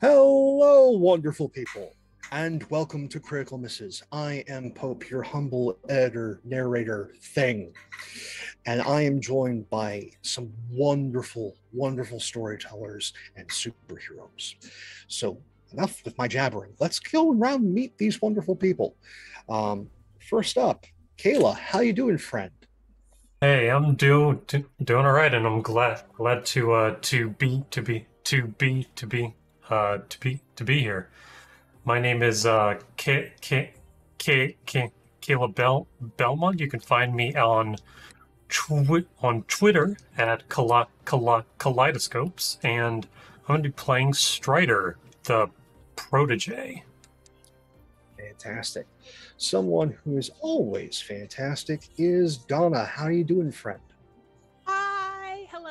Hello, wonderful people, and welcome to Critical Misses. I am Pope, your humble editor, narrator thing, and I am joined by some wonderful, wonderful storytellers and superheroes. So, enough with my jabbering. Let's go around and meet these wonderful people. Um, first up, Kayla, how you doing, friend? Hey, I'm doing doing all right, and I'm glad glad to uh to be to be to be to be uh, to be to be here. My name is uh, K K K K Caleb Belmont. You can find me on on Twitter at Kale- Kale- Kaleidoscopes, and I'm going to be playing Strider, the protege. Fantastic. Someone who is always fantastic is Donna. How are you doing, friend?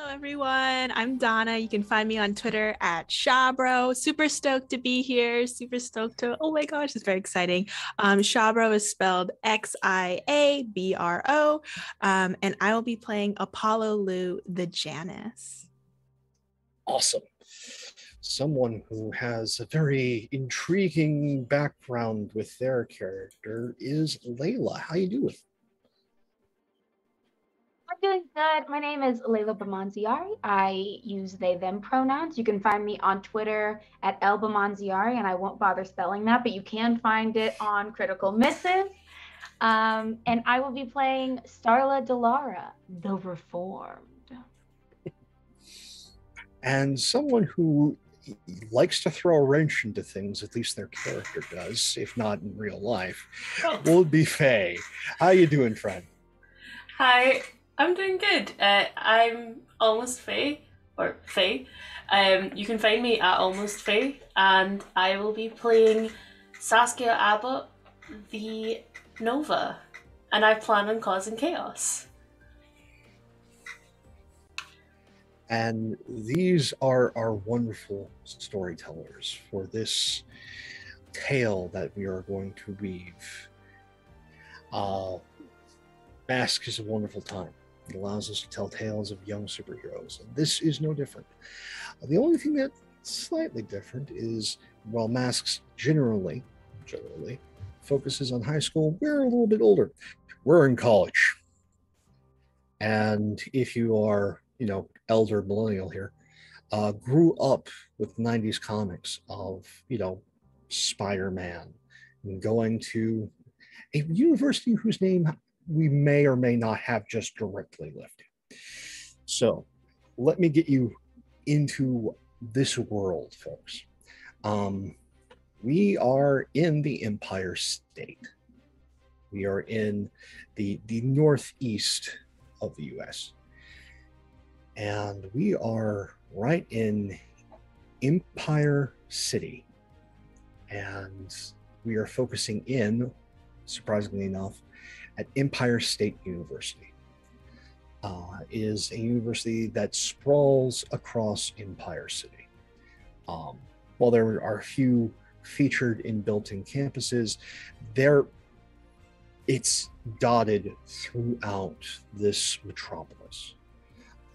Everyone. I'm Donna. You can find me on Twitter at Xiabro. Super stoked to be here. Super stoked to, oh my gosh, it's very exciting. Um, Xiabro is spelled X I A B R O. Um, and I will be playing Apollo Lou, the Janus. Awesome. Someone who has a very intriguing background with their character is Layla. How you doing? Doing good. My name is Layla Bamanziari. I use they, them pronouns. You can find me on Twitter at El Bamanziari, and I won't bother spelling that, but you can find it on Critical Misses. Um, and I will be playing Starla Delara, the Reformed. And someone who likes to throw a wrench into things, at least their character does, if not in real life, oh. will be Faye. How you doing, friend? Hi, I'm doing good. Uh, I'm almost Faye, or Faye. Um, you can find me at almost Faye, and I will be playing Saskia Abbott, the Nova, and I plan on causing chaos. And these are our wonderful storytellers for this tale that we are going to weave. Uh, Mask is a wonderful time. It allows us to tell tales of young superheroes. And this is no different. The only thing that's slightly different is while masks generally, generally, focuses on high school, we're a little bit older. We're in college. And if you are, you know, elder millennial here, uh, grew up with 90s comics of, you know, Spider Man and going to a university whose name we may or may not have just directly lifted. So let me get you into this world, folks. Um, we are in the Empire State. We are in the, the northeast of the US. And we are right in Empire City. And we are focusing in, surprisingly enough, at Empire State University. Uh, is a university that sprawls across Empire City. Um, while there are a few featured in built-in campuses, there it's dotted throughout this metropolis.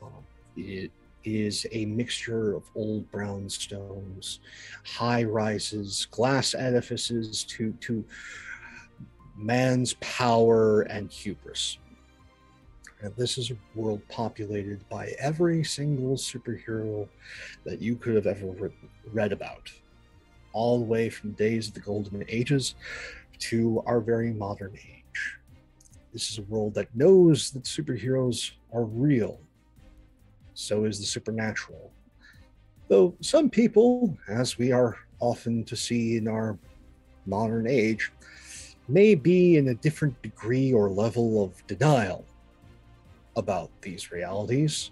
Um, it is a mixture of old brownstones, high rises, glass edifices to to man's power and hubris. And this is a world populated by every single superhero that you could have ever read about, all the way from days of the golden ages to our very modern age. This is a world that knows that superheroes are real. So is the supernatural. Though some people, as we are often to see in our modern age, may be in a different degree or level of denial about these realities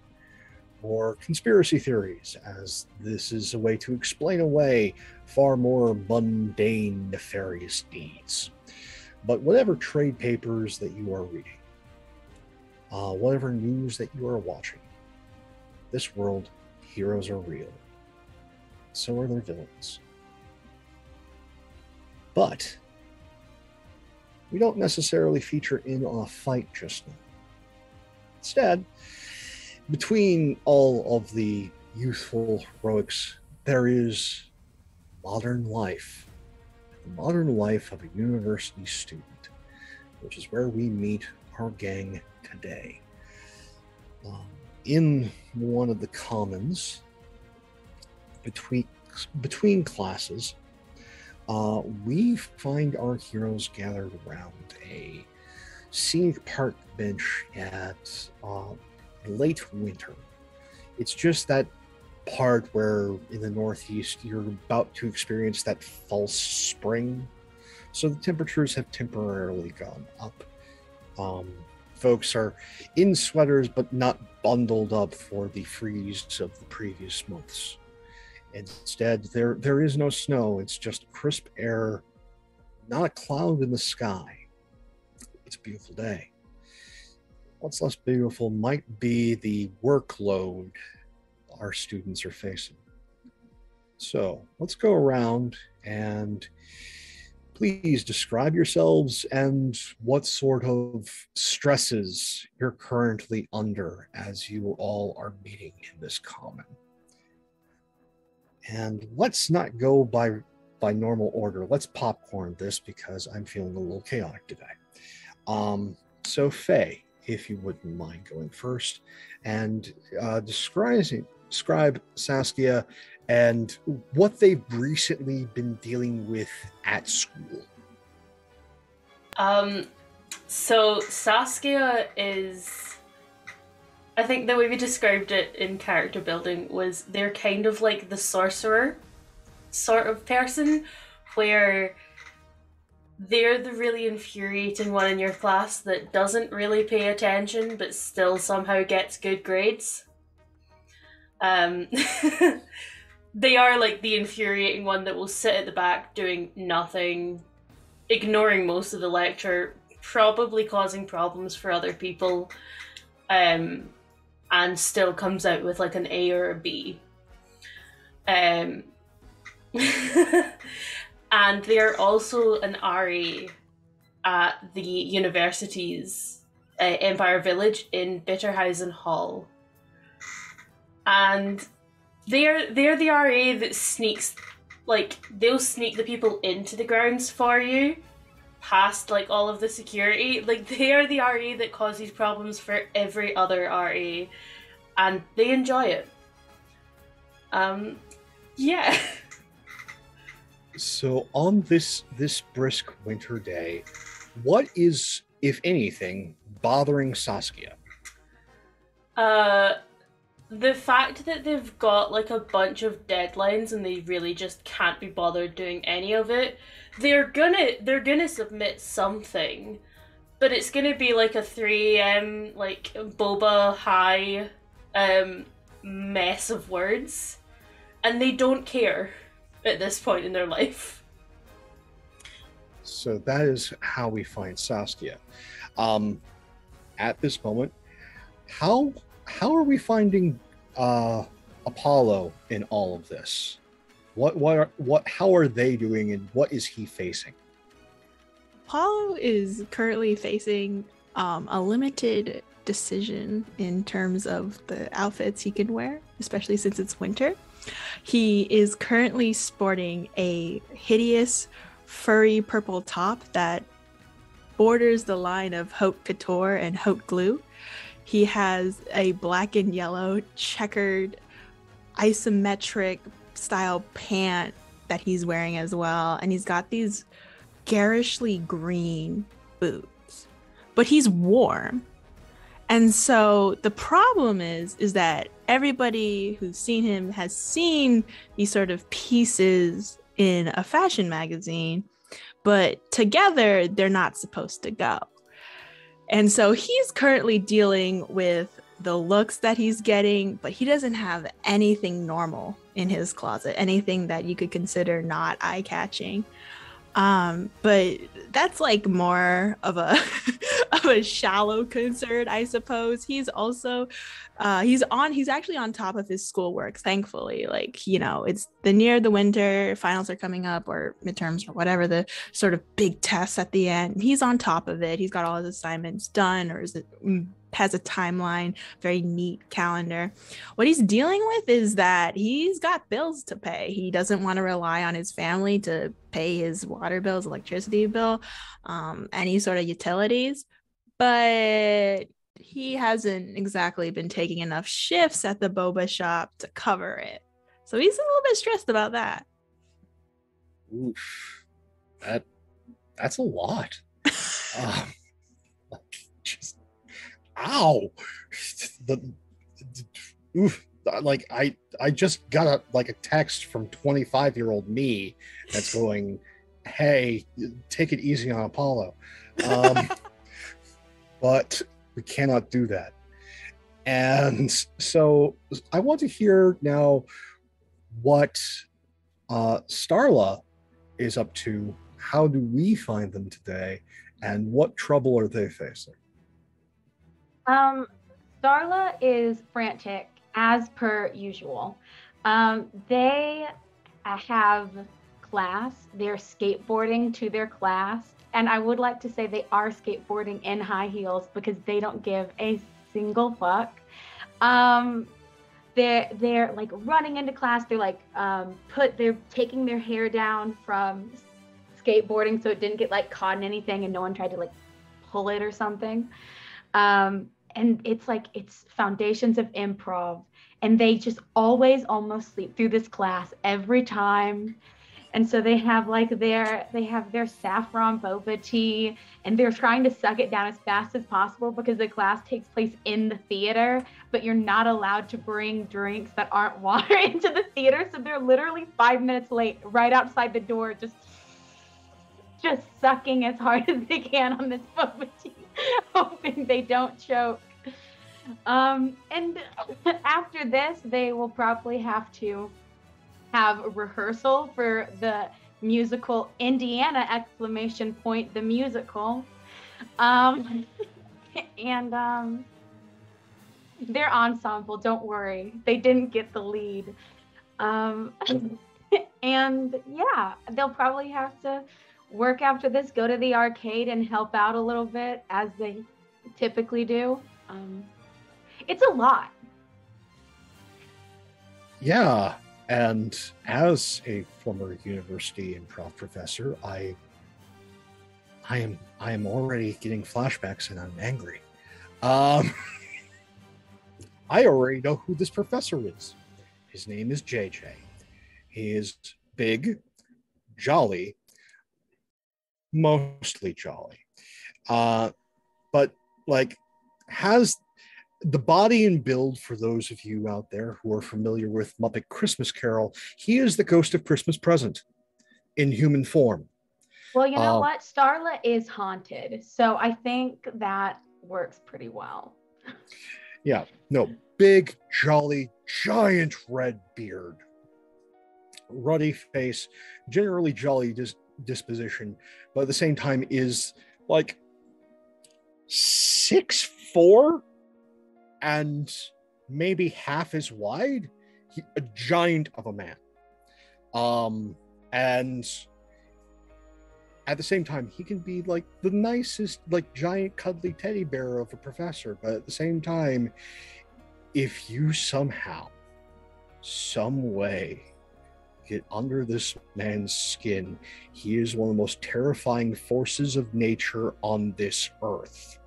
or conspiracy theories, as this is a way to explain away far more mundane, nefarious deeds. But whatever trade papers that you are reading, uh, whatever news that you are watching, this world, heroes are real. So are their villains. But we don't necessarily feature in a fight just now. Instead, between all of the youthful heroics, there is modern life, the modern life of a university student, which is where we meet our gang today. Um, in one of the commons between between classes, uh, we find our heroes gathered around a scenic park bench at uh, late winter. It's just that part where in the northeast you're about to experience that false spring. So the temperatures have temporarily gone up. Um, folks are in sweaters but not bundled up for the freeze of the previous months. Instead, there there is no snow. It's just crisp air, not a cloud in the sky. It's a beautiful day. What's less beautiful might be the workload our students are facing. So let's go around and please describe yourselves and what sort of stresses you're currently under as you all are meeting in this common. And let's not go by by normal order. Let's popcorn this because I'm feeling a little chaotic today. Um, so Faye, if you wouldn't mind going first and uh, describing describe Saskia and what they've recently been dealing with at school. Um, so Saskia is, I think the way we described it in character building was they're kind of like the sorcerer sort of person, where they're the really infuriating one in your class that doesn't really pay attention but still somehow gets good grades. Um, they are like the infuriating one that will sit at the back doing nothing, ignoring most of the lecture, probably causing problems for other people, um, and still comes out with like an A or a B. Um, and they are also an RA at the university's uh, Empire Village in Bitterhausen Hall and they're they're the RA that sneaks like they'll sneak the people into the grounds for you past like all of the security like they are the RE that causes problems for every other RE, and they enjoy it. Um yeah. So on this this brisk winter day what is if anything bothering Saskia? Uh the fact that they've got like a bunch of deadlines and they really just can't be bothered doing any of it they're gonna they're gonna submit something but it's gonna be like a 3am like boba high um mess of words and they don't care at this point in their life so that is how we find saskia um at this moment how how are we finding uh, Apollo in all of this? What what are, what how are they doing and what is he facing? Apollo is currently facing um, a limited decision in terms of the outfits he can wear, especially since it's winter. He is currently sporting a hideous furry purple top that borders the line of haute couture and haute glue. He has a black and yellow checkered isometric style pant that he's wearing as well. And he's got these garishly green boots, but he's warm. And so the problem is is that everybody who's seen him has seen these sort of pieces in a fashion magazine, but together they're not supposed to go. And so he's currently dealing with the looks that he's getting, but he doesn't have anything normal in his closet, anything that you could consider not eye catching. Um, but that's like more of a of a shallow concern, I suppose. He's also uh he's on he's actually on top of his schoolwork, thankfully. Like, you know, it's the near the winter, finals are coming up or midterms or whatever the sort of big tests at the end. He's on top of it. He's got all his assignments done or is it has a timeline, very neat calendar. What he's dealing with is that he's got bills to pay. He doesn't want to rely on his family to pay his water bills, electricity bill, um, any sort of utilities. But he hasn't exactly been taking enough shifts at the boba shop to cover it. So he's a little bit stressed about that. Oof. That that's a lot. um, ow. The, the oof, like I I just got a like a text from 25 year old me that's going, hey, take it easy on Apollo. Um, but we cannot do that. And so I want to hear now what uh, Starla is up to. How do we find them today? And what trouble are they facing? Um, Starla is frantic as per usual. Um, they have class, they're skateboarding to their class. And I would like to say they are skateboarding in high heels because they don't give a single fuck. Um, they're they're like running into class. They're like um, put they're taking their hair down from skateboarding so it didn't get like caught in anything and no one tried to like pull it or something. Um, and it's like it's foundations of improv. And they just always almost sleep through this class every time. And so they have like their they have their saffron boba tea and they're trying to suck it down as fast as possible because the class takes place in the theater but you're not allowed to bring drinks that aren't water into the theater. So they're literally five minutes late right outside the door just just sucking as hard as they can on this boba tea hoping they don't choke um, and after this they will probably have to have a rehearsal for the musical Indiana exclamation point the musical. Um, and um, their ensemble, don't worry, they didn't get the lead. Um, and yeah, they'll probably have to work after this, go to the arcade and help out a little bit as they typically do. Um, it's a lot. Yeah, and as a former university improv professor, I I am I am already getting flashbacks and I'm angry. Um, I already know who this professor is. His name is JJ. He is big, jolly, mostly jolly. Uh, but like has the body and build for those of you out there who are familiar with Muppet Christmas Carol, he is the ghost of Christmas present in human form. Well, you know uh, what? Starla is haunted. So I think that works pretty well. Yeah, no, big, jolly, giant red beard, ruddy face, generally jolly dis- disposition, but at the same time is like six four and maybe half as wide. He, a giant of a man. Um, and at the same time, he can be like the nicest, like giant cuddly teddy bear of a professor. But at the same time, if you somehow, some way, get under this man's skin, he is one of the most terrifying forces of nature on this earth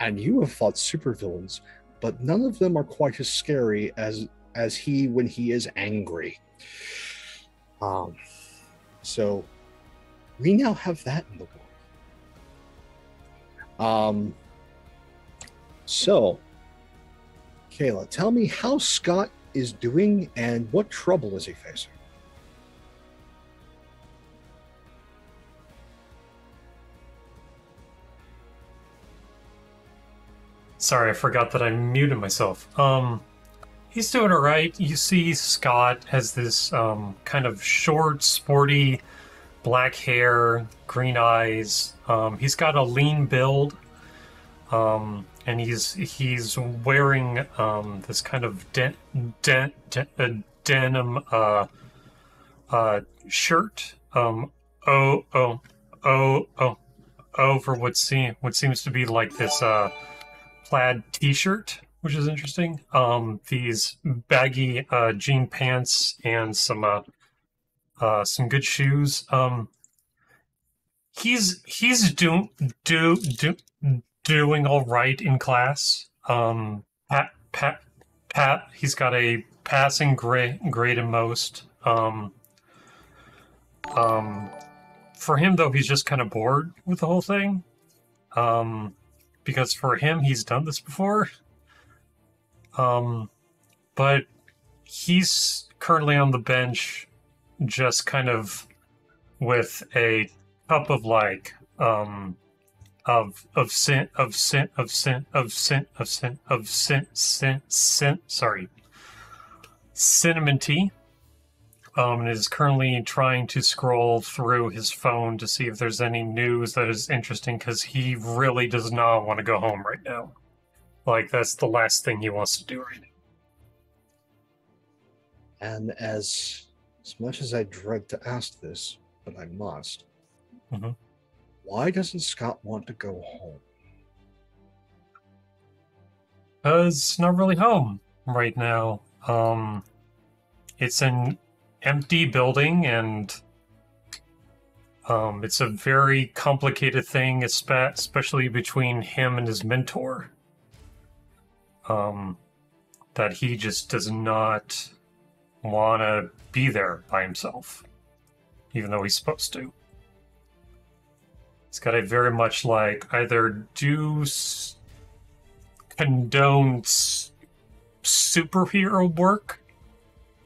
and you have fought supervillains, but none of them are quite as scary as as he when he is angry. Um, so we now have that in the world. Um, so Kayla, tell me how Scott is doing and what trouble is he facing? Sorry, I forgot that I muted myself. Um, he's doing all right. You see, Scott has this um, kind of short, sporty, black hair, green eyes. Um, he's got a lean build, um, and he's he's wearing um, this kind of den, den, uh, denim uh, uh, shirt. Um, oh, oh, oh, oh, over what seem what seems to be like this. Uh, plaid T-shirt, which is interesting. Um, these baggy uh, jean pants and some uh, uh, some good shoes. Um, he's he's doing do do doing all right in class. Um, pat pat pat. He's got a passing grade grade in most. Um, um, for him though, he's just kind of bored with the whole thing. Um, because for him, he's done this before. Um, but he's currently on the bench, just kind of with a cup of like um of of sin of sin of sin of sin of sin of sin sin sin sorry cinnamon tea um, and is currently trying to scroll through his phone to see if there's any news that is interesting because he really does not want to go home right now. Like, that's the last thing he wants to do right now. And as as much as I dread to ask this, but I must, Mhm. Why doesn't Scott want to go home? Because not really home right now. Um, it's an empty building and um, it's a very complicated thing, especially between him and his mentor. Um, that he just does not want to be there by himself, even though he's supposed to. It's got a very much like either do s- condone s- superhero work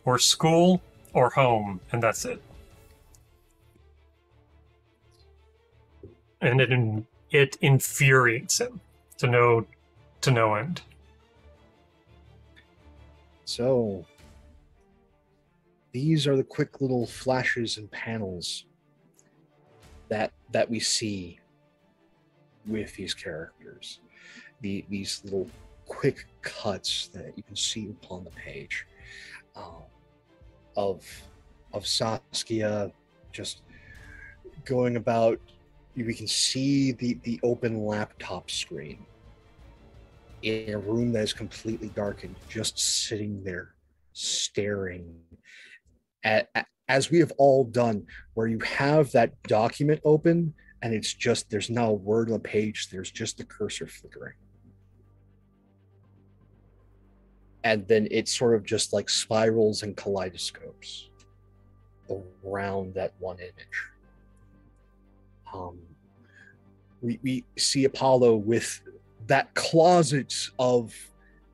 or school or home, and that's it. And it in, it infuriates him to no to no end. So these are the quick little flashes and panels that that we see with these characters. The these little quick cuts that you can see upon the page um, of of Saskia just going about. We can see the the open laptop screen in a room that is completely darkened, just sitting there staring at, at- as we have all done, where you have that document open and it's just there's not a word on the page, there's just the cursor flickering. And then it sort of just like spirals and kaleidoscopes around that one image. Um, we, we see Apollo with that closet of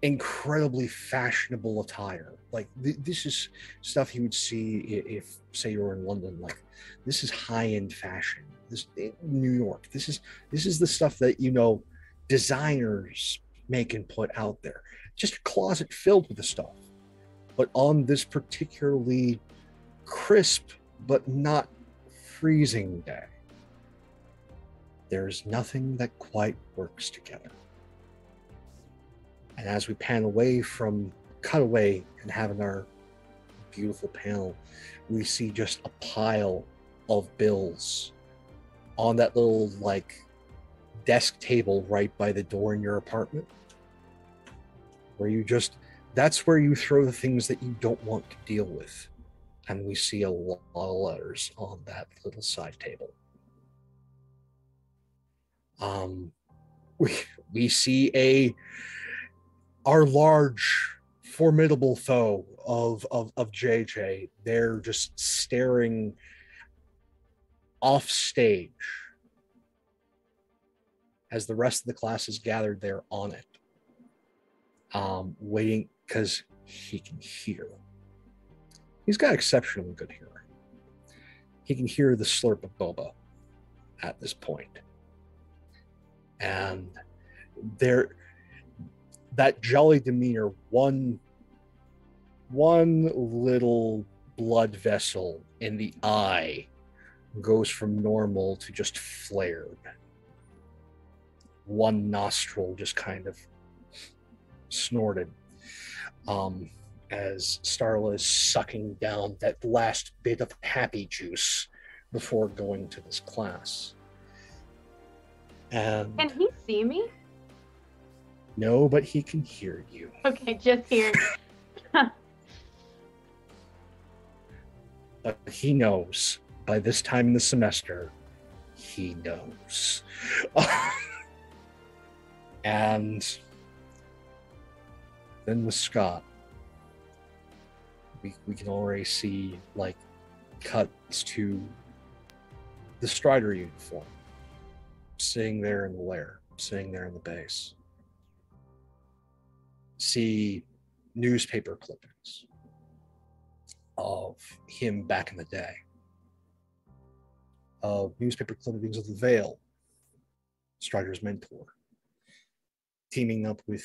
incredibly fashionable attire. Like th- this is stuff you would see if, say, you were in London. Like this is high-end fashion. This in New York. This is this is the stuff that you know designers make and put out there. Just a closet filled with the stuff. But on this particularly crisp but not freezing day, there's nothing that quite works together. And as we pan away from cutaway and having our beautiful panel, we see just a pile of bills on that little like desk table right by the door in your apartment. Where you just that's where you throw the things that you don't want to deal with. And we see a lot of letters on that little side table. Um we we see a our large formidable foe of of of JJ. They're just staring off stage as the rest of the class is gathered there on it, um, waiting because he can hear. He's got exceptionally good hearing. He can hear the slurp of boba at this point, and there that jolly demeanor one one little blood vessel in the eye goes from normal to just flared one nostril just kind of snorted um as starla is sucking down that last bit of happy juice before going to this class and Can he see me? No, but he can hear you. Okay, just here. But he knows by this time in the semester, he knows. and then with Scott, we, we can already see like cuts to the Strider uniform sitting there in the lair, sitting there in the base. See newspaper clippings of him back in the day. Of newspaper clippings of the Vale, Strider's mentor, teaming up with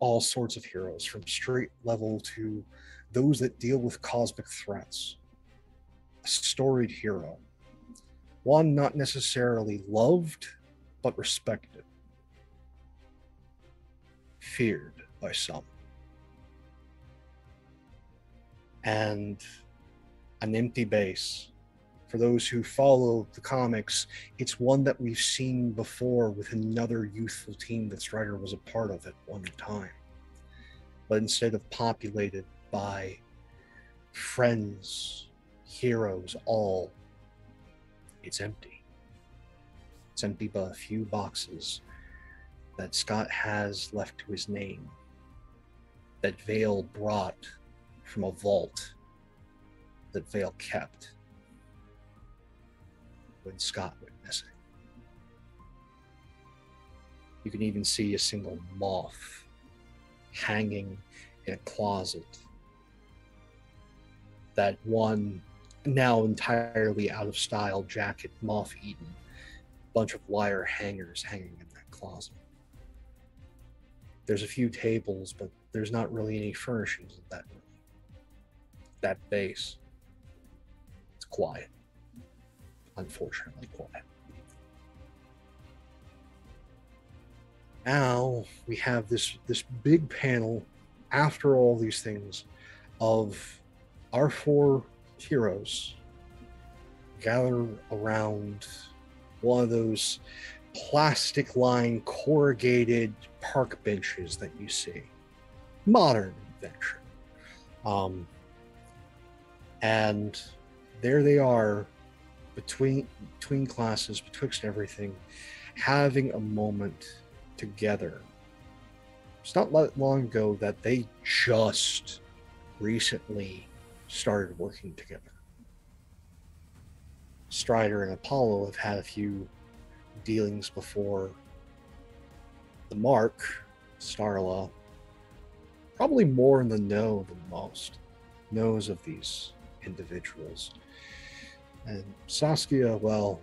all sorts of heroes from street level to those that deal with cosmic threats. A storied hero, one not necessarily loved, but respected, feared by some and an empty base. For those who follow the comics, it's one that we've seen before with another youthful team that Strider was a part of at one time. But instead of populated by friends, heroes, all, it's empty. It's empty but a few boxes that Scott has left to his name, that Vale brought from a vault that Vale kept when Scott went missing. You can even see a single moth hanging in a closet. That one now entirely out of style jacket, moth eaten, bunch of wire hangers hanging in that closet. There's a few tables, but there's not really any furnishings in that that base. It's quiet. Unfortunately, quiet. Now we have this this big panel after all these things of our four heroes gather around one of those plastic lined corrugated park benches that you see modern invention um, and there they are between between classes betwixt everything having a moment together. It's not long ago that they just recently started working together. Strider and apollo have had a few dealings before. The mark starla probably more in the know than most knows of these individuals. And Saskia, well,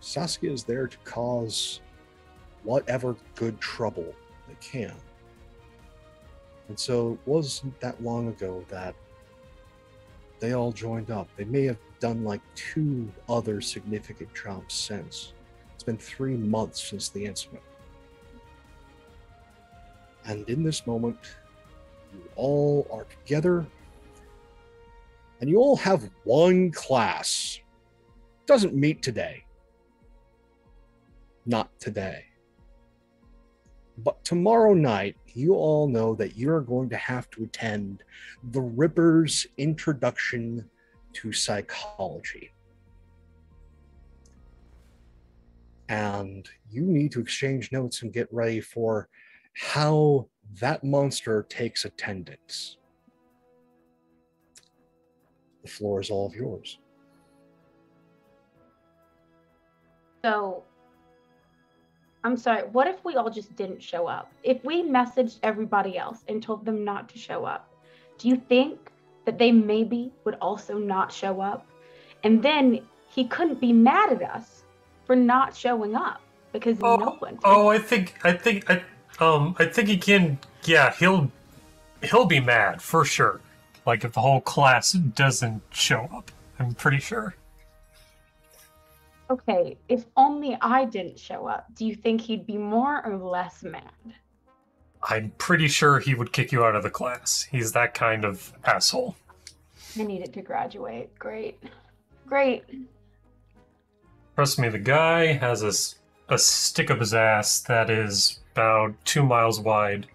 Saskia is there to cause whatever good trouble they can. And so it wasn't that long ago that they all joined up. They may have done like two other significant jobs since. It's been three months since the incident. And in this moment, you all are together and you all have one class. Doesn't meet today. Not today. But tomorrow night, you all know that you're going to have to attend the Ripper's Introduction to Psychology. And you need to exchange notes and get ready for how that monster takes attendance. The floor is all of yours. So, I'm sorry, what if we all just didn't show up? If we messaged everybody else and told them not to show up, do you think that they maybe would also not show up? And then he couldn't be mad at us for not showing up because Oh, no one. Oh, I think I think I um I think he can. Yeah, he'll he'll be mad for sure. Like if the whole class doesn't show up, I'm pretty sure. Okay, if only I didn't show up, do you think he'd be more or less mad? I'm pretty sure he would kick you out of the class. He's that kind of asshole. I needed to graduate. Great. Great. Trust me, the guy has a, a stick up his ass that is about two miles wide,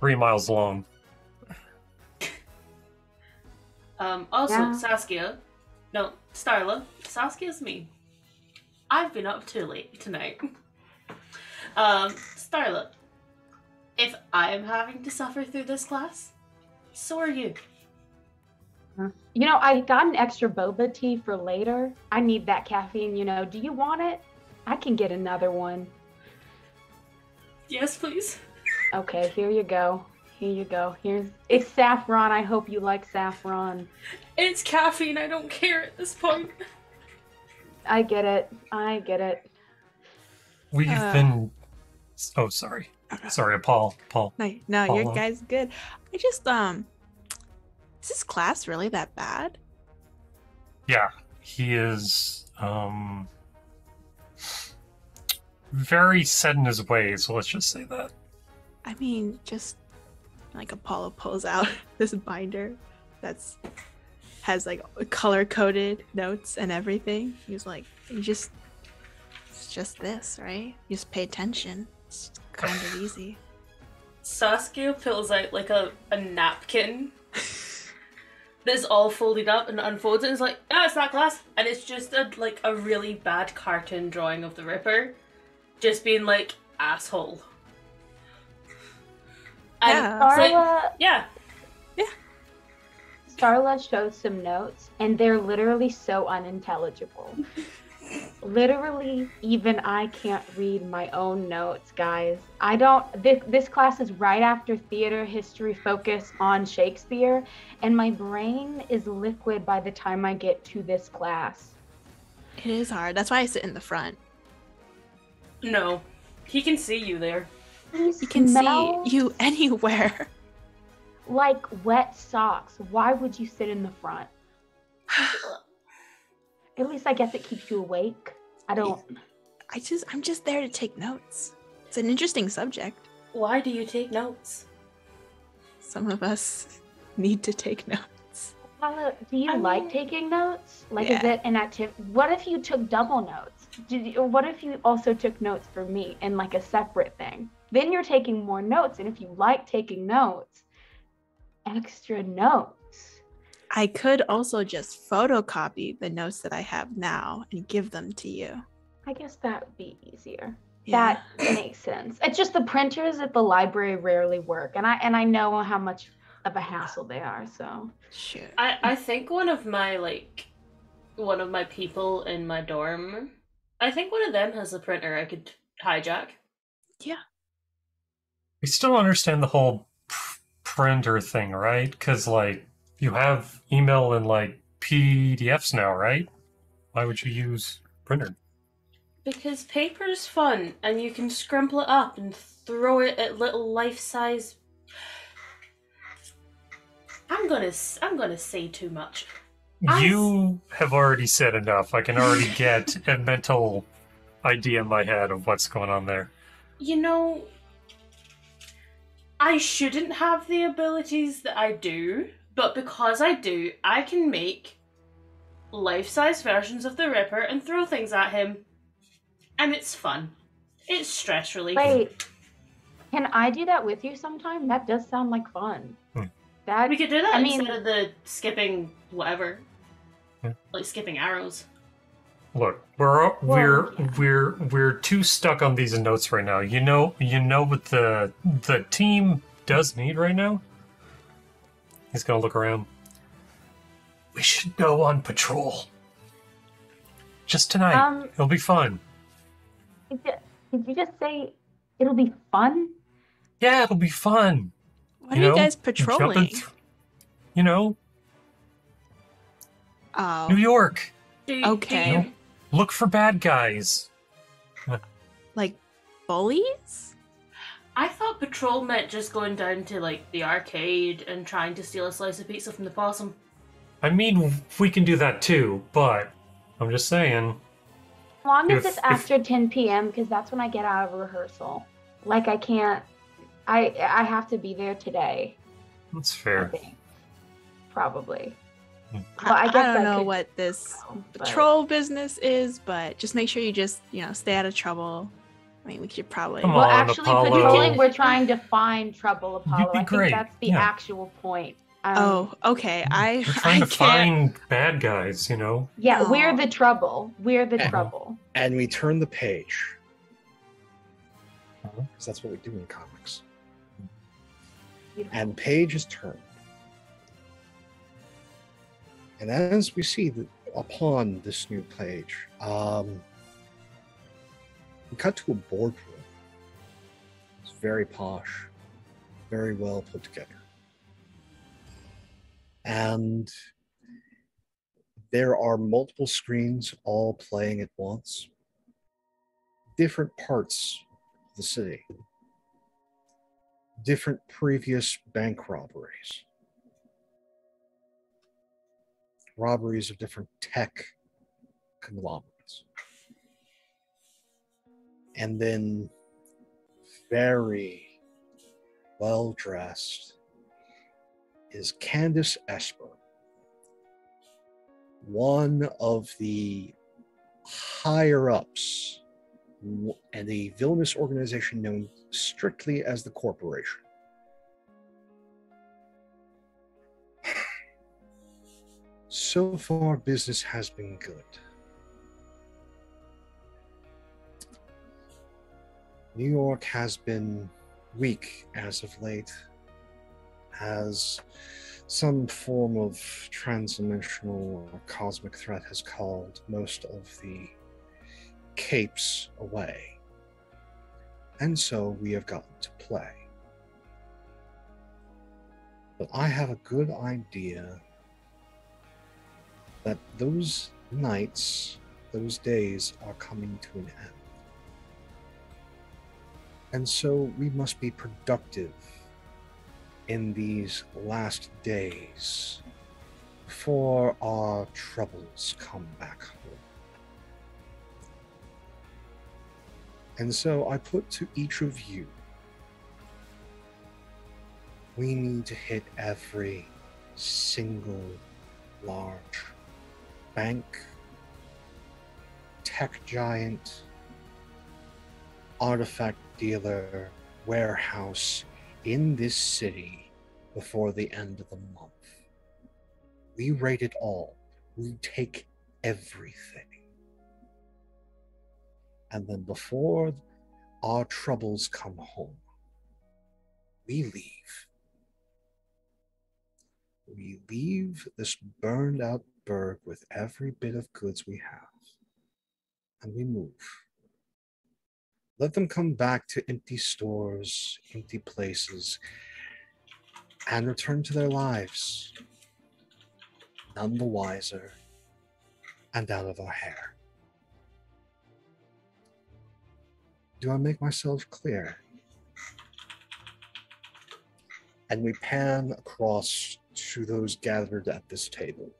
three miles long. Um, also, Yeah. Saskia, no, Starla, Saskia's me. I've been up too late tonight. um, Starla, if I am having to suffer through this class, so are you. You know, I got an extra boba tea for later. I need that caffeine, you know. Do you want it? I can get another one. Yes, please. Okay, here you go. Here you go. Here's it's saffron. I hope you like saffron. It's caffeine. I don't care at this point. I get it. I get it. We've Uh. been. Oh, sorry. Sorry, Paul. Paul. No, no, Paula. your guy's good. I just um, is this class really that bad? Yeah, he is um very set in his ways. Let's just say that. I mean, just like Apollo pulls out this binder that's has like color coded notes and everything. He's like, you just it's just this, right? You just pay attention. It's kind of easy. Saskia pulls out like a, a napkin that's all folded up and unfolds it and is like, ah, it's that class. And it's just a like a really bad cartoon drawing of the Ripper. Just being like, asshole. And Yeah. it's like, Starla, yeah. Starla shows some notes, and they're literally so unintelligible. literally, even I can't read my own notes, guys. I don't. This this class is right after theater history focus on Shakespeare, and my brain is liquid by the time I get to this class. It is hard. That's why I sit in the front. No. He can see you there. You can see you anywhere. like wet socks. Why would you sit in the front? At least I guess it keeps you awake. I don't. I just I'm just there to take notes. It's an interesting subject. Why do you take notes? Some of us need to take notes. Paula, do you I like mean- taking notes? Like, is it an activity? What if you took double notes? Did you, what if you also took notes for me in like a separate thing? Then you're taking more notes, and if you like taking notes, extra notes. I could also just photocopy the notes that I have now and give them to you. I guess that would be easier. Yeah. That makes sense. It's just the printers at the library rarely work, and I and I know how much of a hassle they are. So Shoot. I, I think one of my like one of my people in my dorm I think one of them has a printer I could hijack. We still don't understand the whole printer thing, right? Because, like, you have email and, like, PDFs now, right? Why would you use printer? Because paper's fun and you can scrumple it up and throw it at little life-size I'm gonna I'm gonna say too much. I You have already said enough. I can already get a mental idea in my head of what's going on there. You know, I shouldn't have the abilities that I do, but because I do, I can make life size versions of the Ripper and throw things at him. And it's fun. It's stress relief. wait, can I do that with you sometime? That does sound like fun. Hmm. That We could do that I mean- instead of the skipping whatever. Yeah. Like skipping arrows. Look, we're we're we're we're too stuck on these notes right now. You know, you know what the the team does need right now. He's gonna look around. We should go on patrol. Just tonight. um, It'll be fun. did you, did you just say it'll be fun? Yeah, it'll be fun. What are you guys patrolling? th- you know, Oh, New York. Do you- do Okay. you- Look for bad guys. like bullies? I thought patrol meant just going down to like the arcade and trying to steal a slice of pizza from the possum. I mean, we can do that too, but I'm just saying. As long as If- it's if- after 10 p.m. because that's when I get out of rehearsal. Like I can't. I I have to be there today. That's I fair. think. Probably. Well, I I, don't know what this but- troll business is, but just make sure you just you know stay out of trouble. I mean, we should probably. Come Well, on, actually, Apollo. patrolling, we're trying to find trouble, Apollo. be I think great, that's the yeah. actual point. Um, Oh, okay. I We're I trying can't. to find bad guys, you know. Yeah, Oh. we're the trouble. We're the Uh-huh. trouble. And we turn the page. Uh-huh. Because that's what we do in comics. Beautiful. And page is turned. And as we see the, upon this new page, um, we cut to a boardroom. It's very posh, very well put together. And there are multiple screens all playing at once, different parts of the city, different previous bank robberies, robberies of different tech conglomerates, and then very well dressed is Candace Esper, one of the higher ups and a villainous organization known strictly as the Corporation. So far, business has been good. New York has been weak as of late, as some form of transdimensional or cosmic threat has called most of the capes away. And so we have gotten to play. But I have a good idea that those nights, those days are coming to an end. And so we must be productive in these last days before our troubles come back home. And so I put to each of you we need to hit every single large bank, tech giant, artifact dealer, warehouse in this city before the end of the month. We rate it all. We take everything. And then before our troubles come home, we leave. We leave this burned out with every bit of goods we have. And we move. Let them come back to empty stores, empty places, and return to their lives. None the wiser and out of our hair. Do I make myself clear? And we pan across to those gathered at this table.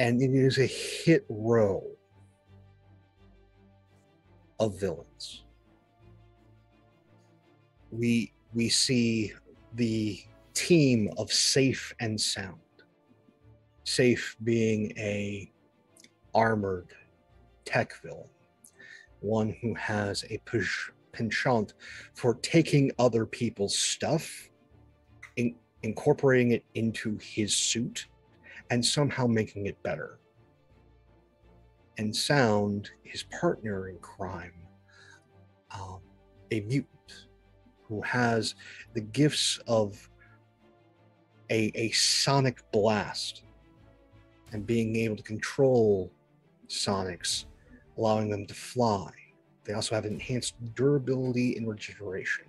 And it is a hit row of villains. We we see the team of Safe and Sound. Safe being a armored tech villain, one who has a penchant for taking other people's stuff, in, incorporating it into his suit, and somehow making it better. And Sound, his partner in crime, um, a mutant who has the gifts of a, a sonic blast and being able to control sonics, allowing them to fly. They also have enhanced durability and regeneration.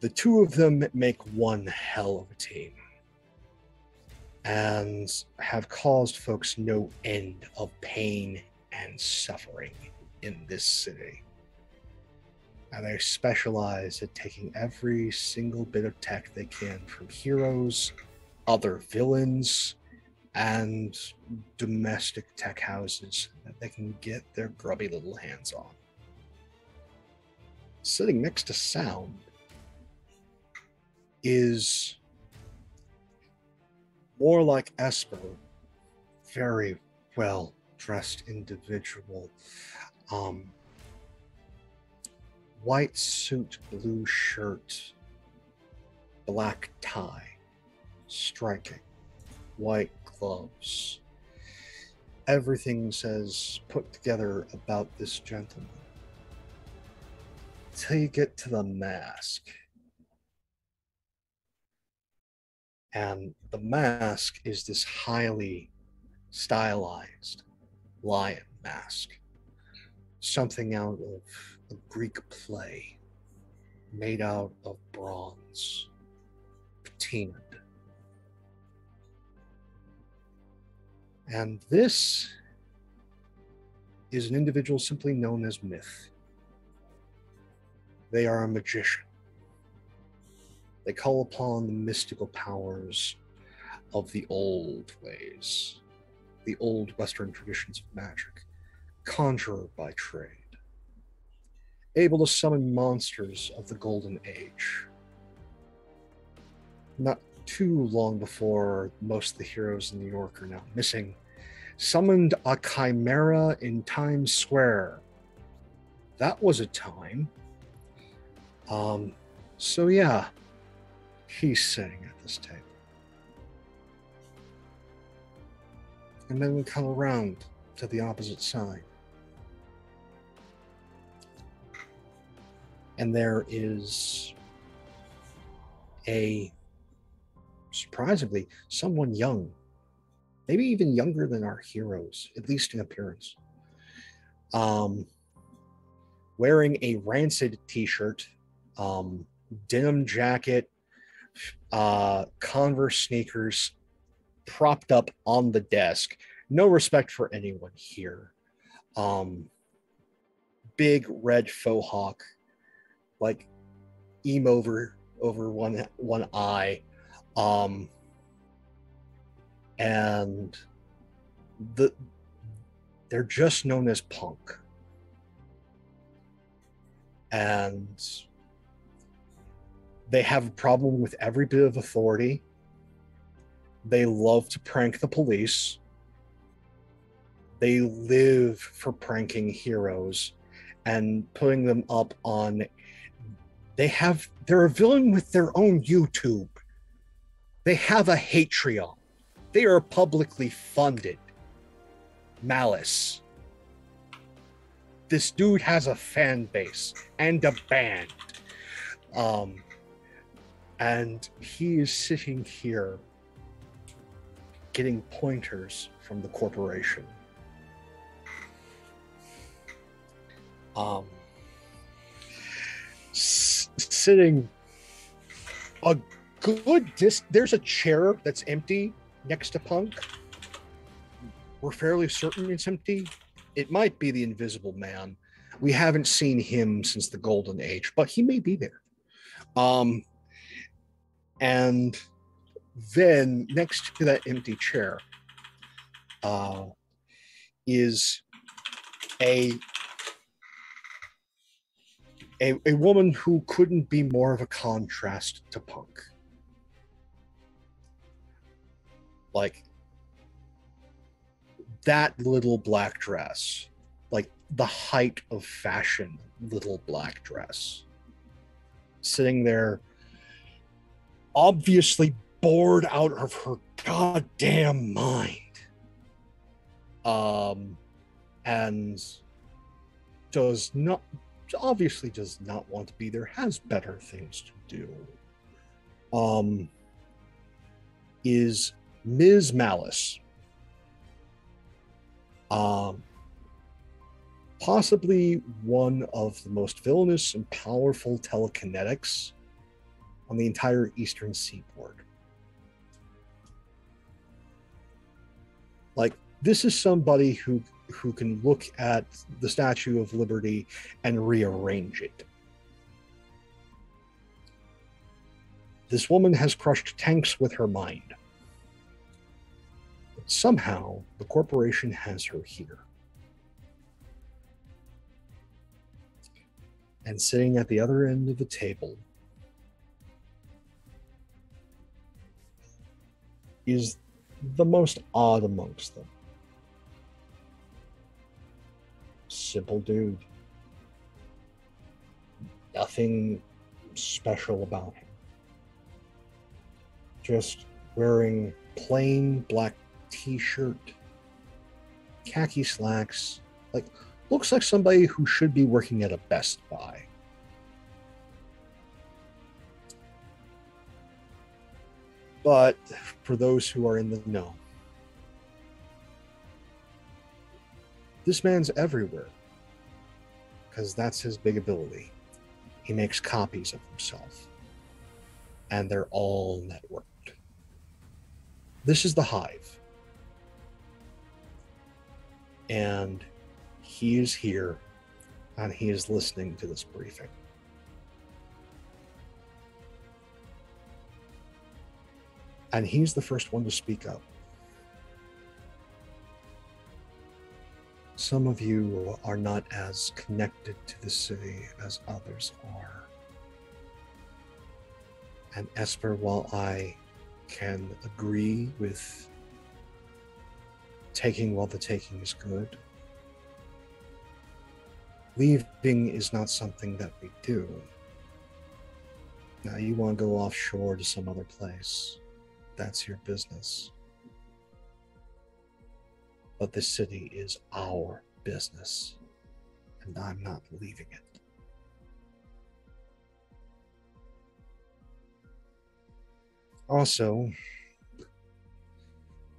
The two of them make one hell of a team and have caused folks no end of pain and suffering in this city. And they specialize at taking every single bit of tech they can from heroes, other villains, and domestic tech houses that they can get their grubby little hands on. Sitting next to Sound is more like Esper, very well dressed individual. Um, white suit, blue shirt, black tie, striking, white gloves. Everything says put together about this gentleman. Till you get to the mask. And the mask is this highly stylized lion mask, something out of a Greek play, made out of bronze, patinaed. And this is an individual simply known as Myth. They are a magician. They call upon the mystical powers of the old ways, the old Western traditions of magic, conjurer by trade, able to summon monsters of the Golden Age. Not too long before most of the heroes in New York are now missing, summoned a chimera in Times Square. That was a time. Um, so yeah, he's sitting at this table. And then we come around to the opposite side. And there is a surprisingly someone young, maybe even younger than our heroes, at least in appearance. Um, wearing a rancid t-shirt, um, denim jacket, uh, Converse sneakers propped up on the desk. No respect for anyone here. Um, big red faux hawk, like emo over over one one eye, um, and the they're just known as punk, and they have a problem with every bit of authority. They love to prank the police. They live for pranking heroes and putting them up on. They have, they're a villain with their own YouTube. They have a Hatreon. They are publicly funded. Malice. This dude has a fan base and a band. Um, and he is sitting here getting pointers from the corporation. Um, s- sitting a good dis. There's a chair that's empty next to Punk. We're fairly certain it's empty. It might be the Invisible Man. We haven't seen him since the Golden Age, but he may be there. Um, and then next to that empty chair uh, is a, a a woman who couldn't be more of a contrast to punk. Like that little black dress like the height of fashion little black dress sitting there obviously bored out of her goddamn mind. Um, and does not, obviously does not want to be there, has better things to do. Um, is Ms. Malice. Um, possibly one of the most villainous and powerful telekinetics on the entire eastern seaboard. Like this is somebody who who can look at the Statue of Liberty and rearrange it. This woman has crushed tanks with her mind. But somehow the corporation has her here. And sitting at the other end of the table is the most odd amongst them. Simple dude. Nothing special about him. Just wearing plain black t shirt, khaki slacks. Like, looks like somebody who should be working at a Best Buy. But for those who are in the know, this man's everywhere because that's his big ability. He makes copies of himself, and they're all networked. This is the hive. And he is here and he is listening to this briefing. And he's the first one to speak up. Some of you are not as connected to the city as others are. And Esper, while I can agree with taking while the taking is good, leaving is not something that we do. Now, you want to go offshore to some other place, that's your business. But the city is our business, and I'm not leaving it. Also,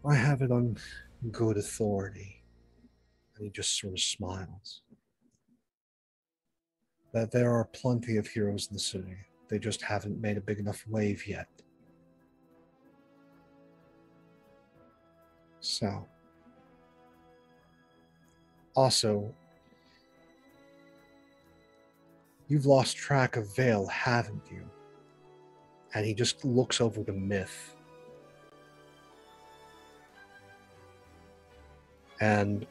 I have it on good authority. And he just sort of smiles. That there are plenty of heroes in the city. They just haven't made a big enough wave yet. So, also, you've lost track of Vale, haven't you? And he just looks over to Myth. And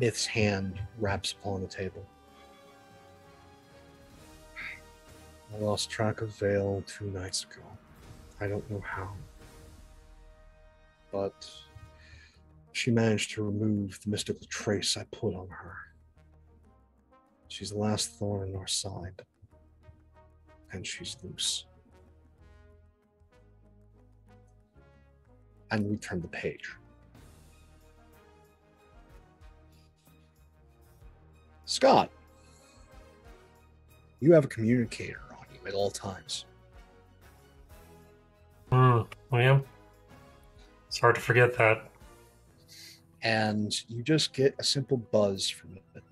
Myth's hand raps upon the table. I lost track of Vale two nights ago. I don't know how. But she managed to remove the mystical trace I put on her. She's the last thorn in our side. And she's loose. And we turn the page. Scott, you have a communicator on you at all times. Hmm. William? It's hard to forget that. And you just get a simple buzz from it.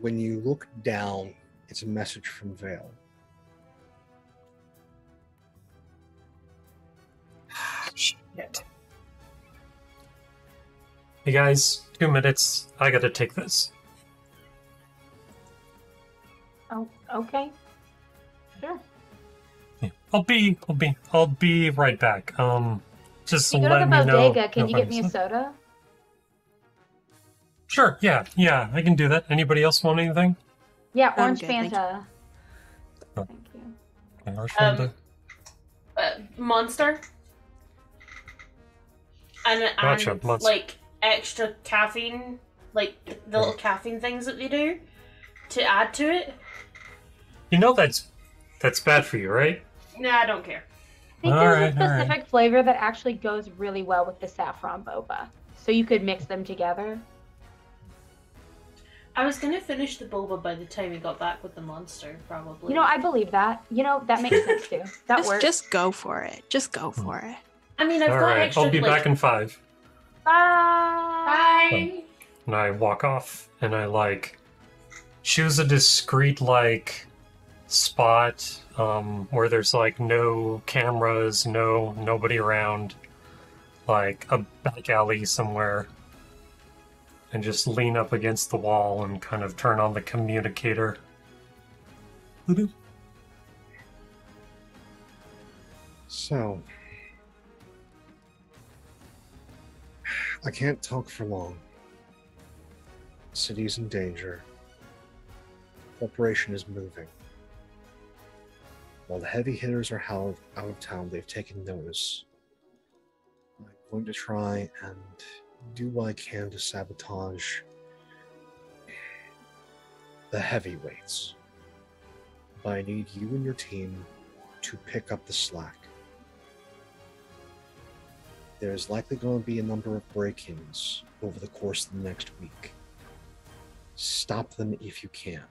When you look down, it's a message from Vale. Shit. Hey guys, two minutes. I gotta take this. Oh, okay. Sure. Yeah. I'll be, I'll be, I'll be right back. Um, just You go to the me know. bodega. Can if you get me a soda? Sure. Yeah. Yeah. I can do that. Anybody else want anything? Yeah, orange good, thank you. Fanta. Oh. Thank you. Okay, Orange Um, Fanta. Uh, monster. And, Gotcha, and monster. like extra caffeine, like the little caffeine things that they do to add to it. You know that's that's bad for you, right? Nah, I don't care. I think All there's right, a all right. specific flavor that actually goes really well with the saffron boba. So you could mix them together. I was gonna finish the boba by the time we got back with the monster, probably. You know, I believe that. You know, that makes sense too. That just, works. just go for it. Just go for it. I mean, I've All got right. extra. I'll be like, back in five. Bye. Bye. And I walk off, and I like choose a discreet like spot um, where there's like no cameras, no nobody around, like a back alley somewhere, and just lean up against the wall and kind of turn on the communicator. Boop. So, I can't talk for long. City's in danger. Corporation is moving. While the heavy hitters are out, out of town, they've taken notice. I'm going to try and do what I can to sabotage the heavyweights. But I need you and your team to pick up the slack. There's likely going to be a number of break ins over the course of the next week. Stop them if you can,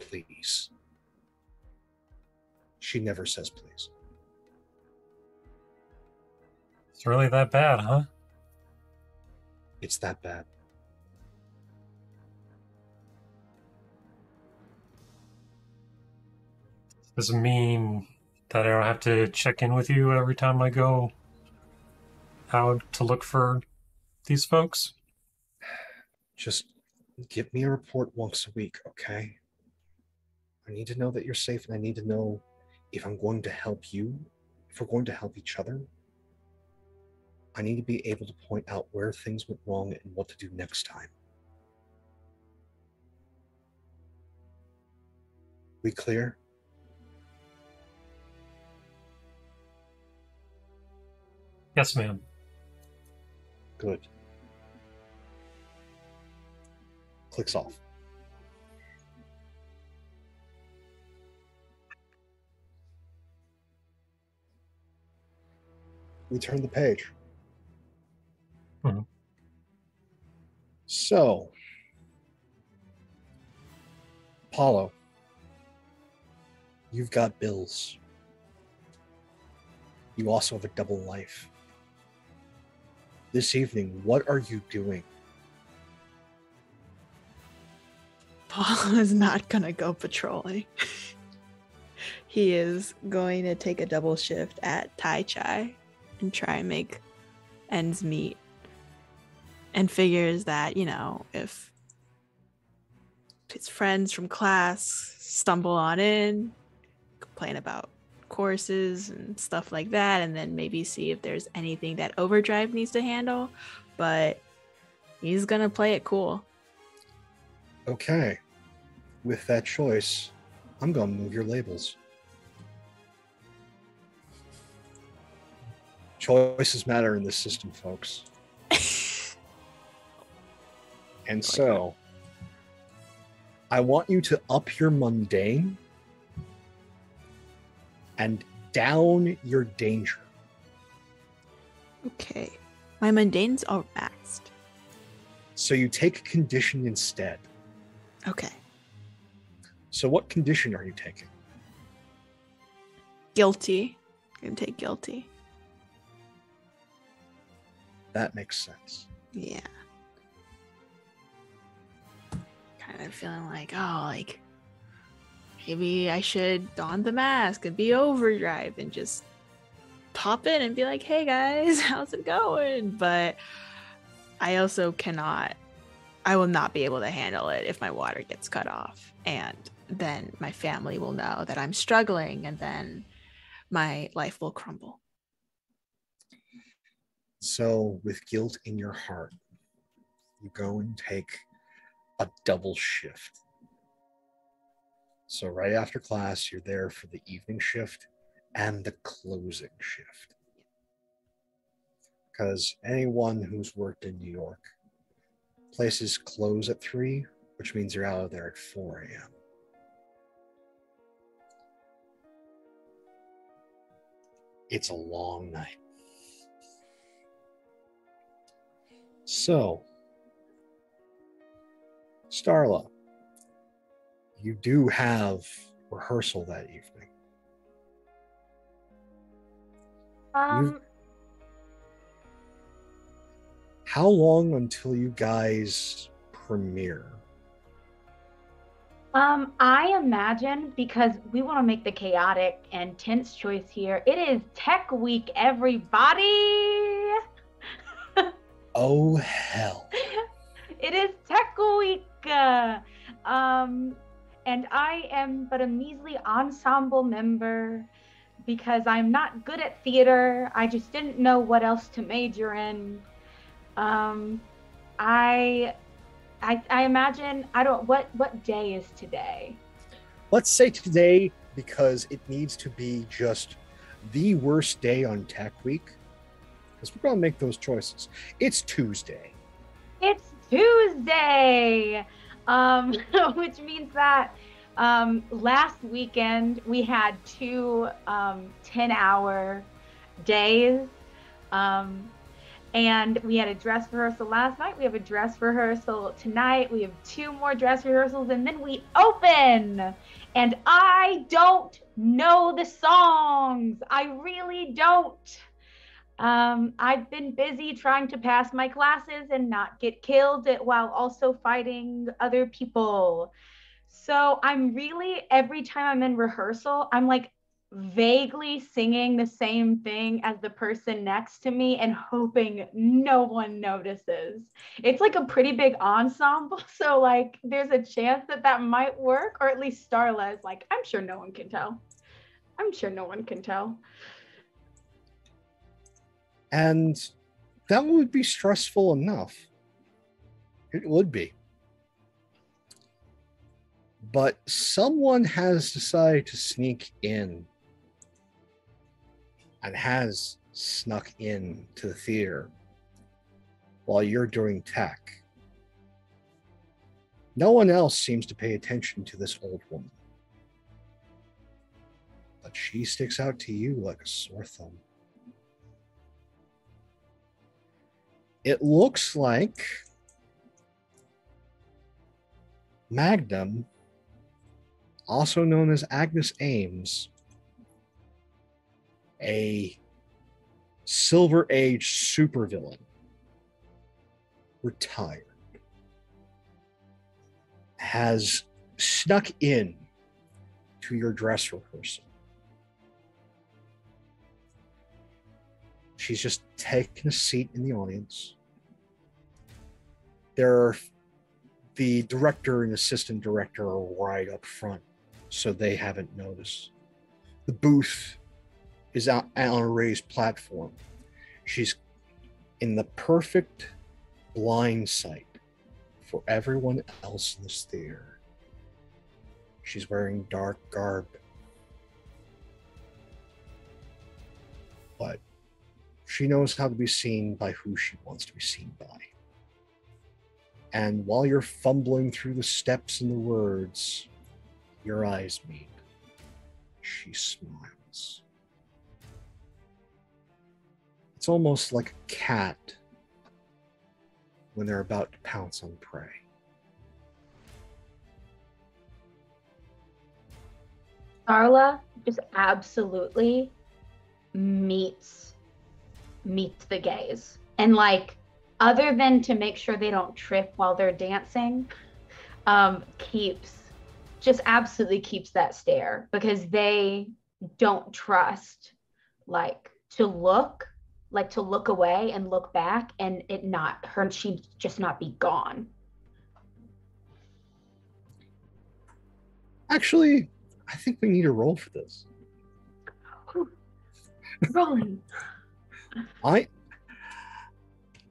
please. She never says please. It's really that bad, huh? It's that bad. Does it mean that I don't have to check in with you every time I go out to look for these folks? Just give me a report once a week, okay? I need to know that you're safe and I need to know if I'm going to help you, if we're going to help each other. I need to be able to point out where things went wrong and what to do next time. We clear? Yes, ma'am. Good. Clicks off. We turn the page. Mhm. So, Apollo, you've got bills. You also have a double life. This evening, what are you doing? Paul is not gonna go patrolling. he is going to take a double shift at Tai Chai and try and make ends meet. And figures that, you know, if his friends from class stumble on in, complain about courses and stuff like that, and then maybe see if there's anything that Overdrive needs to handle. But he's gonna play it cool. Okay. With that choice, I'm to move your labels. Choices matter in this system, folks. And so, I want you to up your mundane and down your danger. Okay. My mundanes are maxed. So you take a condition instead. Okay. So what condition are you taking? Guilty. I'm gonna take guilty. That makes sense. Yeah. Kind of feeling like, oh, like maybe I should don the mask and be overdrive and just pop in and be like, hey guys, how's it going? But I also cannot, I will not be able to handle it if my water gets cut off. And then my family will know that I'm struggling and then my life will crumble. So, with guilt in your heart, you go and take a double shift. So, right after class, you're there for the evening shift and the closing shift. Because anyone who's worked in New York, places close at 3, which means you're out of there at 4 a.m. It's a long night. So, Starla, you do have rehearsal that evening. Um, How long until you guys premiere? um, I imagine because we want to make the chaotic and tense choice here. It is Tech Week, everybody. Oh, hell. it is Tech Week. Um, and I am but a measly ensemble member because I'm not good at theater. I just didn't know what else to major in. Um, I, I, I imagine I don't. What what day is today? Let's say today, because it needs to be just the worst day on Tech Week, because we're going to make those choices. It's Tuesday. It's Tuesday, um, which means that um, last weekend we had two um, 10 hour days. Um, and we had a dress rehearsal last night. We have a dress rehearsal tonight. We have two more dress rehearsals, and then we open. And I don't know the songs. I really don't. Um, I've been busy trying to pass my classes and not get killed while also fighting other people. So I'm really, every time I'm in rehearsal, I'm like vaguely singing the same thing as the person next to me and hoping no one notices. It's like a pretty big ensemble. So, like, there's a chance that that might work, or at least Starla is like, I'm sure no one can tell. I'm sure no one can tell. And that would be stressful enough. It would be. But someone has decided to sneak in and has snuck in to the theater while you're doing tech. No one else seems to pay attention to this old woman. But she sticks out to you like a sore thumb. It looks like Magnum, also known as Agnes Ames, a Silver Age supervillain, retired, has snuck in to your dress rehearsal. She's just taken a seat in the audience. There are the director and assistant director are right up front, so they haven't noticed. The booth is out on raised platform. She's in the perfect blind sight for everyone else in this theater. She's wearing dark garb. But she knows how to be seen by who she wants to be seen by. And while you're fumbling through the steps and the words, your eyes meet. She smiles. It's almost like a cat when they're about to pounce on prey. Starla just absolutely meets meets the gaze. And like other than to make sure they don't trip while they're dancing, um, keeps just absolutely keeps that stare because they don't trust like to look like to look away and look back and it not her she just not be gone Actually, I think we need a roll for this. rolling I,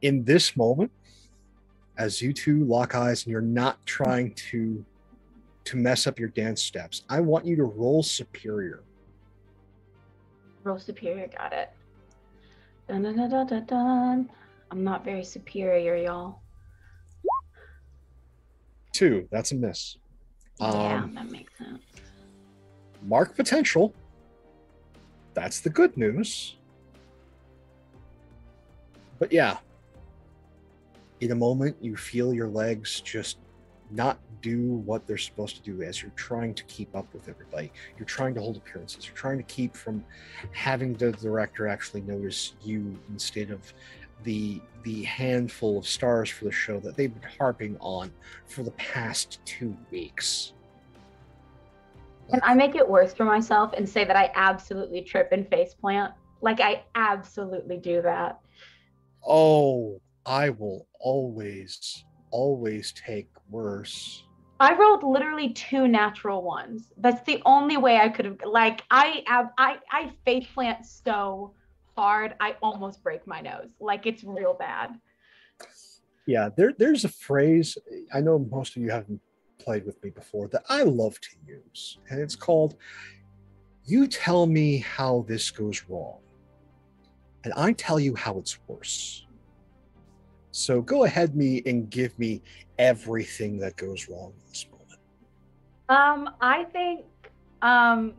in this moment, as you two lock eyes and you're not trying to to mess up your dance steps, I want you to roll superior. roll superior got it dun, dun, dun, dun, dun, dun. i'm not very superior y'all Two, that's a miss. yeah Um, that makes sense Mark potential. That's the good news. But yeah, in a moment, you feel your legs just not do what they're supposed to do as you're trying to keep up with everybody. You're trying to hold appearances. You're trying to keep from having the director actually notice you instead of the the handful of stars for the show that they've been harping on for the past two weeks. Can I make it worse for myself and say that I absolutely trip and face plant? Like I absolutely do that. Oh, I will always, always take worse. I rolled literally two natural ones. That's the only way I could have like I have I I face plant so hard I almost break my nose. Like it's real bad. Yeah, there, there's a phrase I know most of you haven't played with me before that I love to use, and it's called "You tell me how this goes wrong." And I tell you how it's worse. So go ahead me and give me everything that goes wrong in this moment. Um, I think um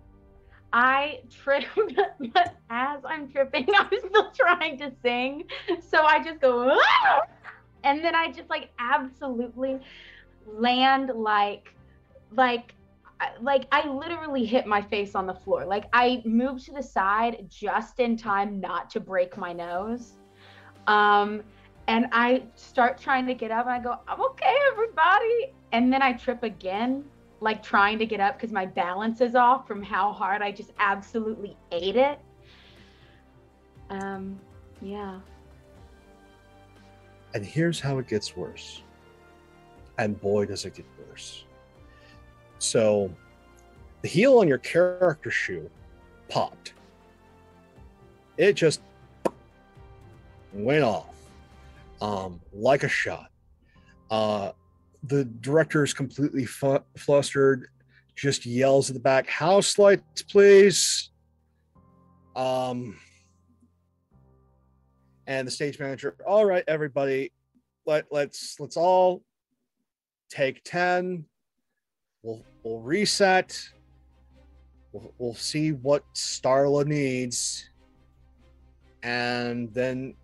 I trip, but as I'm tripping, I'm still trying to sing. So I just go, "Ah!" and then I just like absolutely land like, like, like I literally hit my face on the floor. Like I moved to the side just in time not to break my nose. Um, and I start trying to get up, and I go, "I'm okay, everybody," and then I trip again like trying to get up because my balance is off from how hard I just absolutely ate it. Um, yeah. And here's how it gets worse. And boy, does it get worse. So, the heel on your character shoe popped. It just went off um, like a shot. Uh, the director is completely fu- flustered, just yells at the back, "House lights, please!" Um, and the stage manager all right everybody let let's let's all take 10 we'll we'll reset we'll, we'll see what starla needs and then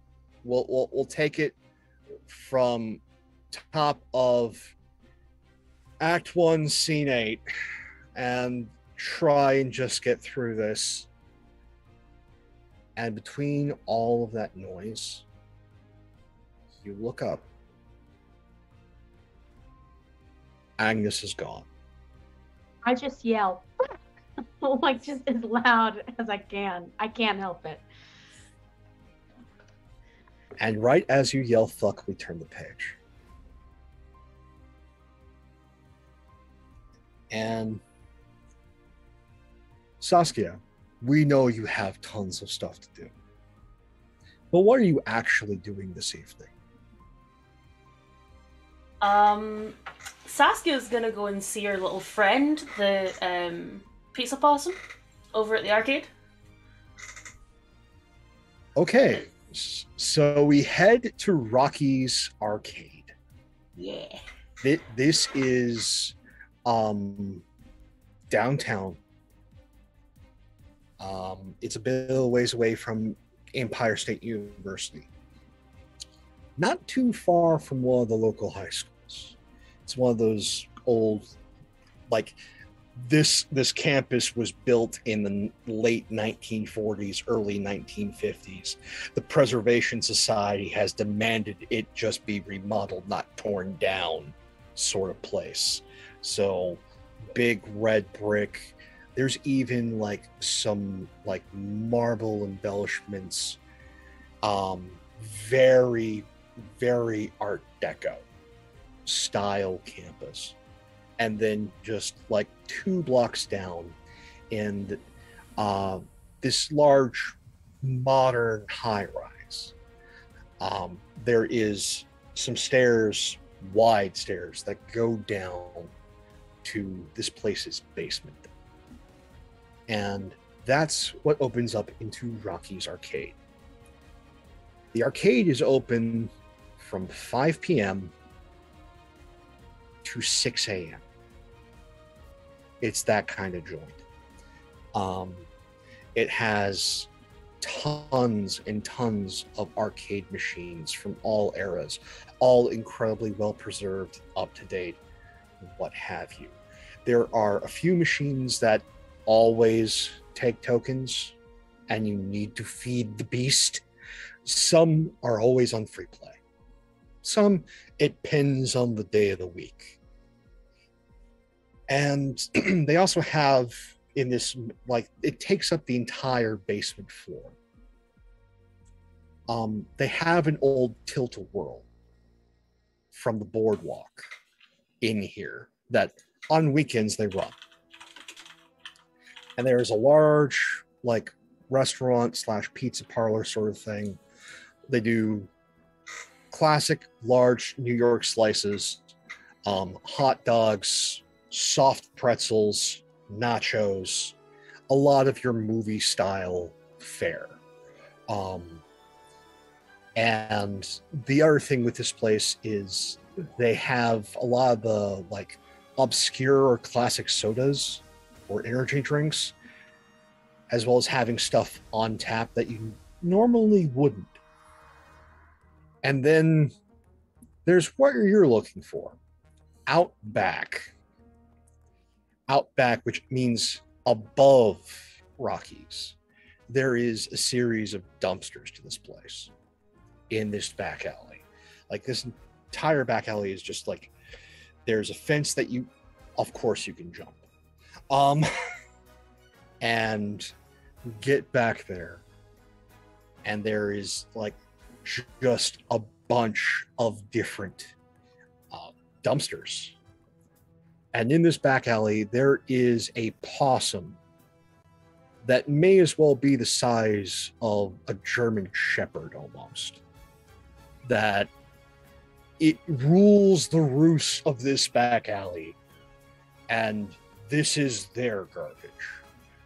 we'll, we'll we'll take it from top of act 1 scene 8 and try and just get through this and between all of that noise, you look up. Agnes is gone. I just yell, like just as loud as I can. I can't help it. And right as you yell fuck, we turn the page. And Saskia, we know you have tons of stuff to do. But what are you actually doing this evening? Um, Saskia's gonna go and see her little friend, the um, pizza possum, over at the arcade. Okay, so we head to Rocky's Arcade. Yeah. Thi- This is um, downtown. Um, it's a bit of a ways away from Empire State University. Not too far from one of the local high schools. It's one of those old, like this this campus was built in the late 1940s, early 1950s. The Preservation Society has demanded it just be remodeled, not torn down, sort of place. So, big red brick. There's even like some like marble embellishments. Um, very, very Art Deco style campus. And then just like two blocks down in uh, this large modern high rise um, there is some stairs wide stairs that go down to this place's basement. And that's what opens up into rocky's arcade. The arcade is open from 5 p.m to 6 a.m it's that kind of joint. Um, it has tons and tons of arcade machines from all eras, all incredibly well preserved, up to date, what have you. There are a few machines that always take tokens, and you need to feed the beast. Some are always on free play. Some it pins on the day of the week. And they also have in this like it takes up the entire basement floor. Um they have an old tilt-a-whirl from the boardwalk in here that on weekends they run. And there's a large like restaurant slash pizza parlor sort of thing. They do classic large new york slices um, hot dogs soft pretzels, nachos, a lot of your movie style fare. Um, And the other thing with this place is they have a lot of the like obscure or classic sodas or energy drinks, as well as having stuff on tap that you normally wouldn't. And then there's what you're looking for Outback. Outback, which means above Rocky's, there is a series of dumpsters to this place in this back alley. Like this entire back alley is just like there's a fence that you, of course, you can jump. Um, and get back there, and there is like just a bunch of different uh, dumpsters. And in this back alley, there is a possum that may as well be the size of a German Shepherd almost. That it rules the roost of this back alley. And this is their garbage.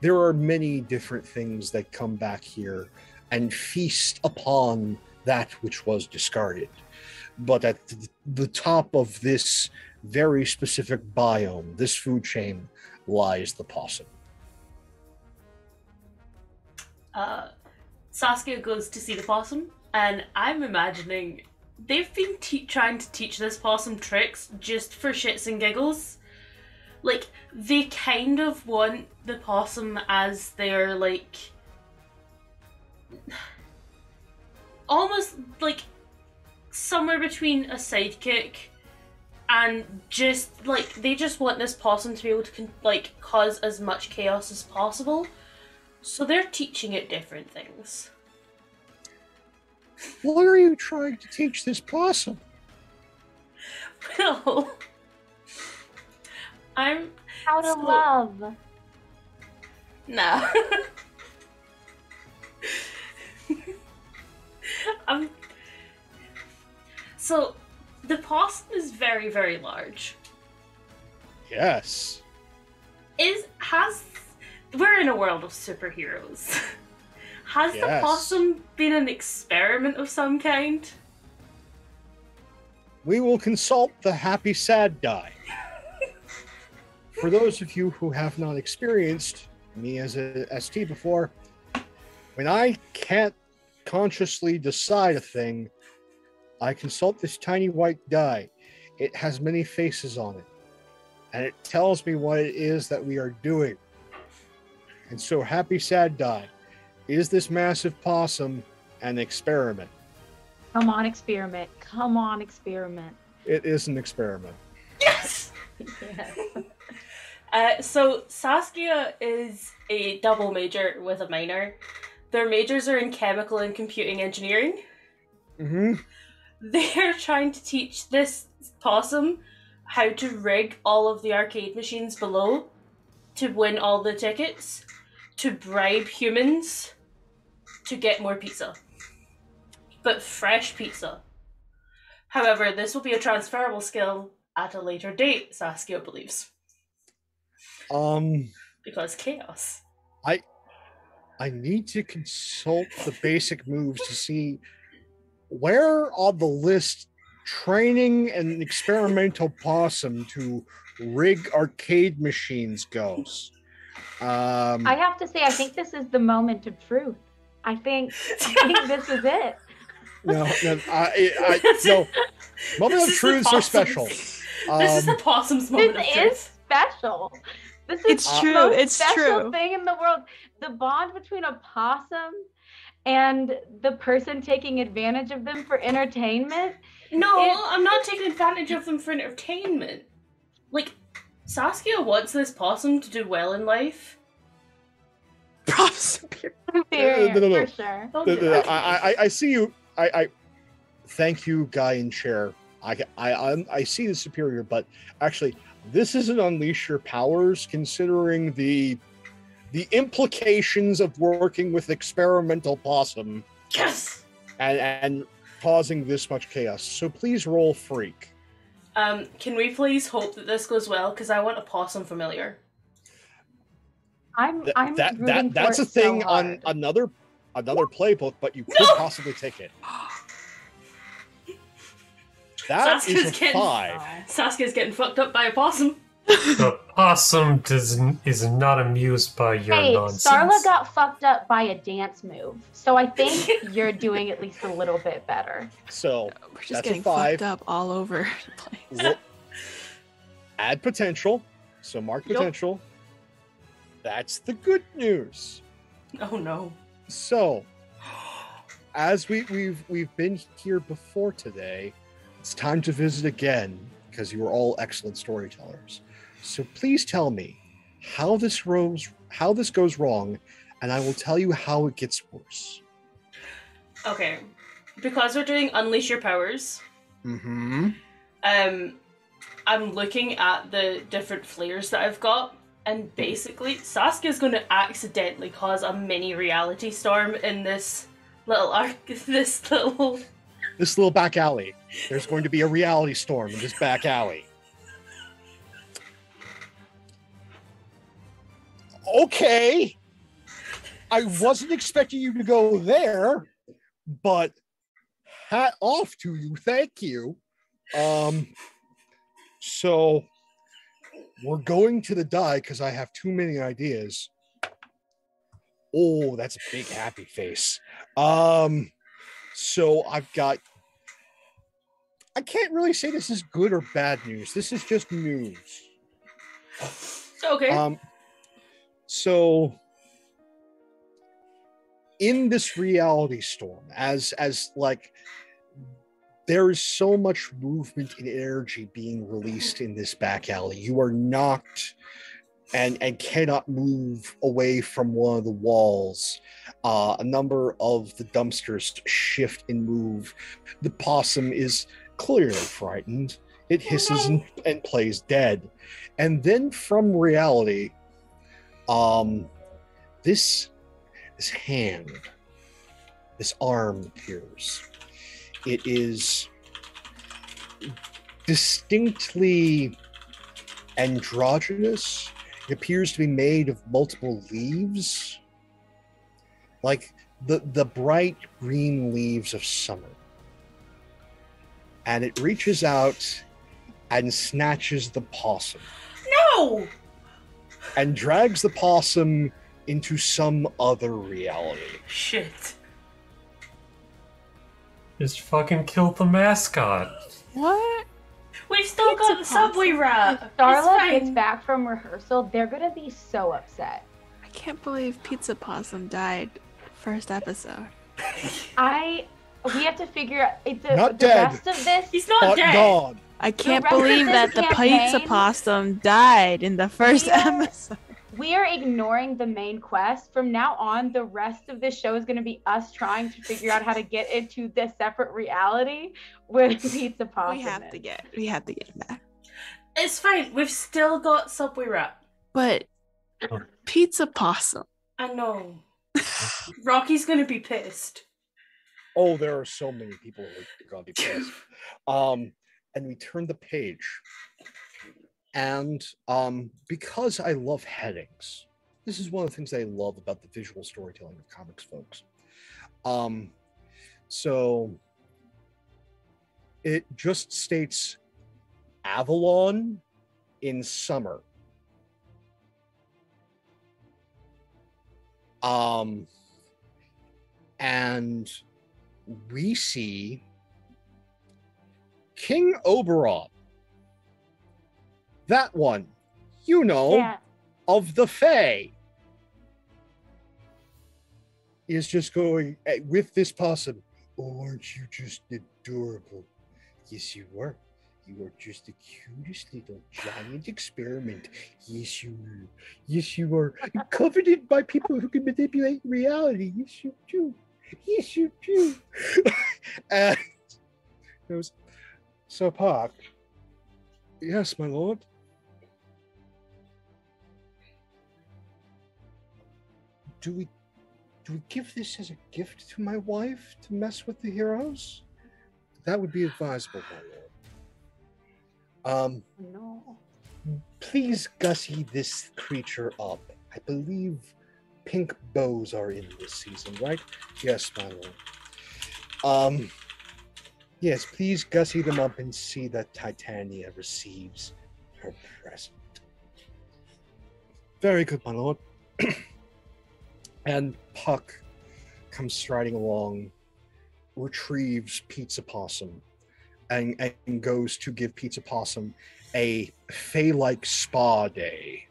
There are many different things that come back here and feast upon that which was discarded. But at the top of this very specific biome, this food chain, lies the possum. Uh, Saskia goes to see the possum, and I'm imagining they've been te- trying to teach this possum tricks just for shits and giggles. Like, they kind of want the possum as their, like, almost like somewhere between a sidekick and just like they just want this possum to be able to con- like cause as much chaos as possible so they're teaching it different things What are you trying to teach this possum? well i'm How to So- love. no i'm so the possum is very very large Yes. is has we're in a world of superheroes. has the possum been an experiment of some kind? We will consult the happy sad die. For those of you who have not experienced me as a ST before, when I can't consciously decide a thing, I consult this tiny white die. It has many faces on it, and it tells me what it is that we are doing. And so, happy sad die. Is this massive possum an experiment? Come on, experiment. Come on, experiment. It is an experiment. Yes. Yes. Uh, so Saskia is a double major with a minor. Their majors are in chemical and computing engineering. Mm-hmm. They're trying to teach this possum how to rig all of the arcade machines below to win all the tickets, to bribe humans to get more pizza. But fresh pizza. However, this will be a transferable skill at a later date, Saskia believes. Um, Because chaos. I need to consult the basic moves to see where on the list training an experimental possum to rig arcade machines goes. Um, I have to say, I think this is the moment of truth. I think, I think this is it. no, no, I, I, no. Moment of This truths are possum's- special. this is the Um, possum's moment This of is special. This is It's true, most it's special true. thing in the world. The bond between a possum and the person taking advantage of them for entertainment. No, It- I'm not taking advantage of them for entertainment. Like, Saskia wants this possum to do well in life. Props. Superior, no, no, no. for sure. Don't the- do. I, I, I see you. I, I thank you, guy in chair. I, I, I, I see the superior, but actually, this isn't unleash your powers, considering the the implications of working with experimental possum Yes! and and causing this much chaos. So please roll freak. Um, can we please hope that this goes well? Because I want a possum familiar. I'm, Th- I'm that that that's a it so thing on another another playbook, but you could No! possibly take it. That is Saskia's a getting- five. Saskia's getting fucked up by a possum. The possum does is not amused by your Hey, nonsense. Starla got fucked up by a dance move, so I think you're doing at least a little bit better. So We're just That's a getting five. fucked up all over the place. add potential. So mark Yup. potential. That's the good news. Oh no. So, as we, we've we've been here before today, it's time to visit again because you are all excellent storytellers. So please tell me how this goes how this goes wrong, and I will tell you how it gets worse. Okay. Because we're doing Unleash Your Powers, Mm-hmm. um, I'm looking at the different flares that I've got, and basically, Saskia's going to accidentally cause a mini reality storm in this little arc. This little. This little back alley. There's going to be a reality storm in this back alley. Okay. I wasn't expecting you to go there, but hat off to you. Thank you. Um so we're going to the die because I have too many ideas. Oh, that's a big happy face. Um so I've got I can't really say this is good or bad news. This is just news. Okay. Um, so in this reality storm, as as like there is so much movement and energy being released in this back alley. You are knocked and and cannot move away from one of the walls. Uh, a number of the dumpsters shift and move. The possum is clearly frightened. It hisses and, and plays dead. And then from reality, um, this this hand, this arm appears. It is distinctly androgynous. It appears to be made of multiple leaves, like the the bright green leaves of summer. And it reaches out and snatches the possum no! and drags the possum into some other reality. Shit. Just fucking killed the mascot. What? We've still It's got the subway possum. rat. It's Starla gets back from rehearsal, they're gonna be so upset. I can't believe Pizza Possum died first episode. I we have to figure out it- the, Not the dead. rest of this. He's not But dead. gone. I can't believe this that the Pizza Possum died in the first Yeah. episode. We are ignoring the main quest. From now on, the rest of this show is going to be us trying to figure out how to get into this separate reality with Pizza Possum. We have is. to get we have to get him back. It's fine. We've still got subway rat. But oh. Pizza Possum. I know. Rocky's gonna be pissed. Oh, there are so many people who are gonna be pissed. Um, and we turn the page. And um, because I love headings, this is one of the things I love about the visual storytelling of comics, folks. Um, so it just states Avalon in summer. Um, and we see King Oberon. That one, you know, Yeah. of the Fae, is just going eh, with this possum. Oh, aren't you just adorable? Yes, you are. You are just the cutest little giant experiment. Yes, you are. Yes, you are. Coveted by people who can manipulate reality. Yes, you do. Yes, you do. and it goes, so Puck. Yes, my lord. Do we do we give this as a gift to my wife to mess with the heroes? That would be advisable, my lord. Um, No. please gussy this creature up. I believe pink bows are in this season, right? Yes, my lord. Um, Yes, please gussy them up and see that Titania receives her present. Very good, my lord. and Puck comes striding along, retrieves Pizza Possum, and, and goes to give Pizza Possum a Fey like spa day.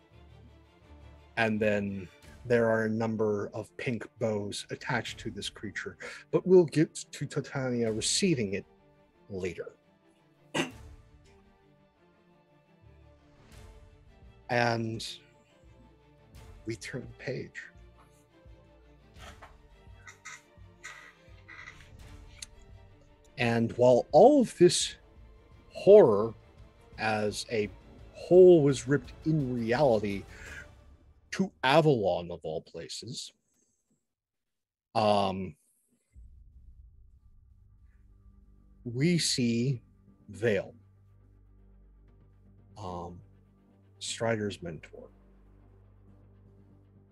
And then there are a number of pink bows attached to this creature, but we'll get to Titania receiving it later. and we turn the page. And while all of this horror as a whole was ripped in reality to Avalon of all places, um, we see Vale, um, Strider's mentor.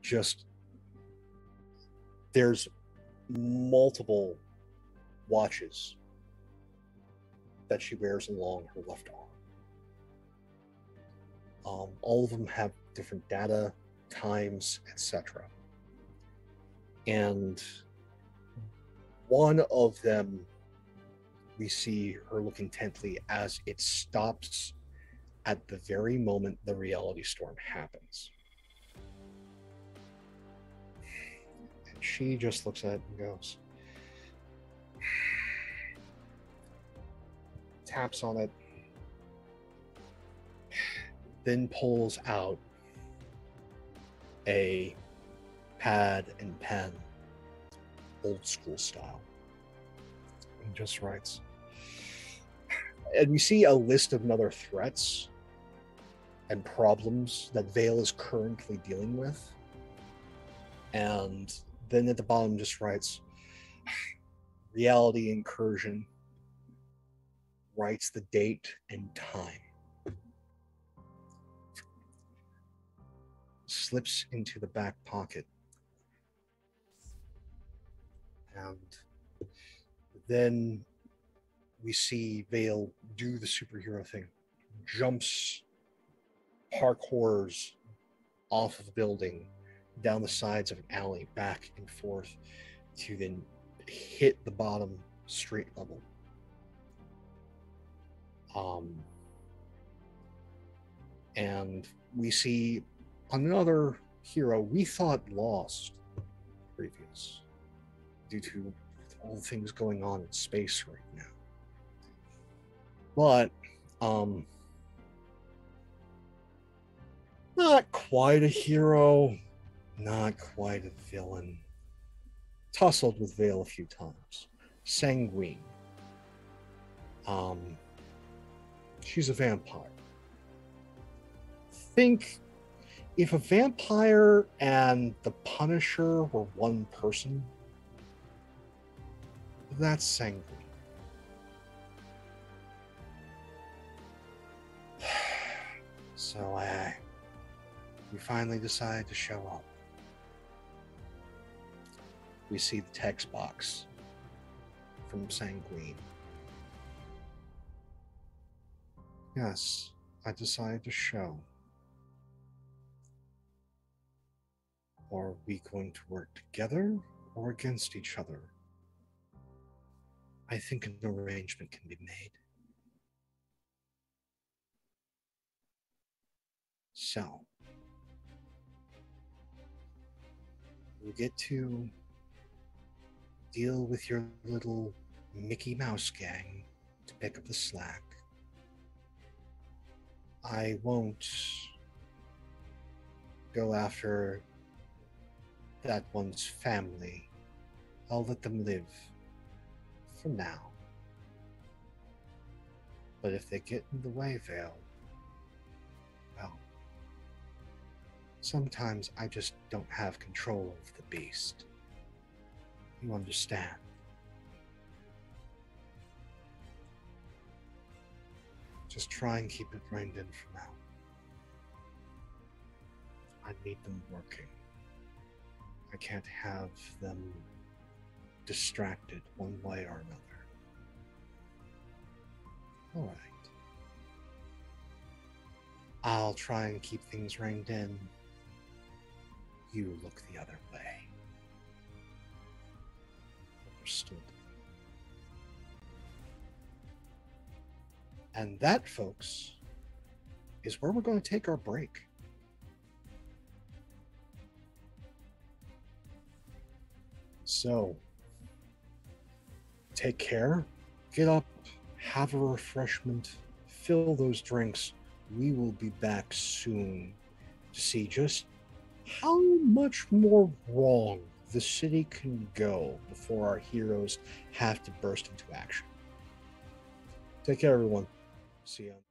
Just there's multiple watches that she wears along her left arm. Um, all of them have different data, times, etc. And one of them, we see her look intently as it stops at the very moment the reality storm happens. And she just looks at it and goes, taps on it, then pulls out a pad and pen, old school style, and just writes. And we see a list of other threats and problems that Vale is currently dealing with. And then at the bottom just writes reality incursion writes the date and time. Slips into the back pocket. And then we see Vale do the superhero thing. Jumps parkours off of the building, down the sides of an alley, back and forth to then hit the bottom street level um, and we see another hero we thought lost previous due to all the things going on in space right now. But um not quite a hero, not quite a villain. Tussled with Vale a few times. Sanguine. Um she's a vampire. Think if a vampire and the Punisher were one person, that's sanguine. So I, we finally decide to show up. We see the text box from Sanguine. Yes, I decided to show. Are we going to work together or against each other? I think an arrangement can be made. So, you get to deal with your little Mickey Mouse gang to pick up the slack. I won't go after that one's family. I'll let them live for now. But if they get in the way, Vale, well, sometimes I just don't have control of the beast. You understand? Just try and keep it reined in for now. I need them working. I can't have them distracted one way or another. All right. I'll try and keep things reined in. You look the other way. Understood. And that, folks, is where we're going to take our break. So, take care, get up, have a refreshment, fill those drinks. We will be back soon to see just how much more wrong the city can go before our heroes have to burst into action. Take care, everyone. See you.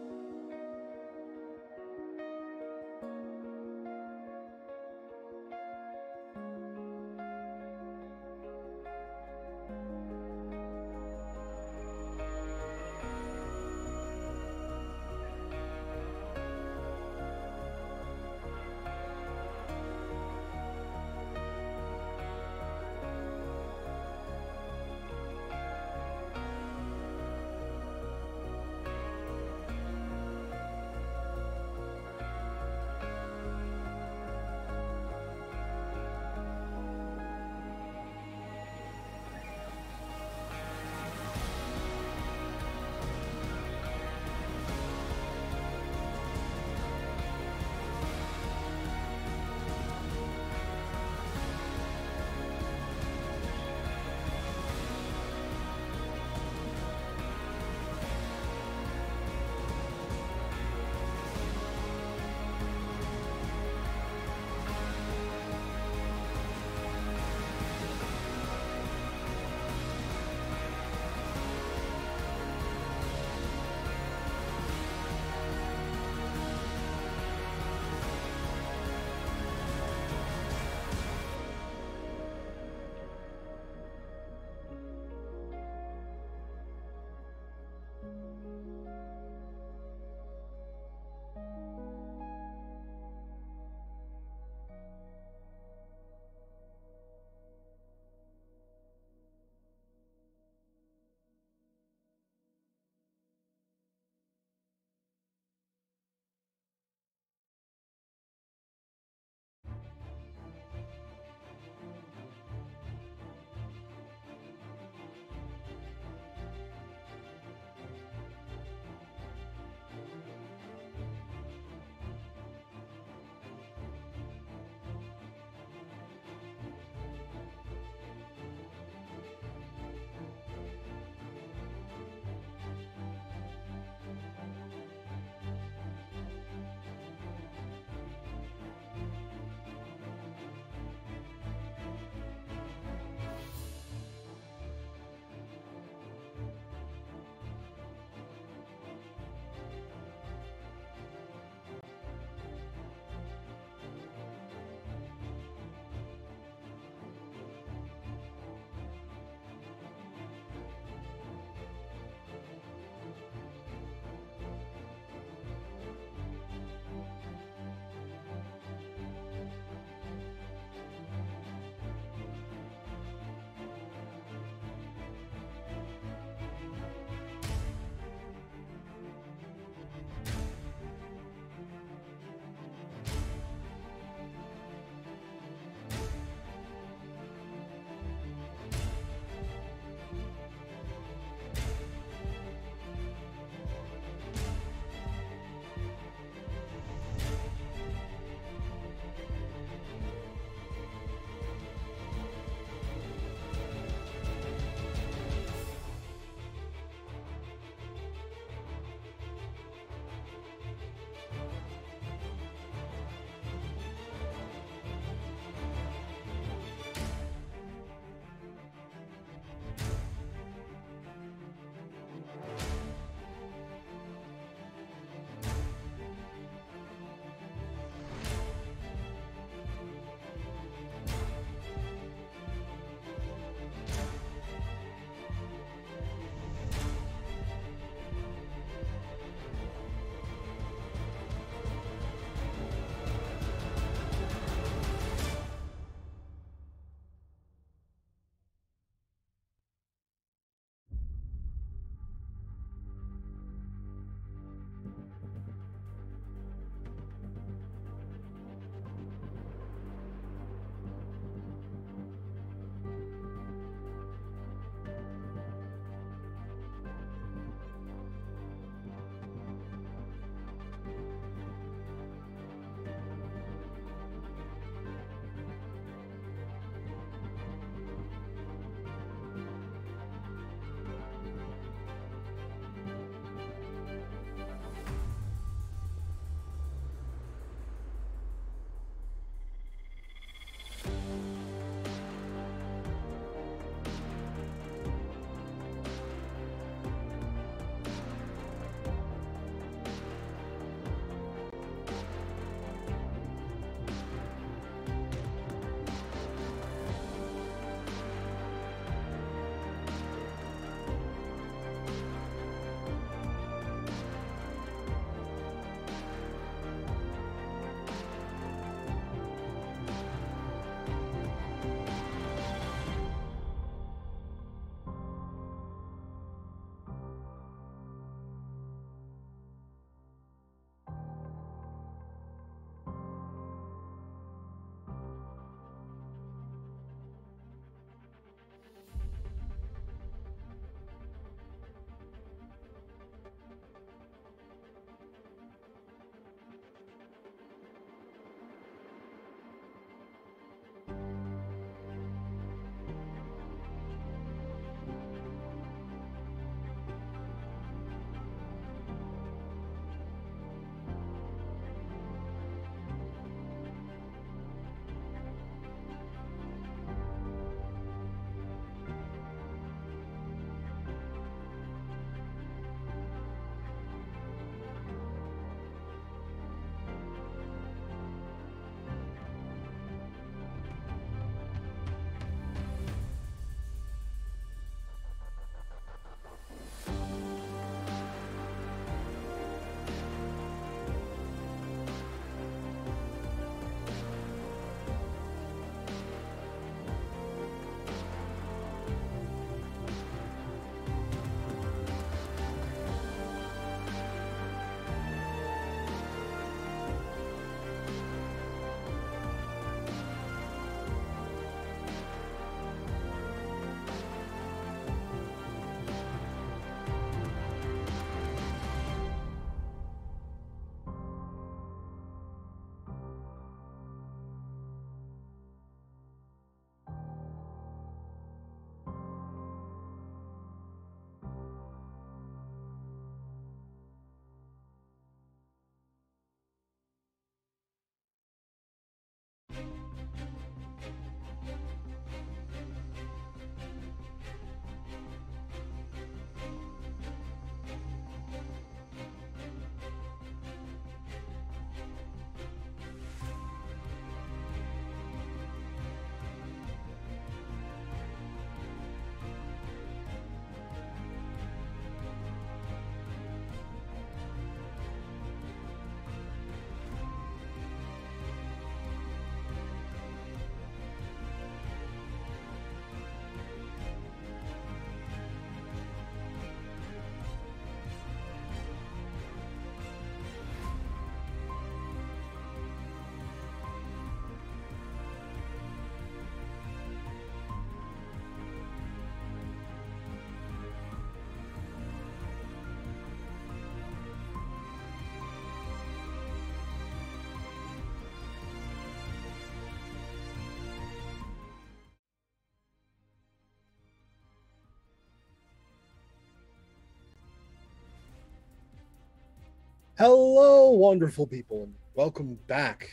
Hello, wonderful people, and welcome back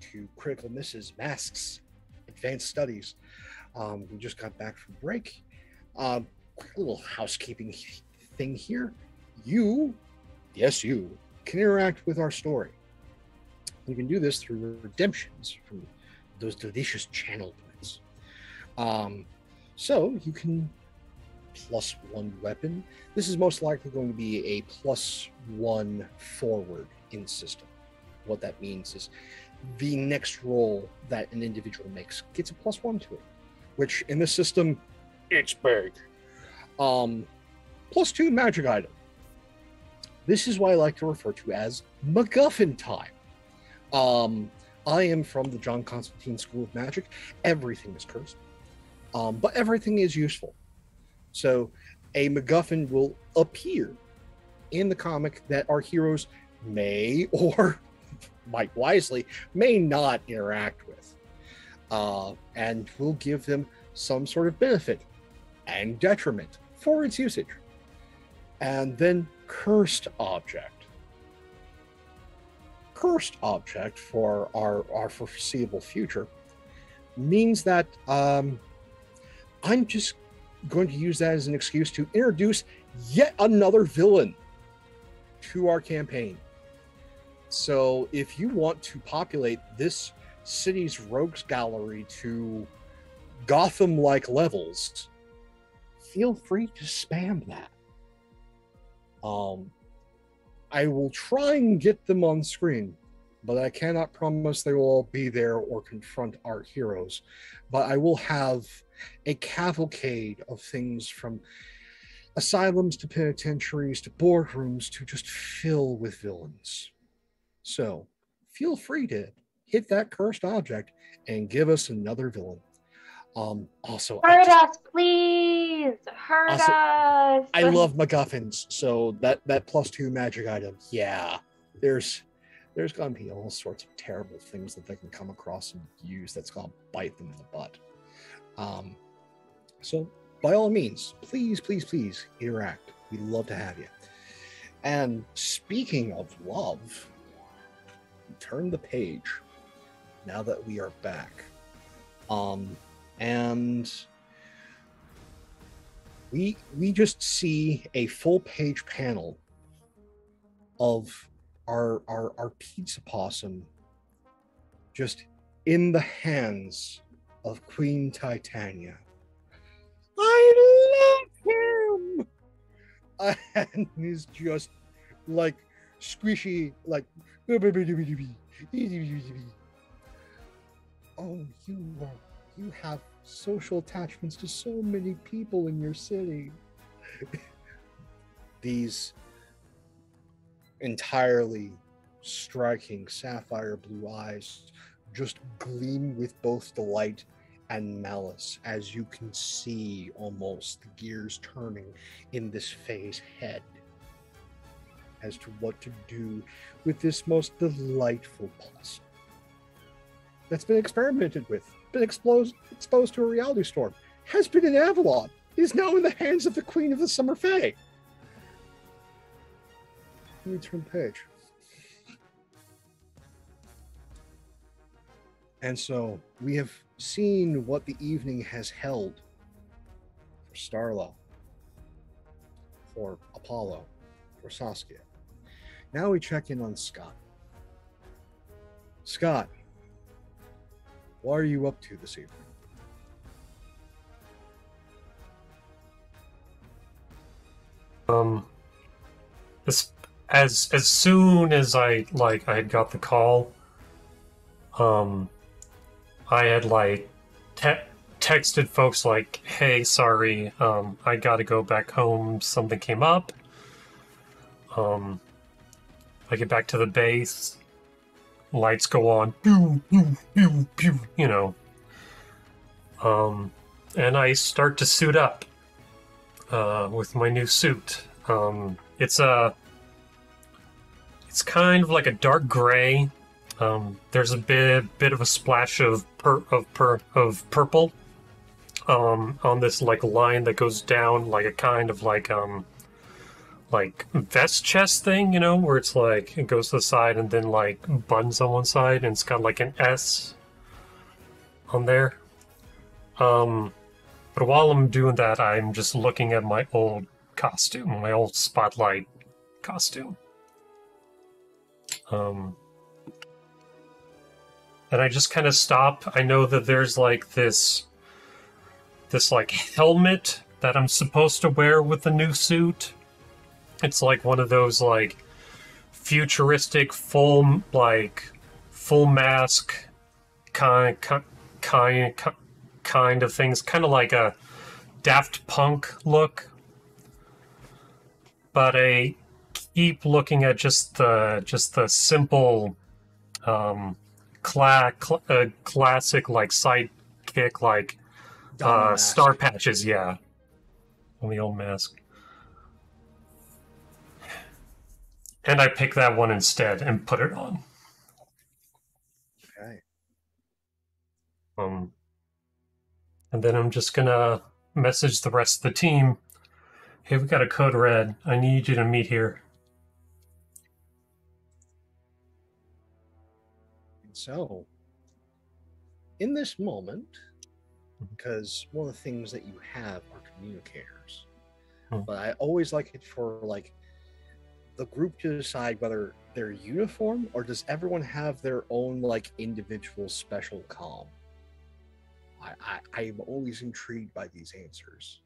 to Critical Misses Masks Advanced Studies. Um, we just got back from break. Um, quick little housekeeping thing here. You, yes, you, can interact with our story. You can do this through redemptions from those delicious channel points. Um, so you can plus one weapon. This is most likely going to be a plus one forward in system. What that means is the next roll that an individual makes gets a plus one to it, which in this system, it's big. Um, plus two magic item. This is what I like to refer to as MacGuffin time. Um, I am from the John Constantine School of Magic. Everything is cursed, um, but everything is useful. So a MacGuffin will appear in the comic that our heroes may or might wisely may not interact with, uh, and will give them some sort of benefit and detriment for its usage. And then cursed object. Cursed object for our, our foreseeable future means that um, I'm just going to use that as an excuse to introduce yet another villain to our campaign. So if you want to populate this city's rogues gallery to Gotham like levels, feel free to spam that. Um, I will try and get them on screen, but I cannot promise they will all be there or confront our heroes. But I will have a cavalcade of things from asylums to penitentiaries to boardrooms to just fill with villains. So feel free to hit that cursed object and give us another villain. Um, also, Hurt just- us, please. Hurt Also, us. I love MacGuffins, so that that plus two magic item, yeah. There's there's gonna be all sorts of terrible things that they can come across and use that's gonna bite them in the butt. Um, so by all means, please, please, please interact. We'd love to have you. And speaking of love, turn the page now that we are back. Um, and we we just see a full page panel of our our our pizza possum just in the hands of Queen Titania. I love him, and is just like squishy, like oh, you are you have social attachments to so many people in your city. These entirely striking sapphire blue eyes just gleam with both delight and malice as you can see almost the gears turning in this Fae's head as to what to do with this most delightful possum that's been experimented with, been exposed, exposed to a reality storm, has been in Avalon, is now in the hands of the Queen of the Summer Fae. Let me turn page. And so we have seen what the evening has held for Starla, for Apollo, for Saskia. Now we check in on Scott. Scott, what are you up to this evening? Um, as as as soon as I like I had got the call, um, I had like te- texted folks like, "Hey, sorry, um, I got to go back home. Something came up. Um, I get back to the base, lights go on, pew pew pew pew, you know. Um, and I start to suit up uh, with my new suit. Um, it's a, it's kind of like a dark gray. Um, there's a bit bit of a splash of per, of per, of purple um, on this like line that goes down like a kind of like um like vest chest thing, you know, where it's like it goes to the side and then like buttons on one side and it's got like an S on there. Um, but while I'm doing that, I'm just looking at my old costume, my old spotlight costume. Um, and I just kind of stop. I know that there's like this, this like helmet that I'm supposed to wear with the new suit. It's like one of those like futuristic full like full mask kind kind kind of things, kind of like a Daft Punk look. But I keep looking at just the just the simple um cla- cl- uh, classic like sidekick like uh star patches, yeah. On the old mask. And I pick that one instead and put it on. Okay. Um, and then I'm just gonna message the rest of the team. Hey, we got a code red. I need you to meet here. So, in this moment, because one of the things that you have are communicators, Hmm. but I always like it for like the group to decide whether they're uniform or does everyone have their own like individual special comm. I, I I'm always intrigued by these answers.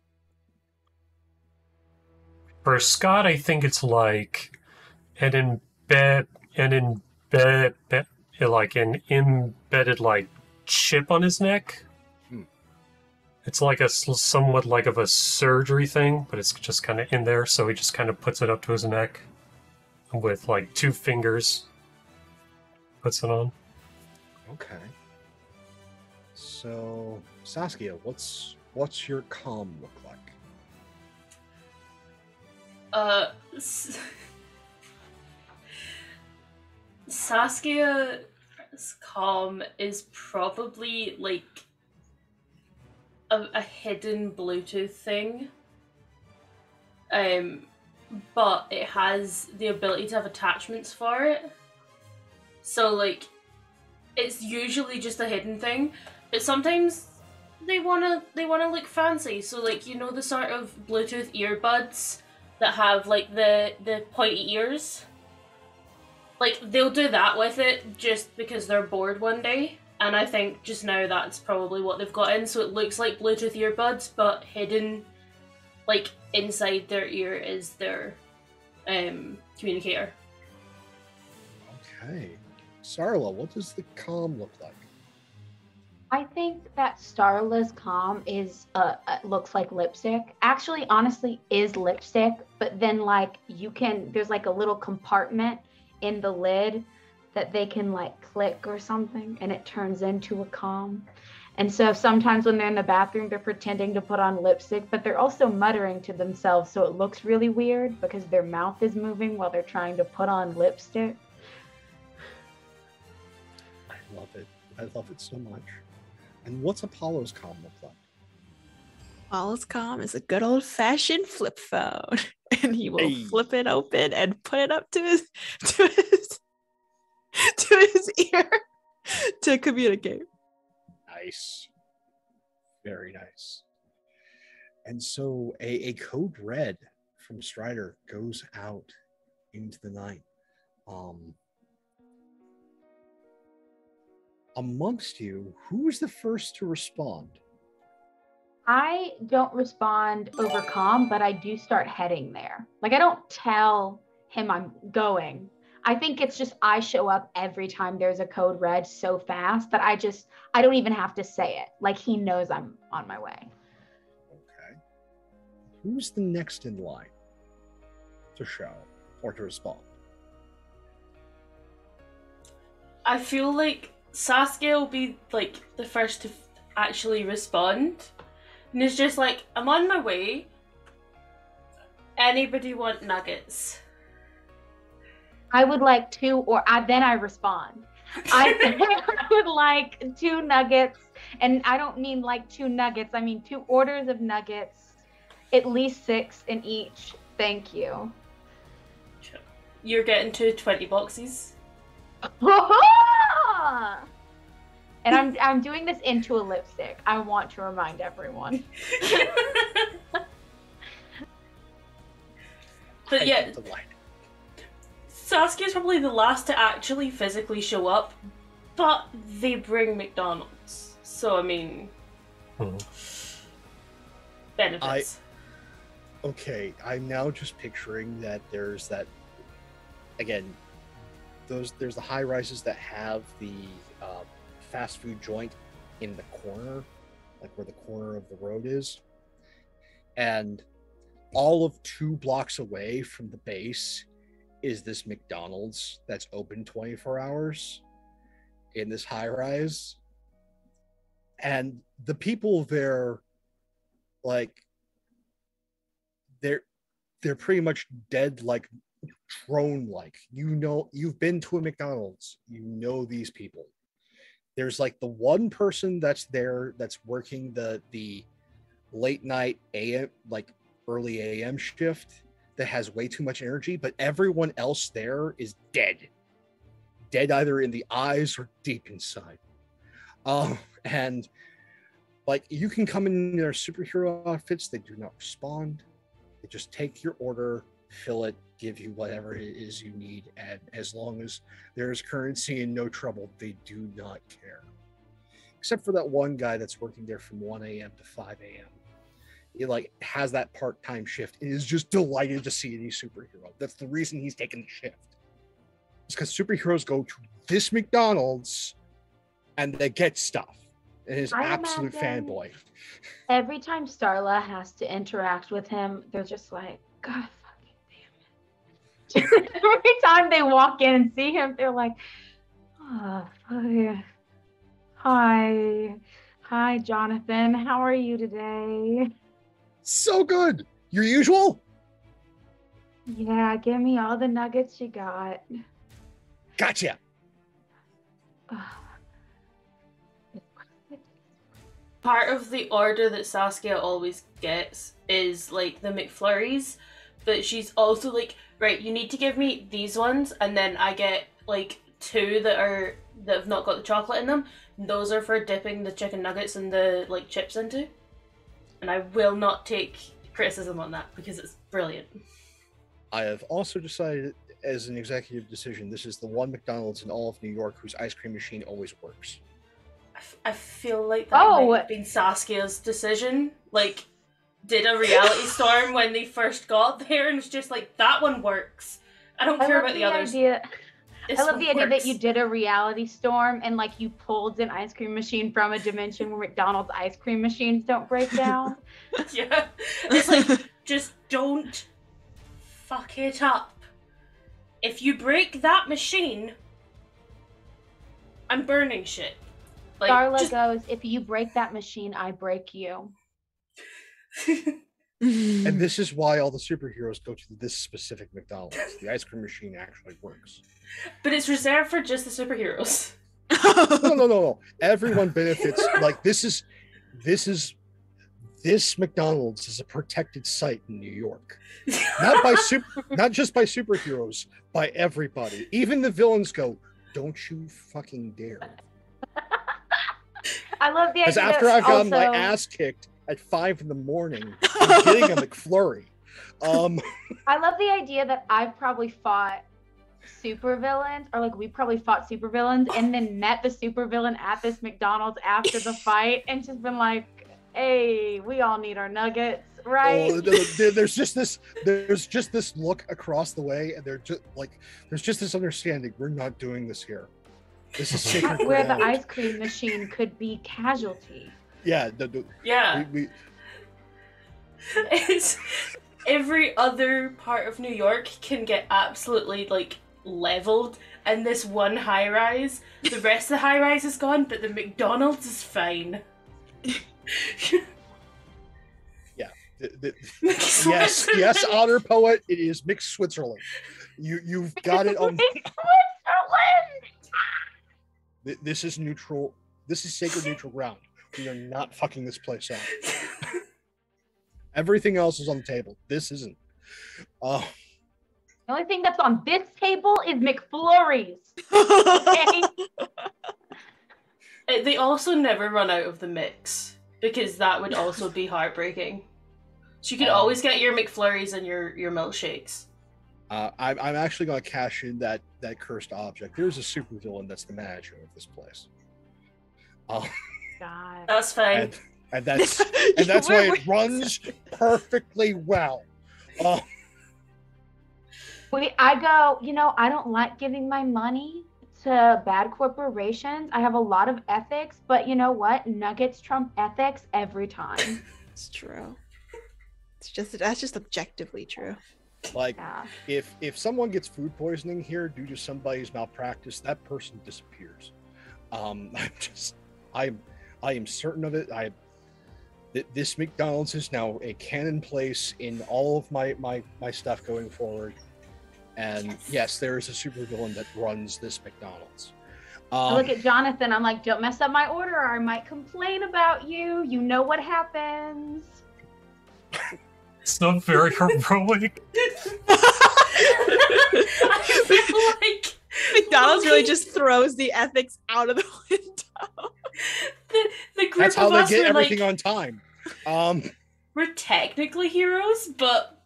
For Scott, I think it's like an embed, an embed, like an embedded like chip on his neck. Hmm. It's like a somewhat like of a surgery thing, but it's just kind of in there. So he just kind of puts it up to his neck with like two fingers. Puts it on. Okay. So Saskia, what's what's your comm look like? Uh, S- Saskia's comm is probably like a, a hidden Bluetooth thing. Um, but it has the ability to have attachments for it. So like, it's usually just a hidden thing, but sometimes they wanna they wanna look fancy. So like you know the sort of Bluetooth earbuds that have like the the pointy ears. Like they'll do that with it just because they're bored one day. And I think just now that's probably what they've got in. So it looks like Bluetooth earbuds, but hidden, like inside their ear is their um, communicator. Okay. Sarla, what does the comm look like? I think that Starla's comm is uh, uh looks like lipstick. Actually, honestly, is lipstick. But then like you can there's like a little compartment in the lid that they can like click or something, and it turns into a comm. And so sometimes when they're in the bathroom, they're pretending to put on lipstick, but they're also muttering to themselves, so it looks really weird because their mouth is moving while they're trying to put on lipstick. I love it. I love it so much. And what's Apollo's comm look like? Wallace Com is a good old fashioned flip phone, and he will Hey. flip it open and put it up to his to his to his ear to communicate. Nice. Very nice. And so a, a code red from Strider goes out into the night. Um amongst you, who is the first to respond? I don't respond over comm, but I do start heading there. Like I don't tell him I'm going. I think it's just I show up every time there's a code red so fast that I just I don't even have to say it. Like he knows I'm on my way. Okay. Who's the next in line to show or to respond? I feel like Saskia will be like the first to actually respond. And it's just like, I'm on my way. Anybody want nuggets? I would like two or I then I respond. I, would like two nuggets and I don't mean like two nuggets. I mean two orders of nuggets, at least 6 in each. Thank you. you're getting two 20 boxes. and I'm I'm doing this into a lipstick. I want to remind everyone. but yeah, am delighted. Saskia's probably the last to actually physically show up, but they bring McDonald's. So I mean, Hmm. benefits. okay, I'm now just picturing that there's that again. Those there's the high rises that have the uh, fast food joint in the corner, like where the corner of the road is, and all of two blocks away from the base is this McDonald's that's open 24 hours in this high rise, and the people there, like they're they're pretty much dead like drone like you know you've been to a mcdonald's. You know these people there's like the one person that's there that's working the the late night am like early am shift that has way too much energy but everyone else there is dead. Dead either in the eyes or deep inside. Um and like you can come in their superhero outfits. They do not respond. They just take your order, fill it, give you whatever it is you need, and as long as there is currency and no trouble, they do not care. Except for that one guy that's working there from 1 a.m. to 5 a.m. He like has that part-time shift and is just delighted to see any superhero. That's the reason he's taking the shift. It's because superheroes go to this McDonald's and they get stuff. And is I absolute fanboy. Every time Starla has to interact with him, they're just like, God fucking damn it. Every time they walk in and see him, they're like, ah, oh, hi. Hi. Hi, Jonathan. How are you today? So good. Your usual? Yeah, give me all the nuggets you got. Gotcha. Part of the order that Saskia always gets is like the McFlurries, but she's also like, right, you need to give me these ones, and then I get like two that are that have not got the chocolate in them. Those are for dipping the chicken nuggets and the like chips into. And I will not take criticism on that because it's brilliant. I have also decided as an executive decision, this is the one McDonald's in all of New York whose ice cream machine always works. I, f- I feel like that Oh. might have been Saskia's decision. Like, did a reality storm when they first got there, and was just like that one works. I don't I care about the, the others. idea. This I love the idea that you did a reality storm and like you pulled an ice cream machine from a dimension where McDonald's ice cream machines don't break down. yeah, it's like just don't fuck it up. If you break that machine, I'm burning shit. Like, Darla just- goes, if you break that machine, I break you. And this is why all the superheroes go to this specific McDonald's. The ice cream machine actually works. but it's reserved for just the superheroes. No, no, no, no. Everyone benefits. Like this is, this is, this McDonald's is a protected site in New York. Not by super, not just by superheroes, by everybody. Even the villains go, "Don't you fucking dare!" I love the idea. Because after I've gotten my ass kicked at five in the morning, getting a McFlurry. Um, I love the idea that I've probably fought supervillains, or like we probably fought supervillains, and then met the supervillain at this McDonald's after the fight, and just been like, "Hey, we all need our nuggets, right?" oh, there- there- there's just this, there's just this look across the way, and they're just like, there's just this understanding. We're not doing this here. This is sacred Where the ice cream machine could be casualty. Yeah, the, the, Yeah. we, we, it's every other part of New York can get absolutely like leveled and this one high rise the rest of the high rise is gone but the McDonald's is fine the, the, yes, yes, honor poet. It is mixed Switzerland. You, you've got it on. Switzerland! This is neutral. This is sacred neutral ground. We are not fucking this place up. Everything else is on the table. This isn't. Uh, The only thing that's on this table is McFlurries. Okay. They also never run out of the mix because that would also be heartbreaking. So you can Um, always get your McFlurries and your your milkshakes. Uh, I'm, I'm actually going to cash in that that cursed object. There's a supervillain that's the manager of this place. Uh, God. That's fine. and, and that's and that's why it runs perfectly well. Uh, Wait, I go, you know, I don't like giving my money to bad corporations. I have a lot of ethics, but you know what? Nuggets trump ethics every time. It's true. It's just that's just objectively true. like Yeah. if if someone gets food poisoning here due to somebody's malpractice, that person disappears. Um, I'm just I'm I am certain of it. I that this McDonald's is now a canon place in all of my my my stuff going forward. And Yes. yes, there is a supervillain that runs this McDonald's. I Um, look at Jonathan. I'm like, don't mess up my order or I might complain about you. You know what happens. It's not very heroic. I feel like McDonald's really just throws the ethics out of the window. the, the group that's how of they us get everything like, on time. Um, we're technically heroes, but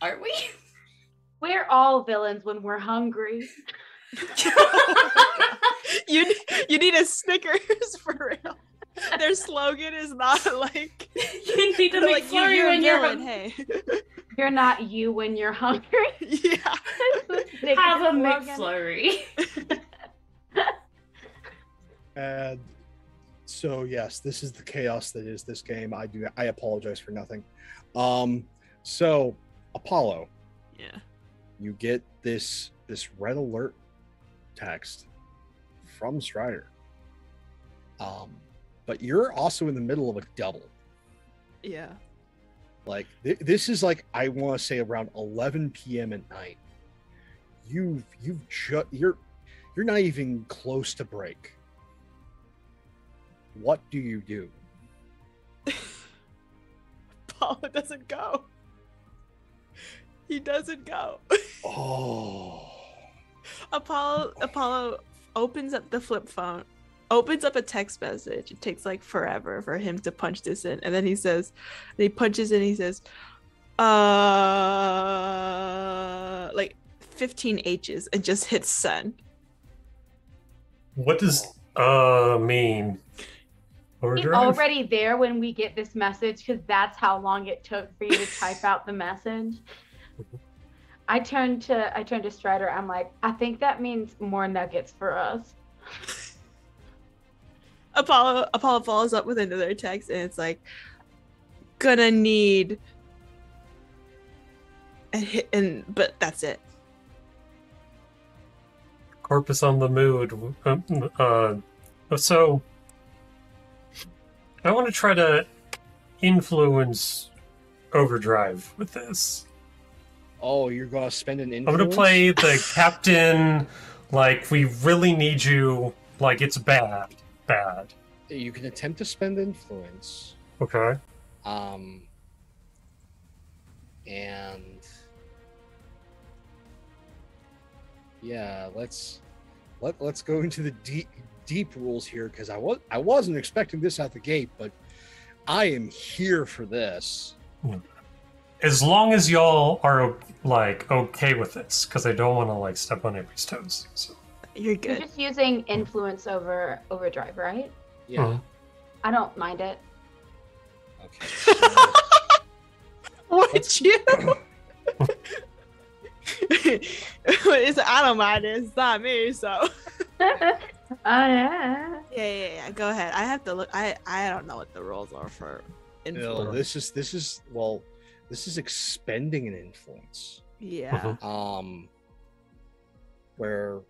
aren't we? We're all villains when we're hungry. you you need a Snickers for real. Their slogan is not like you need to make like flurry you're a when you're villain. Hey, You're not you when you're hungry. yeah. Have a slogan. McFlurry. And so yes, this is the chaos that is this game. I do I apologize for nothing. Um so Apollo, Yeah. you get this this red alert text from Strider. Um but you're also in the middle of a double. Yeah. Like th- this is like I want to say around 11 p.m. at night. You've you've ju- you're you're not even close to break. What do you do? Paula doesn't go. He doesn't go. Oh, Apollo Apollo opens up the flip phone, opens up a text message. It takes like forever for him to punch this in, and then he says, and he punches in. He says, "Uh, like 15 H's," and just hits send. What does uh mean? He's Overdrive? already there when we get this message because that's how long it took for you to type out the message. I turned to I turned to Strider. I'm like, I think that means more nuggets for us. Apollo Apollo follows up with another text, and it's like, "Gonna need." And hit, and but that's it. Corpus on the mood. Um, Uh, so, I want to try to influence Overdrive with this. oh, you're gonna spend an Influence? I'm gonna play the captain. Like we really need you. Like it's bad, bad. You can attempt to spend influence. Okay. Um, and yeah, let's let let's go into the deep deep rules here because I was I wasn't expecting this out the gate, but I am here for this. As long as y'all are like okay with this, because I don't want to like step on anybody's toes. So You're good. You're good. just using influence over overdrive, right? Yeah. Mhm. I don't mind it. Okay. so- Would you? it's, I don't mind it. It's not me, so. oh Yeah, yeah. yeah, yeah. Go ahead. I have to look. I I don't know what the rules are for Bill, influence. this is this is well, this is expending an influence. Yeah. um where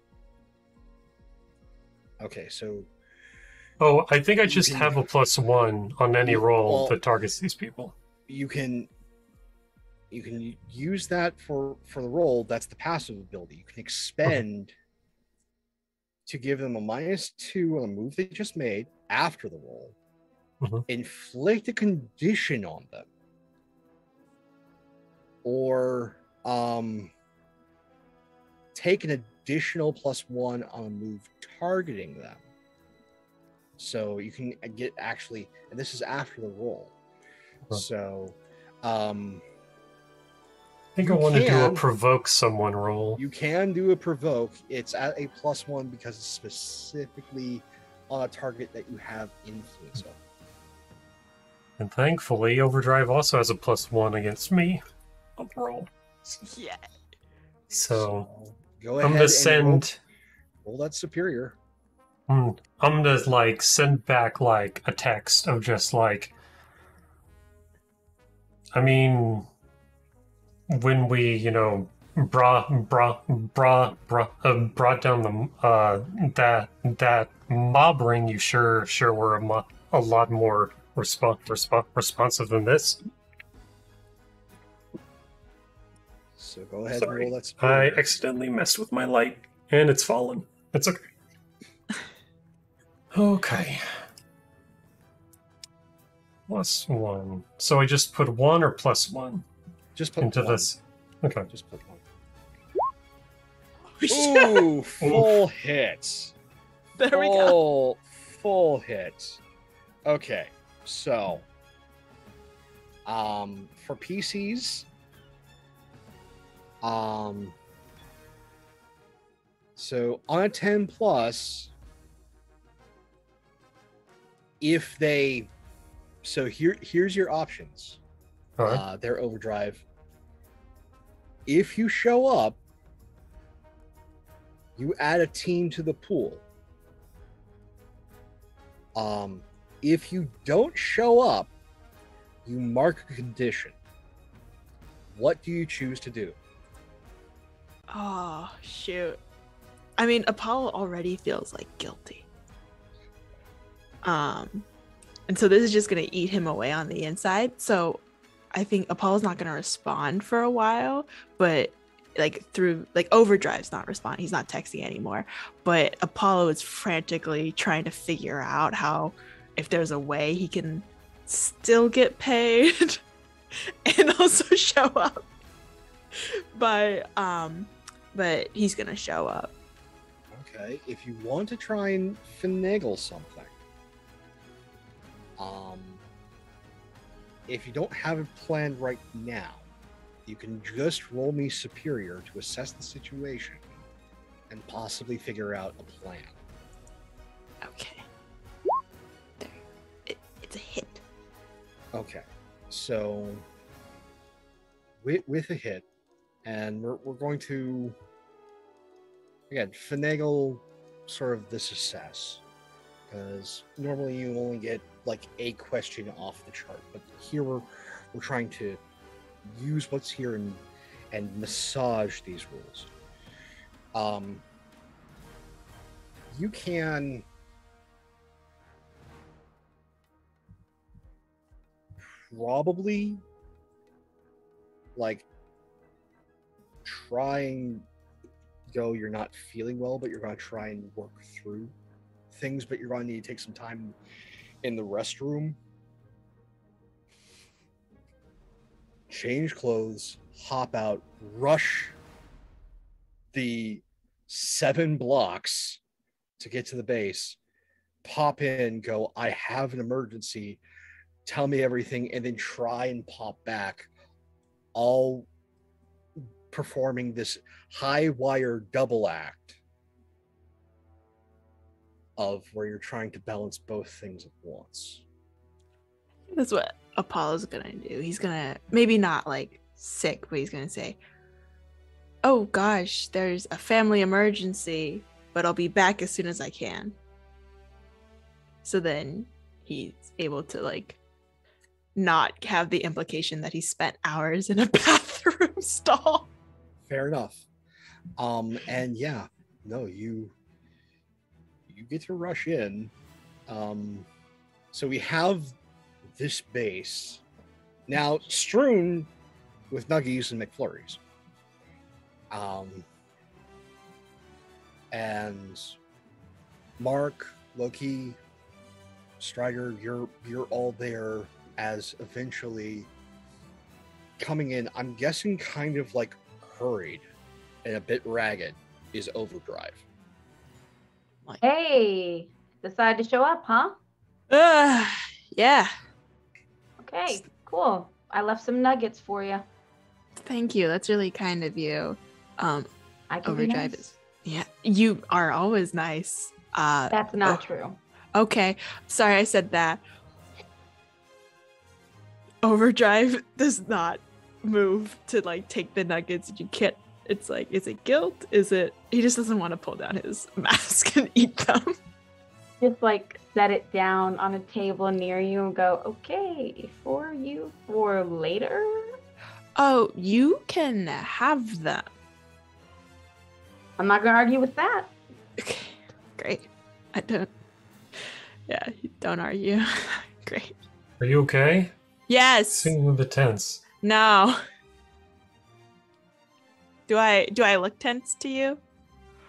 okay so Oh, I think I just can- have a plus one on any You- roll well- that targets these people. you can you can use that for for the roll that's the passive ability you can expend to give them a minus two on a move they just made after the roll Mhm. inflict a condition on them or um take an additional plus one on a move targeting them. So you can get actually, and this is after the roll. Huh. So um, think I You want to do a provoke someone roll. you can do a provoke. It's at a plus one because it's specifically on a target that you have influence on. And thankfully, Overdrive also has a plus one against me. on the roll. Yeah. So go I'm ahead gonna and roll, send. roll that superior. Hmm, I'm gonna like send back like a text of just like. I mean, when we you know brought brought brought brought uh, brought down the uh that that mob ring, you sure sure were a, mo- a lot more respon respon responsive than this. So go ahead Sorry. and roll that I accidentally messed with my light and it's fallen. It's okay. Okay. Plus one. So I just put one or plus one Just put into one. this. Okay. Just put one. Ooh, full hit. There we go. full, full hit. Okay, so um for PCs, um so on a 10 plus, if they so here here's your options. All right. Uh their overdrive. If you show up, you add a team to the pool. Um, if you don't show up, you mark a condition. What do you choose to do? Oh shoot. I mean, Apollo already feels like guilty. Um, and so this is just gonna eat him away on the inside. So I think Apollo's not gonna respond for a while, but like through like overdrive's not responding. He's not texting anymore. But apollo is frantically trying to figure out how if there's a way he can still get paid and also show up. But um but he's gonna show up. Okay, if you want to try and finagle something, um, if you don't have it planned right now, you can just roll me superior to assess the situation and possibly figure out a plan. okay. There. It, it's a hit. Okay, so with, with a hit, and we're, we're going to again finagle sort of the success because normally you only get like a question off the chart, but here we're we're trying to use what's here and and massage these rules. Um, you can probably like try and go you're not feeling well but you're going to try and work through things but you're going to need to take some time in the restroom. Change clothes hop out rush the seven blocks to get to the base pop in go i have an emergency. Tell me everything and then try and pop back all performing this high wire double act of where you're trying to balance both things at once. That's what apollo's gonna do. He's gonna maybe not like sick but he's gonna say oh gosh there's a family emergency but i'll be back as soon as i can. So then he's able to like not have the implication that he spent hours in a bathroom stall. Fair enough. Um and yeah no you you get to rush in. Um so we have this base. Now strewn with nuggies and mcflurries. Um and mark loki strider you're you're all there as eventually coming in. I'm guessing kind of like hurried and a bit ragged is Overdrive. Hey, decided to show up, huh? Uh, yeah. Okay, cool. I left some nuggets for you. Thank you. That's really kind of you. Um, I can overdrive nice. is yeah. You are always nice. Uh, That's not Oh. true. okay. Sorry, I said that. Overdrive does not move to like take the nuggets. You can't. It's like, is it guilt? Is it? He just doesn't want to pull down his mask and eat them. Just like set it down on a table near you and go, okay, for you for later. Oh, you can have them. I'm not gonna argue with that. Okay, great. I don't. Yeah, don't argue. great. Are you okay? Yes. Seem a bit tense. No. Do I do I look tense to you?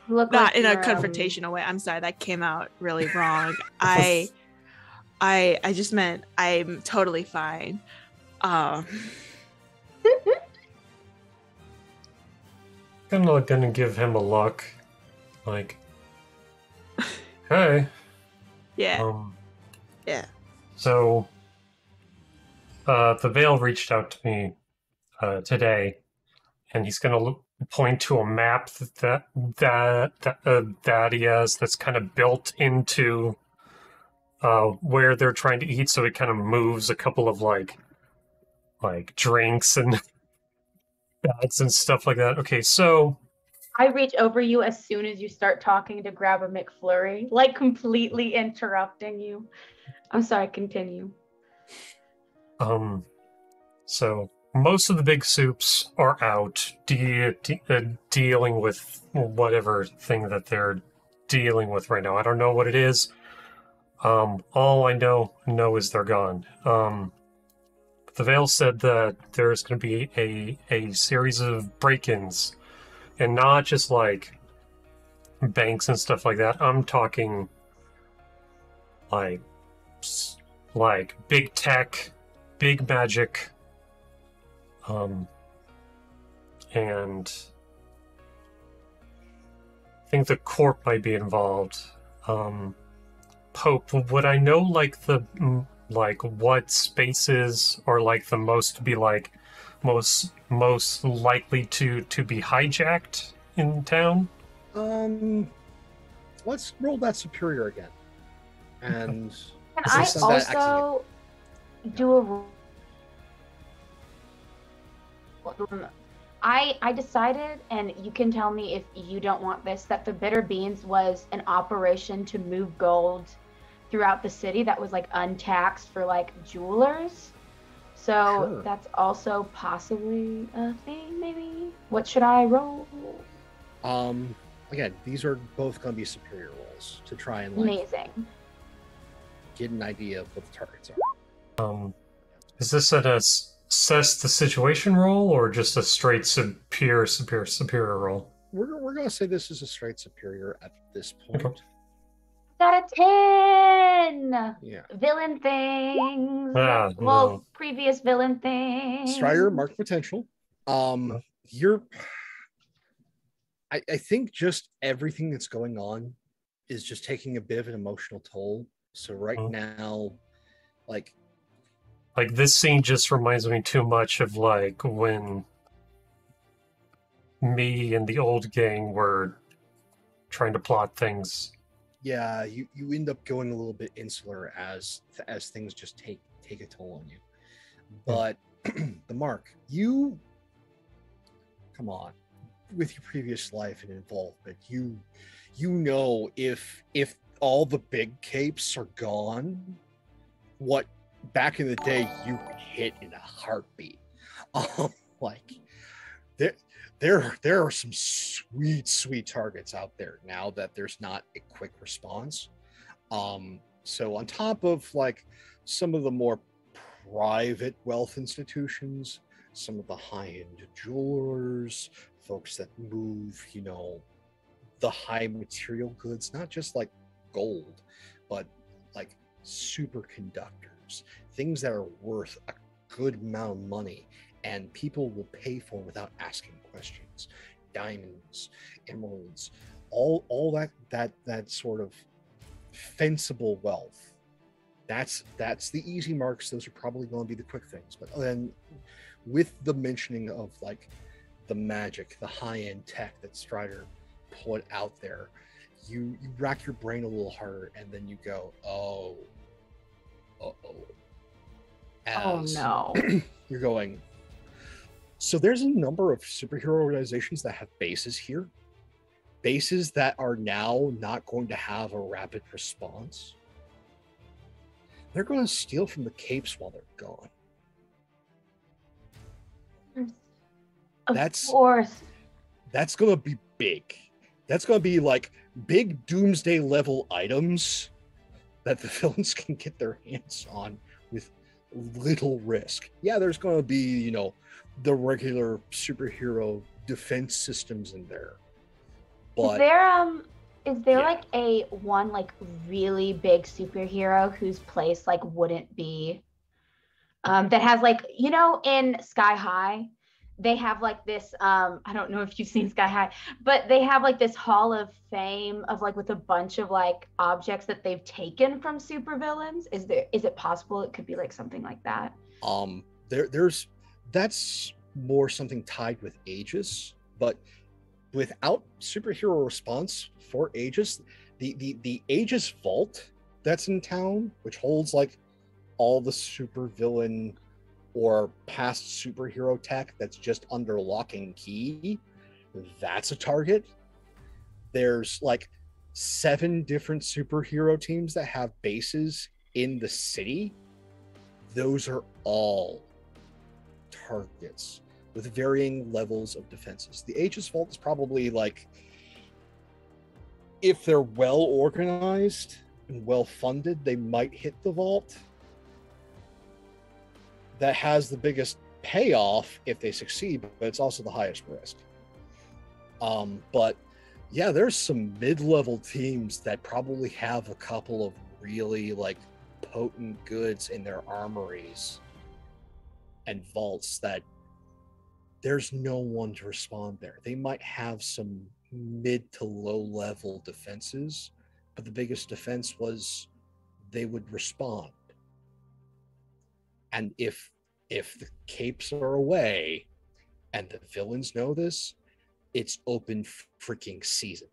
You Look Not like in a you're, um, confrontational way. I'm sorry, that came out really wrong. I I I just meant I'm totally fine. Um I'm not gonna give him a look. Like, hey, yeah. um, Yeah. So, uh, the Vale reached out to me uh, today, and he's going to look, point to a map that that that, uh, that he has that's kind of built into uh, where they're trying to eat. So it kind of moves a couple of like like drinks and bags and stuff like that. Okay, so I reach over you as soon as you start talking to grab a McFlurry, like completely interrupting you. I'm sorry, continue. Um, so most of the big soups are out de- de- uh, dealing with whatever thing that they're dealing with right now. I don't know what it is. Um, all I know know is they're gone. Um, the Vale said that there's going to be a a series of break-ins, and not just like banks and stuff like that. I'm talking like like big tech big magic um and I think the corp might be involved um pope would i know like the like what spaces are like the most to be like most most likely to to be hijacked in town Um, let's roll that superior again. And Can I this- That actually- also do a? Ro- I I decided, and you can tell me if you don't want this, that the bitter beans was an operation to move gold throughout the city that was like untaxed for like jewelers. So Sure. that's also possibly a thing, maybe. What should I roll? um, again, these are both going to be superior rolls to try and like Amazing. get an idea of what the targets are. Um, is this an assess the situation roll or just a straight superior, superior, superior roll? We're, we're going to say this is a straight superior at this point. Okay. Got a 10! Yeah. Villain things. Ah, well, no. previous villain things. Strider, mark potential. Um, you're. I, I think just everything that's going on is just taking a bit of an emotional toll. So right Mhm. now, like Like this scene just reminds me too much of like when me and the old gang were trying to plot things. yeah, you you end up going a little bit insular as as things just take take a toll on you. Hmm. But the mark, you come on with your previous life and involvement, you you know if if all the big capes are gone, what back in the day you hit in a heartbeat. Um, like there there there are some sweet sweet targets out there now that there's not a quick response. Um, so on top of like some of the more private wealth institutions, some of the high-end jewelers, folks that move, you know, the high material goods, not just like gold, but like superconductors, things that are worth a good amount of money and people will pay for without asking questions. diamonds, emeralds, all all that that that sort of fensible wealth. That's that's the easy marks. Those are probably going to be the quick things. But then with the mentioning of like the magic, the high-end tech that Strider put out there, you you rack your brain a little harder and then you go, oh. Oh As no. you're going. So there's a number of superhero organizations that have bases here. Bases that are now not going to have a rapid response. They're going to steal from the capes while they're gone. Of That's- course. That's going to be big. That's going to be like big doomsday level items that the villains can get their hands on with little risk. Yeah, there's going to be, you know, the regular superhero defense systems in there. is But there um is there Yeah. like a one like really big superhero whose place like wouldn't be um that has like you know in Sky High they have like this um I don't know if you've seen Sky High but they have like this hall of fame of like with a bunch of like objects that they've taken from supervillains. Is there is it possible it could be like something like that? Um there there's that's more something tied with aegis but without superhero response for aegis the the the aegis vault that's in town which holds like all the supervillain or past superhero tech that's just under lock and key that's a target there's like seven different superhero teams that have bases in the city those are all targets with varying levels of defenses. The Aegis Vault is probably like, if they're well organized and well funded, they might hit the vault. That has the biggest payoff if they succeed, but it's also the highest risk. Um, but yeah, there's some mid-level teams that probably have a couple of really like potent goods in their armories and vaults that there's no one to respond there. They might have some mid to low level defenses, but the biggest defense was they would respond. And if if the capes are away and the villains know this, it's open freaking season.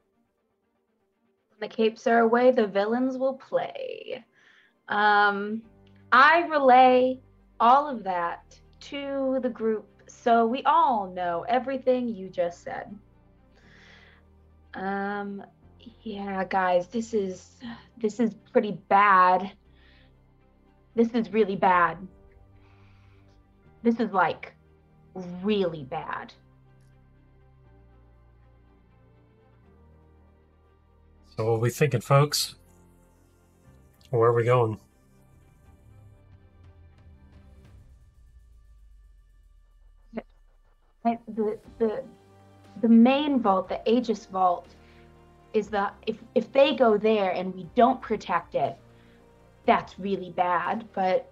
When the capes are away, the villains will play. Um, I relay all of that to the group so we all know everything you just said. Um, yeah, guys, this is this is pretty bad. This is really bad. This is like really bad. So what are we thinking, folks? Where are we going? The the the main vault, the Aegis vault, is the if if they go there and we don't protect it, that's really bad. But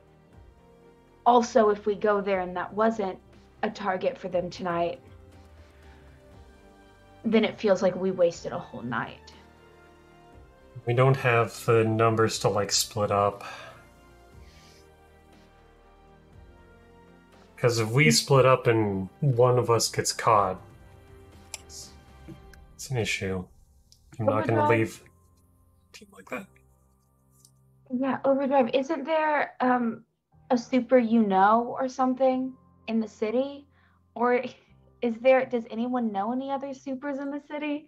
also, if we go there and that wasn't a target for them tonight, then it feels like we wasted a whole night. We don't have the numbers to like split up. Because if we split up and one of us gets caught, it's, it's an issue. I'm not going to leave a team like that. Yeah, Overdrive. Isn't there um a super you know or something in the city, or is there? Does anyone know any other supers in the city?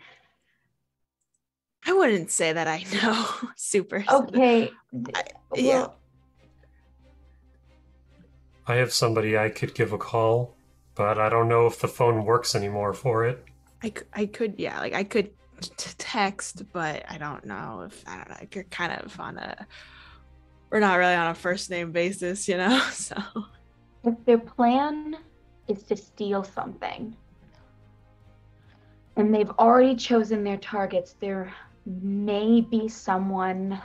I wouldn't say that I know super. Okay. I- yeah. I have somebody I could give a call, but I don't know if the phone works anymore for it. I, I could yeah like I could t- text but I don't know if I don't know like, you're kind of on a we're not really on a first name basis you know so If their plan is to steal something, and they've already chosen their targets, there may be someone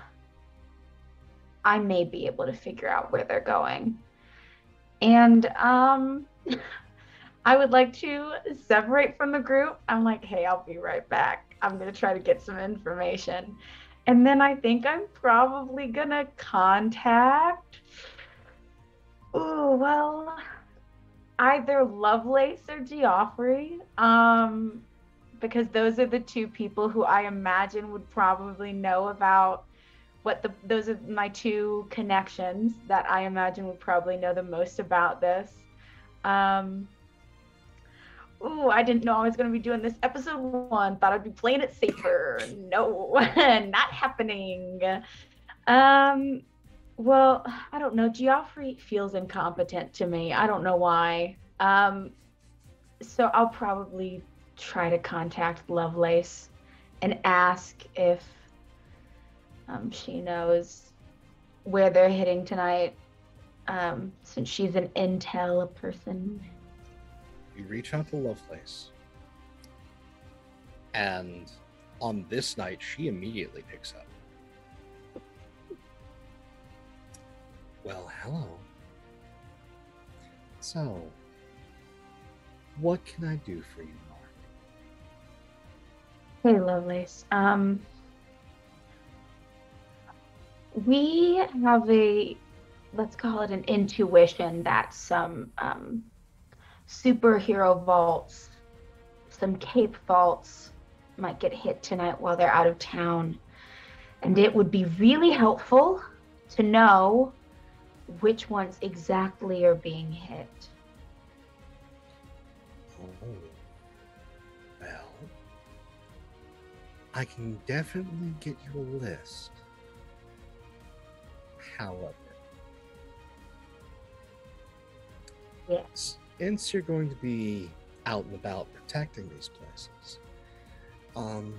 I may be able to figure out where they're going. And um I would like to separate from the group. I'm like, hey, I'll be right back. I'm gonna try to get some information. And then I think I'm probably gonna contact. Oh, well, either Lovelace or Geoffrey. Um, because those are the two people who I imagine would probably know about what the those are my two connections that I imagine would probably know the most about this. Um, Ooh, I didn't know I was going to be doing this episode one. Thought I'd be playing it safer. no, not happening. Um, well, I don't know. Geoffrey feels incompetent to me. I don't know why. Um, so I'll probably try to contact Lovelace and ask if um, she knows where they're hitting tonight, um, since she's an intel person. You reach out to Lovelace. And on this night, she immediately picks up. Well, hello. So, what can I do for you, Mark? Hey, Lovelace. Um, we have a, let's call it an intuition that some um, superhero vaults, some cape vaults might get hit tonight while they're out of town. And it would be really helpful to know which ones exactly are being hit. Oh. Well, I can definitely get you a list. However, Yes. Since you're going to be out and about protecting these places, um,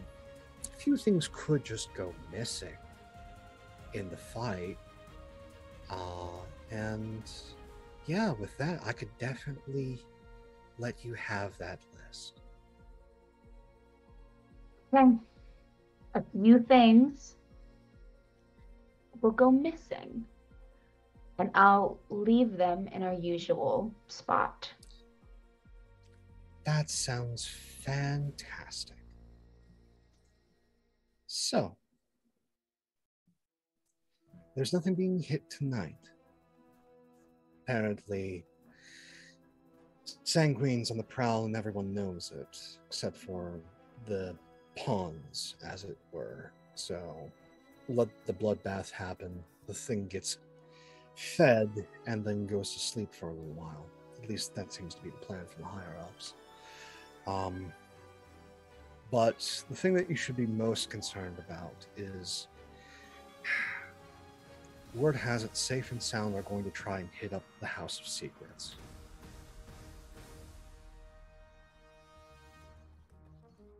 a few things could just go missing in the fight. Uh, and yeah, with that, I could definitely let you have that list. Okay. A few things will go missing. And I'll leave them in our usual spot. That sounds fantastic. So, there's nothing being hit tonight. Apparently, Sanguine's on the prowl and everyone knows it, except for the pawns, as it were. So, let the bloodbath happen. The thing gets fed and then goes to sleep for a little while. At least that seems to be the plan from the higher elves. Um, but the thing that you should be most concerned about is word has it safe and sound are going to try and hit up the House of Secrets.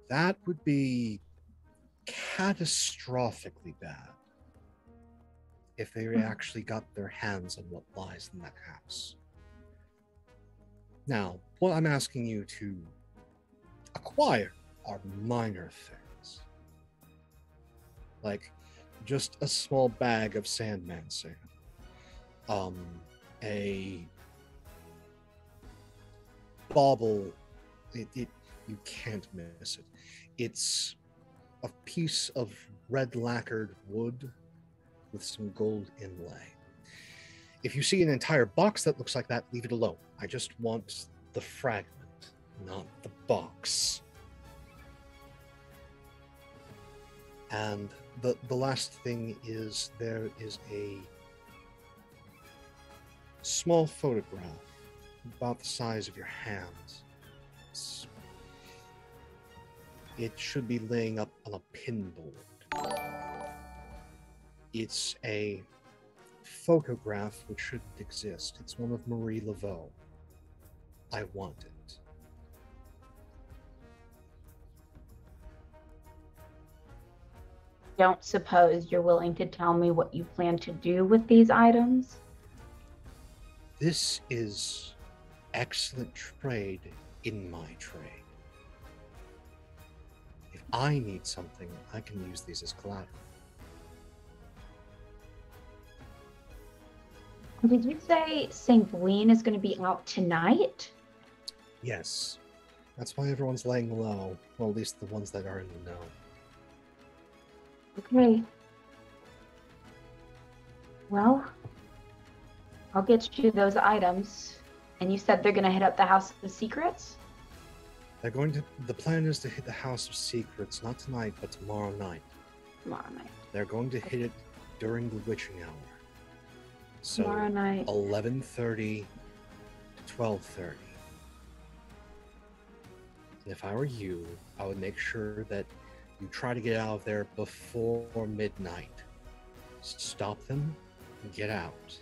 That would be catastrophically bad if they actually got their hands on what lies in that house. Now, what I'm asking you to acquire are minor things. Like just a small bag of Sandman sand, um, a bauble. It, it you can't miss it. It's a piece of red lacquered wood with some gold inlay. If you see an entire box that looks like that, leave it alone. I just want the fragment, not the box. And the the last thing is there is a small photograph about the size of your hands. It should be laying up on a pinboard. It's a photograph which shouldn't exist. It's one of Marie Laveau. I want it. Don't suppose you're willing to tell me what you plan to do with these items? This is excellent trade in my trade. If I need something, I can use these as collateral. Did you say Sanguine is going to be out tonight? Yes. That's why everyone's laying low. Well, at least the ones that are in the know. Okay. Well, I'll get you those items. And you said they're gonna hit up the House of Secrets? They're going to. The plan is to hit the House of Secrets not tonight, but tomorrow night. Tomorrow night. They're going to hit it during the witching hour. So Tomorrow night. 11:30 to 12:30. And if I were you, I would make sure that you try to get out of there before midnight. Stop them and get out.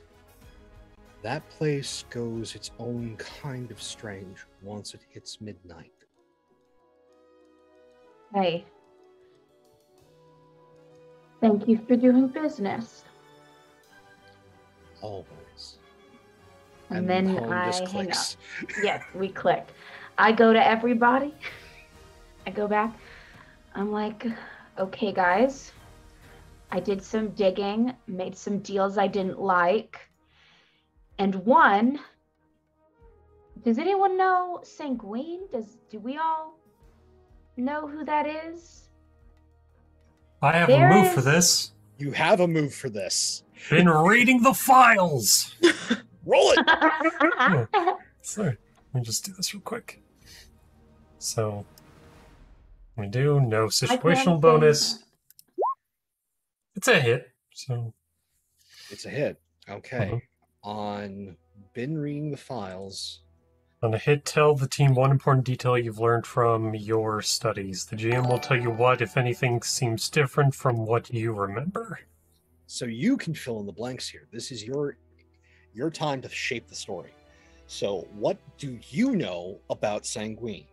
That place goes its own kind of strange once it hits midnight. Hey. Thank you for doing business. Always. And, then Holly I just hang up. yes, we click. I go to everybody. I go back. I'm like, okay, guys. I did some digging, made some deals I didn't like. And one, does anyone know Sanguine? Does do we all know who that is? I have There a move for this. You have a move for this. Been reading the files. Roll it. Sorry, let me just do this real quick. So, we do no situational bonus. It's a hit. So, It's a hit. Okay. Mhm. On been reading the files. on a hit, tell the team one important detail you've learned from your studies. The GM will tell you what, if anything, seems different from what you remember. So you can fill in the blanks here. This is your your time to shape the story. So what do you know about Sanguine?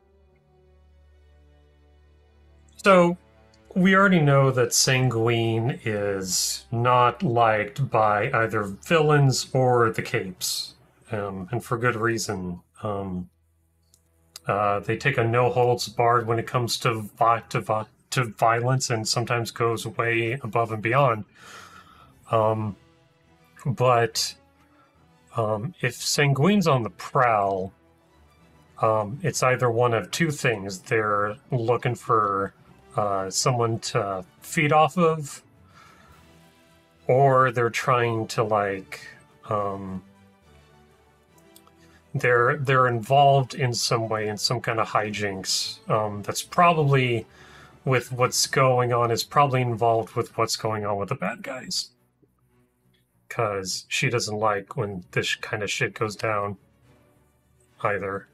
So, we already know that Sanguine is not liked by either villains or the Capes, um, and for good reason. Um, uh, they take a no holds barred when it comes to vi- to, vi- to violence, and sometimes goes way above and beyond. Um, but um, if Sanguine's on the prowl, um, it's either one of two things. They're looking for uh, someone to feed off of, or they're trying to like um, they're they're involved in some way in some kind of hijinks. Um, that's probably with what's going on is probably involved with what's going on with the bad guys. Cause she doesn't like when this kind of shit goes down either.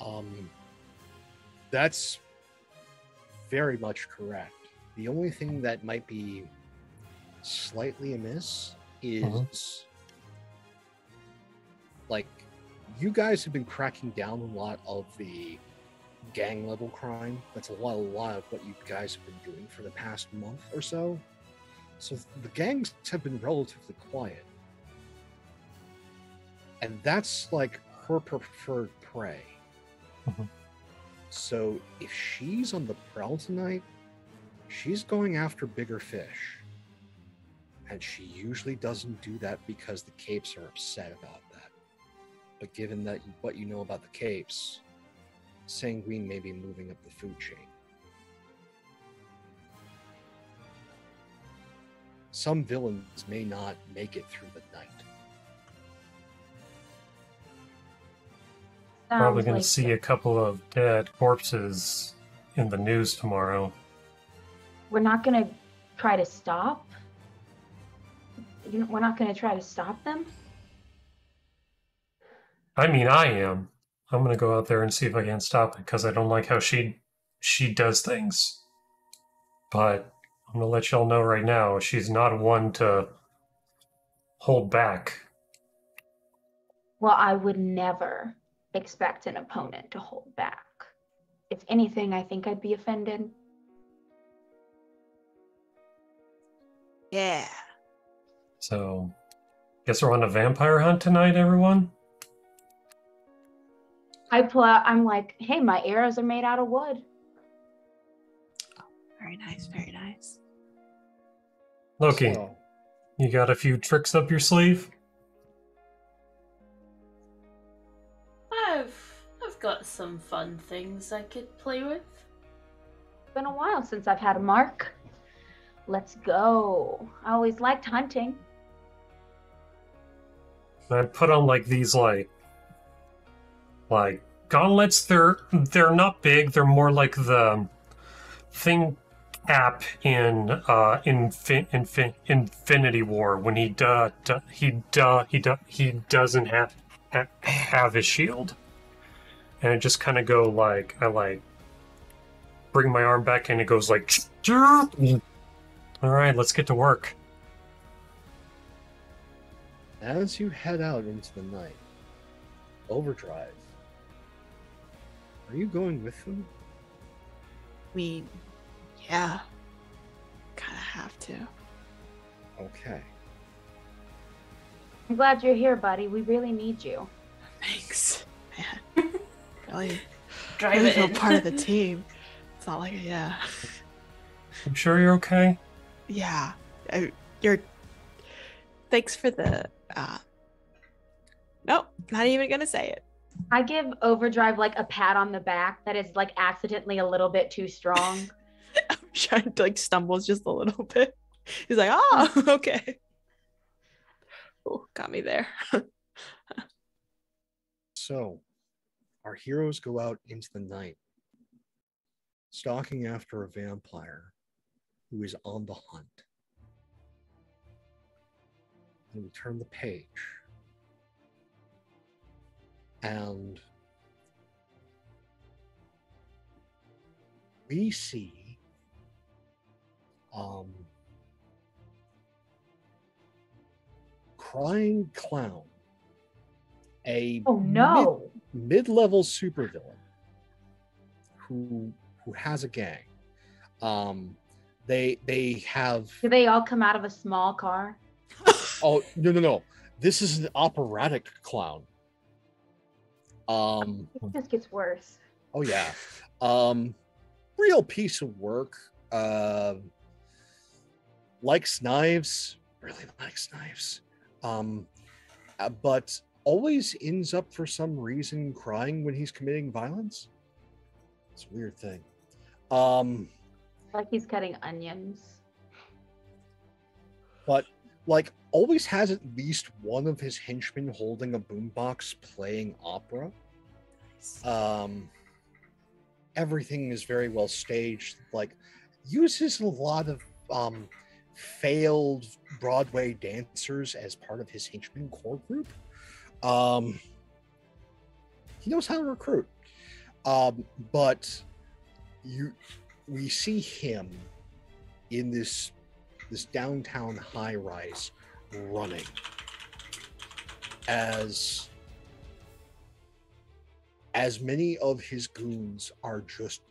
Um that's very much correct. The only thing that might be slightly amiss is Mhm. like you guys have been cracking down a lot of the gang level crime. That's a lot, a lot of what you guys have been doing for the past month or so. So the gangs have been relatively quiet. And that's like her preferred prey. Mhm. So if she's on the prowl tonight, she's going after bigger fish. And she usually doesn't do that because the capes are upset about that. But given that what you know about the capes, Sanguine may be moving up the food chain. Some villains may not make it through the night. Probably going like to see a couple of dead corpses in the news tomorrow. We're not gonna try to stop. We're not gonna try to stop them. I mean, I am. I'm going to go out there and see if I can stop it because I don't like how she she does things. But I'm going to let y'all know right now, she's not one to hold back. Well, I would never expect an opponent to hold back. If anything, I think I'd be offended. Yeah. So, guess we're on a vampire hunt tonight, everyone. I pull out, I'm like, hey, my arrows are made out of wood. Oh, very nice. Very nice. Loki, So, you got a few tricks up your sleeve? I've I've got some fun things I could play with. It's been a while since I've had a mark. Let's go. I always liked hunting. I put on like these like like gauntlets. They're they're not big. They're more like the thing cap in uh Infin- Infin- Infinity War when he duh, duh he duh he duh, he doesn't have ha- have his shield, and it just kind of go like I like bring my arm back and it goes like. All right, let's get to work. As you head out into the night, Overdrive, are you going with them? I mean, yeah. Kind of have to. Okay. I'm glad you're here, buddy. We really need you. Thanks, man. really, Drive really it feel part of the team. It's not like, yeah. I'm sure you're okay. Yeah. I, you're. Thanks for the. uh Nope, not even gonna say it. I give Overdrive like a pat on the back that is like accidentally a little bit too strong. I'm trying to like stumbles just a little bit. He's like, oh, okay. Oh, got me there. So, our heroes go out into the night, stalking after a vampire who is on the hunt. And we turn the page. And we see um, Crying Clown, a Oh no. mid level supervillain who who has a gang. Um, they they have Do they all come out of a small car? oh no no no this is an operatic clown. Um It just gets worse. oh yeah um real piece of work. Uh, likes knives, really likes knives. Um, uh, but always ends up for some reason crying when he's committing violence. It's a weird thing. Um, Like he's cutting onions. but like always has at least one of his henchmen holding a boombox playing opera. Um, everything is very well staged. Like uses a lot of um, failed Broadway dancers as part of his henchman core group. Um, he knows how to recruit. Um, but you, we see him in this this downtown high rise running as as many of his goons are just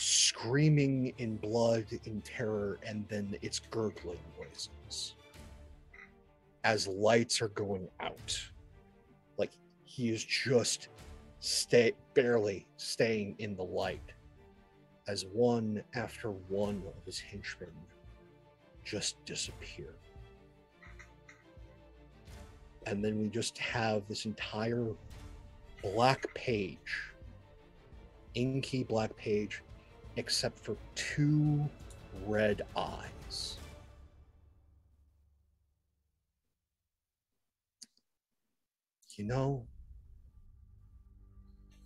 screaming in blood in terror and then it's gurgling noises as lights are going out. Like he is just stay barely staying in the light as one after one of his henchmen just disappear. And then we just have this entire black page inky black page except for two red eyes. You know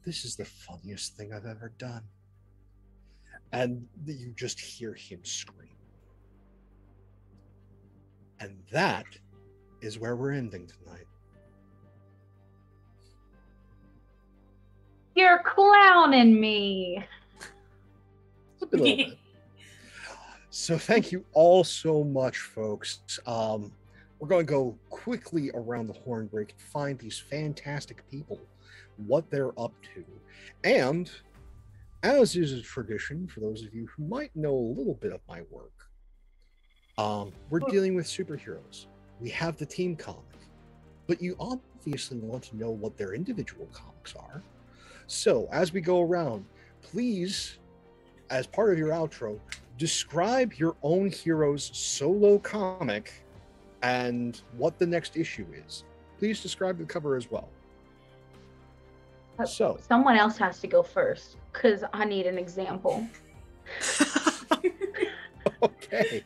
this is the funniest thing i've ever done. And you just hear him scream. And that is where we're ending tonight. You're clowning me. A little bit. So thank you all so much, folks. Um, we're going to go quickly around the horn break and find these fantastic people, what they're up to, and as is a tradition for those of you who might know a little bit of my work, um, we're dealing with superheroes. We have the team comic, but you obviously want to know what their individual comics are. So as we go around, please as part of your outro, describe your own hero's solo comic and what the next issue is. Please describe the cover as well. Uh, So, Someone else has to go first because I need an example. okay.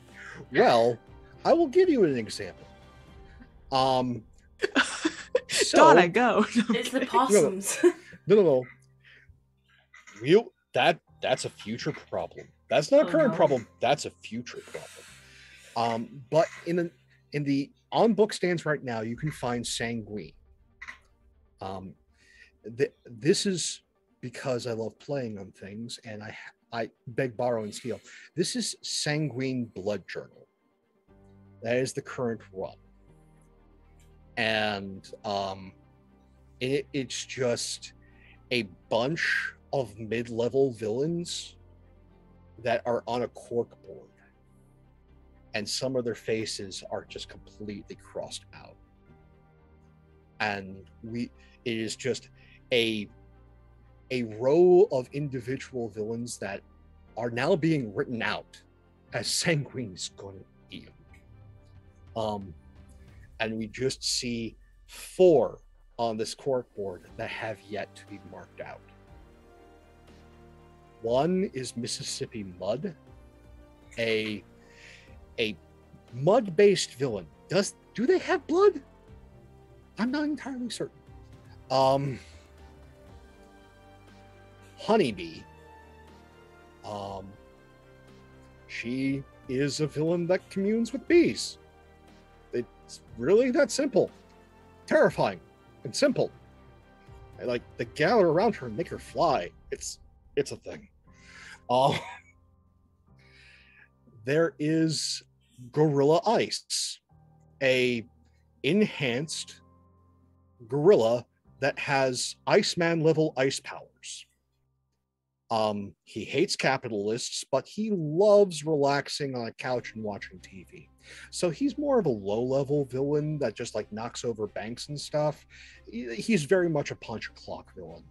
Well, I will give you an example. Um, so, Donna, go. It's the possums. no, no, no. Real that that's a future problem. That's not a current no. problem. That's a future problem. Um, but in the in the on book stands right now, you can find Sanguine. Um, th- this is because I love playing on things, and I I beg, borrow, and steal. This is Sanguine Blood Journal. That is the current run, and um, it, it's just a bunch of mid-level villains that are on a cork board. And some of their faces are just completely crossed out. And we it is just a a row of individual villains that are now being written out as sanguine is going to eat um and we just see four on this cork board that have yet to be marked out one is Mississippi Mud, a a mud-based villain. Does do they have blood? I'm not entirely certain. Um, Honeybee. Um, she is a villain that communes with bees. It's really that simple, terrifying, and simple. I like they gather around her and make her fly. It's it's a thing. Uh, there is Gorilla Ice, a enhanced gorilla that has Iceman level ice powers. Um, he hates capitalists, but he loves relaxing on a couch and watching TV. So he's more of a low level villain that just like knocks over banks and stuff. He's very much a punch clock villain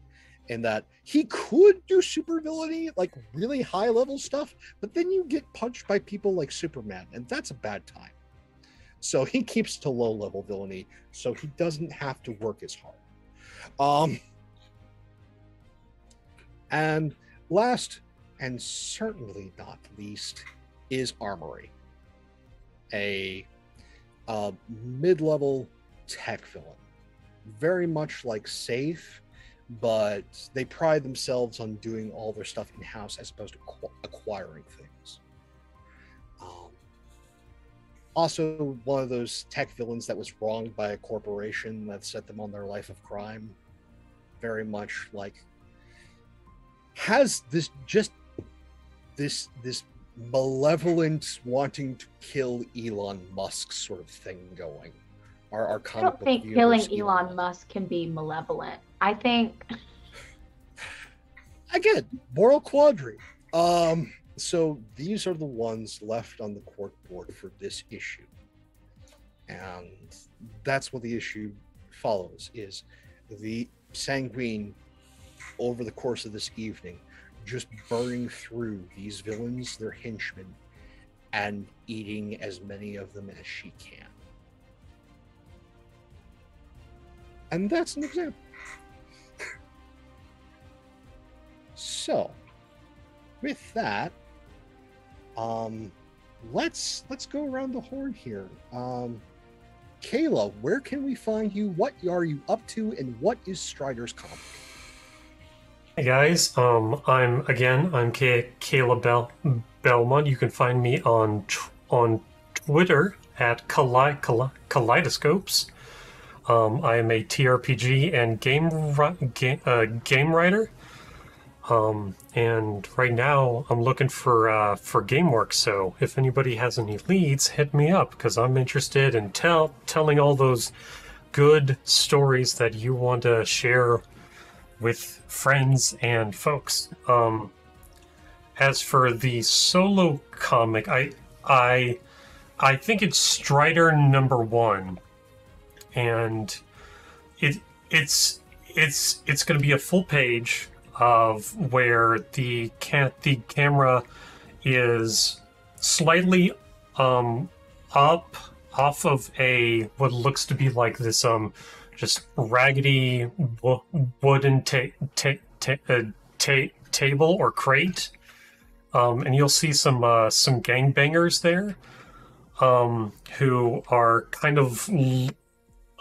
in that he could do super villainy, like really high level stuff, but then you get punched by people like Superman, and that's a bad time. So he keeps to low level villainy, so he doesn't have to work as hard. Um, and last and certainly not least is Armory, a uh, mid level tech villain, very much like Safe but they pride themselves on doing all their stuff in house as opposed to qu- acquiring things. Um, also, one of those tech villains that was wronged by a corporation that set them on their life of crime. Very much like has this just this this malevolent wanting to kill Elon Musk sort of thing going. Our, our I don't think killing Elon Musk can be malevolent. I think again moral quandary. Um so these are the ones left on the court board for this issue. And that's what the issue follows is the sanguine over the course of this evening just burning through these villains their henchmen and eating as many of them as she can. And that's an example So, with that, um, let's let's go around the horn here. Um, Kayla, where can we find you? What are you up to, and what is Strider's comic? Hey guys, um, I'm again. I'm K- Kayla Bell Belmont. You can find me on on Twitter at Kaleidoscopes. Um, I am a TRPG and game ri- uh, game writer. Um, and right now I'm looking for uh, for game work. So if anybody has any leads, hit me up because I'm interested in tell telling all those good stories that you want to share with friends and folks. Um, as for the solo comic, I I I think it's Strider number one, and it it's it's it's going to be a full page of where the ca- the camera is slightly um up off of a what looks to be like this um just raggedy wo- wooden ta- ta- ta- uh, ta- table or crate, um, and you'll see some uh, some gangbangers there, um, who are kind of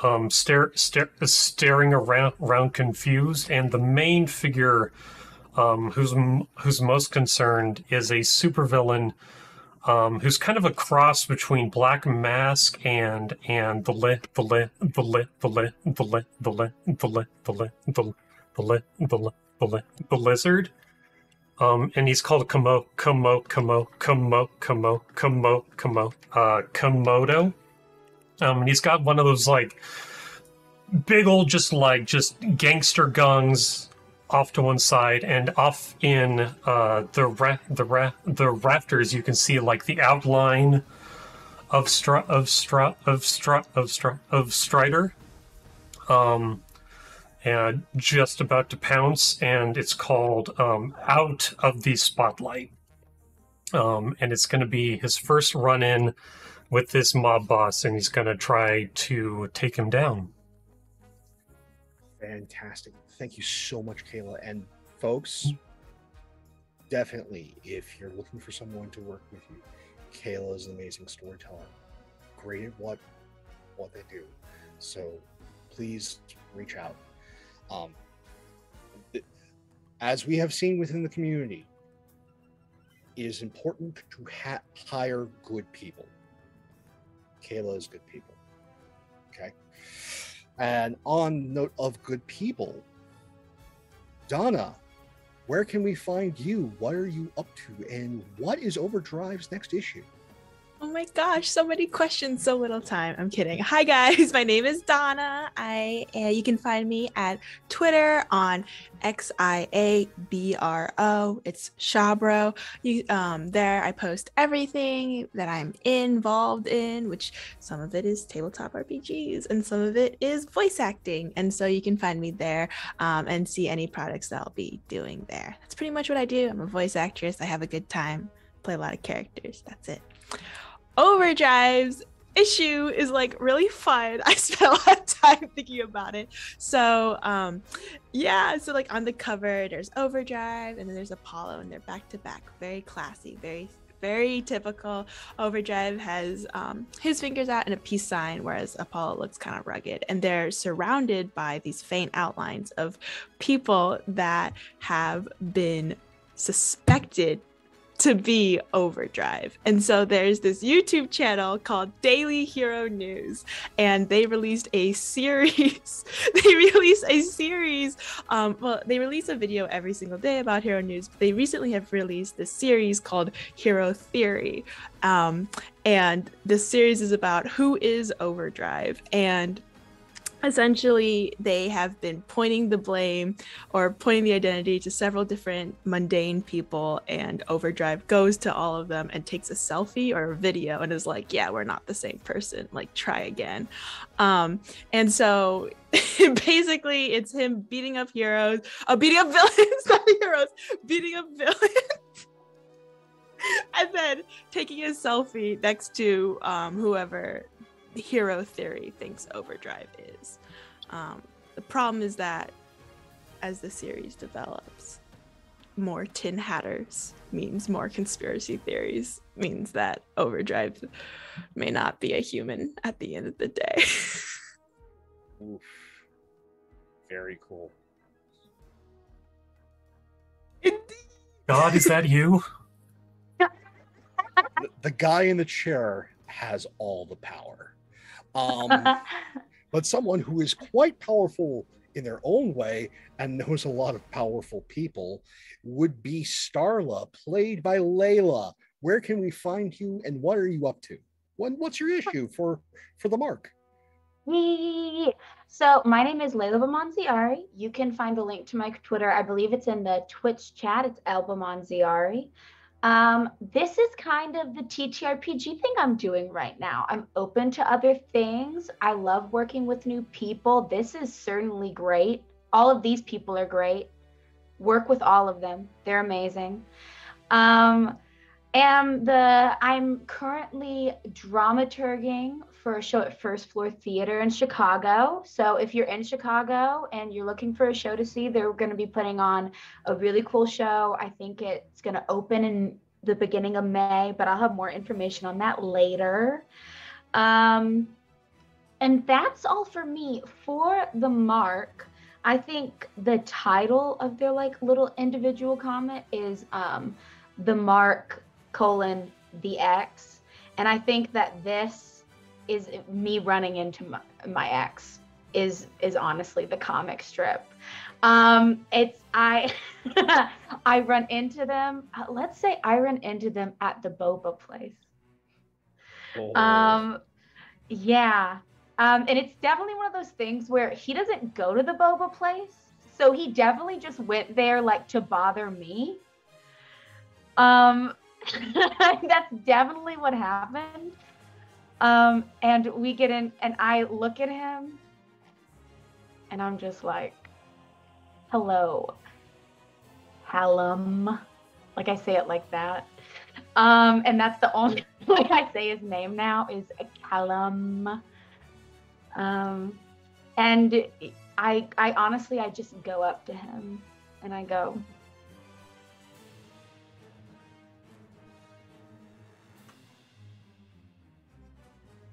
um, stare, stare, staring around, around confused, and the main figure um, who's who's most concerned is a supervillain um, who's kind of a cross between Black Mask and and the lit the lit the lit the lit the lit the lit the lit the lit the the lit the lit the lit the lizard. Um, and he's called Komo Komo Komo Komo Komo Komo Komo uh Komodo. Um, and he's got one of those like big old just like just gangster guns off to one side and off in uh, the ra- the ra- the rafters you can see like the outline of Str- of Str- of Str- of Str- of Strider. Um and just about to pounce and it's called um, out of the spotlight. Um, and it's going to be his first run in with this mob boss and he's going to try to take him down Fantastic. Thank you so much, Kayla. And folks, definitely, if you're looking for someone to work with you, Kayla is an amazing storyteller. Great at what what they do. So please reach out. Um, as we have seen within the community, it is important to ha- hire good people. Kayla is good people. Okay. And on note of good people, Donna, where can we find you? What are you up to? And what is Overdrive's next issue? Oh my gosh, so many questions, so little time. I'm kidding. Hi guys, my name is Donna. I uh, you can find me at Twitter on X I A B R O. It's Xiabro. You um there I post everything that I'm involved in, which some of it is tabletop RPGs and some of it is voice acting. And so you can find me there um, and see any products that I'll be doing there. That's pretty much what I do. I'm a voice actress. I have a good time. Play a lot of characters. That's it. Overdrive's issue is like really fun. I spent a lot of time thinking about it. So, um, yeah, so like on the cover, there's Overdrive and then there's Apollo, and they're back to back. Very classy, very, very typical. Overdrive has um, his fingers out and a peace sign, whereas Apollo looks kind of rugged. And they're surrounded by these faint outlines of people that have been suspected to be Overdrive. And so there's this YouTube channel called Daily Hero News, and they released a series. they release a series. Um, well, they release a video every single day about Hero News, but they recently have released this series called Hero Theory. Um, and this series is about who is Overdrive. And essentially they have been pointing the blame or pointing the identity to several different mundane people and overdrive goes to all of them and takes a selfie or a video and is like yeah we're not the same person. Like try again. Um and so basically it's him beating up heroes uh, beating up villains not heroes beating up villains. And then taking a selfie next to um whoever hero theory thinks overdrive is um, the problem is that as the series develops more tin hatters means more conspiracy theories means that overdrive may not be a human at the end of the day Oof. Very cool. god is that you The, the guy in the chair has all the power. Um, but someone who is quite powerful in their own way and knows a lot of powerful people would be Starla, played by Layla. Where can we find you and what are you up to? What, what's your issue for for the mark? So my name is Layla Bamanziari. You can find the link to my Twitter. I believe it's in the Twitch chat. It's Elba Manziari. Um, this is kind of the TTRPG thing I'm doing right now. I'm open to other things. I love working with new people. This is certainly great. All of these people are great. Work with all of them. They're amazing. Um, am the I'm currently dramaturging for a show at First Floor Theater in Chicago. So if you're in Chicago and you're looking for a show to see, they're going to be putting on a really cool show. I think it's going to open in the beginning of May, but I'll have more information on that later. Um, and that's all for me. For the mark, I think the title of their like little individual comment is um, the mark colon the X, and I think that this is me running into my, my ex is is honestly the comic strip. Um, it's I I run into them. Uh, let's say I run into them at the boba place. Oh. Um, yeah. Um, and it's definitely one of those things where he doesn't go to the boba place. So he definitely just went there like to bother me. Um, that's definitely what happened. Um, and we get in, and I look at him, and I'm just like, hello, Hallam. Like I say it like that. Um, and that's the only way I say his name now is Callum. Um, and I, I honestly, I just go up to him and I go,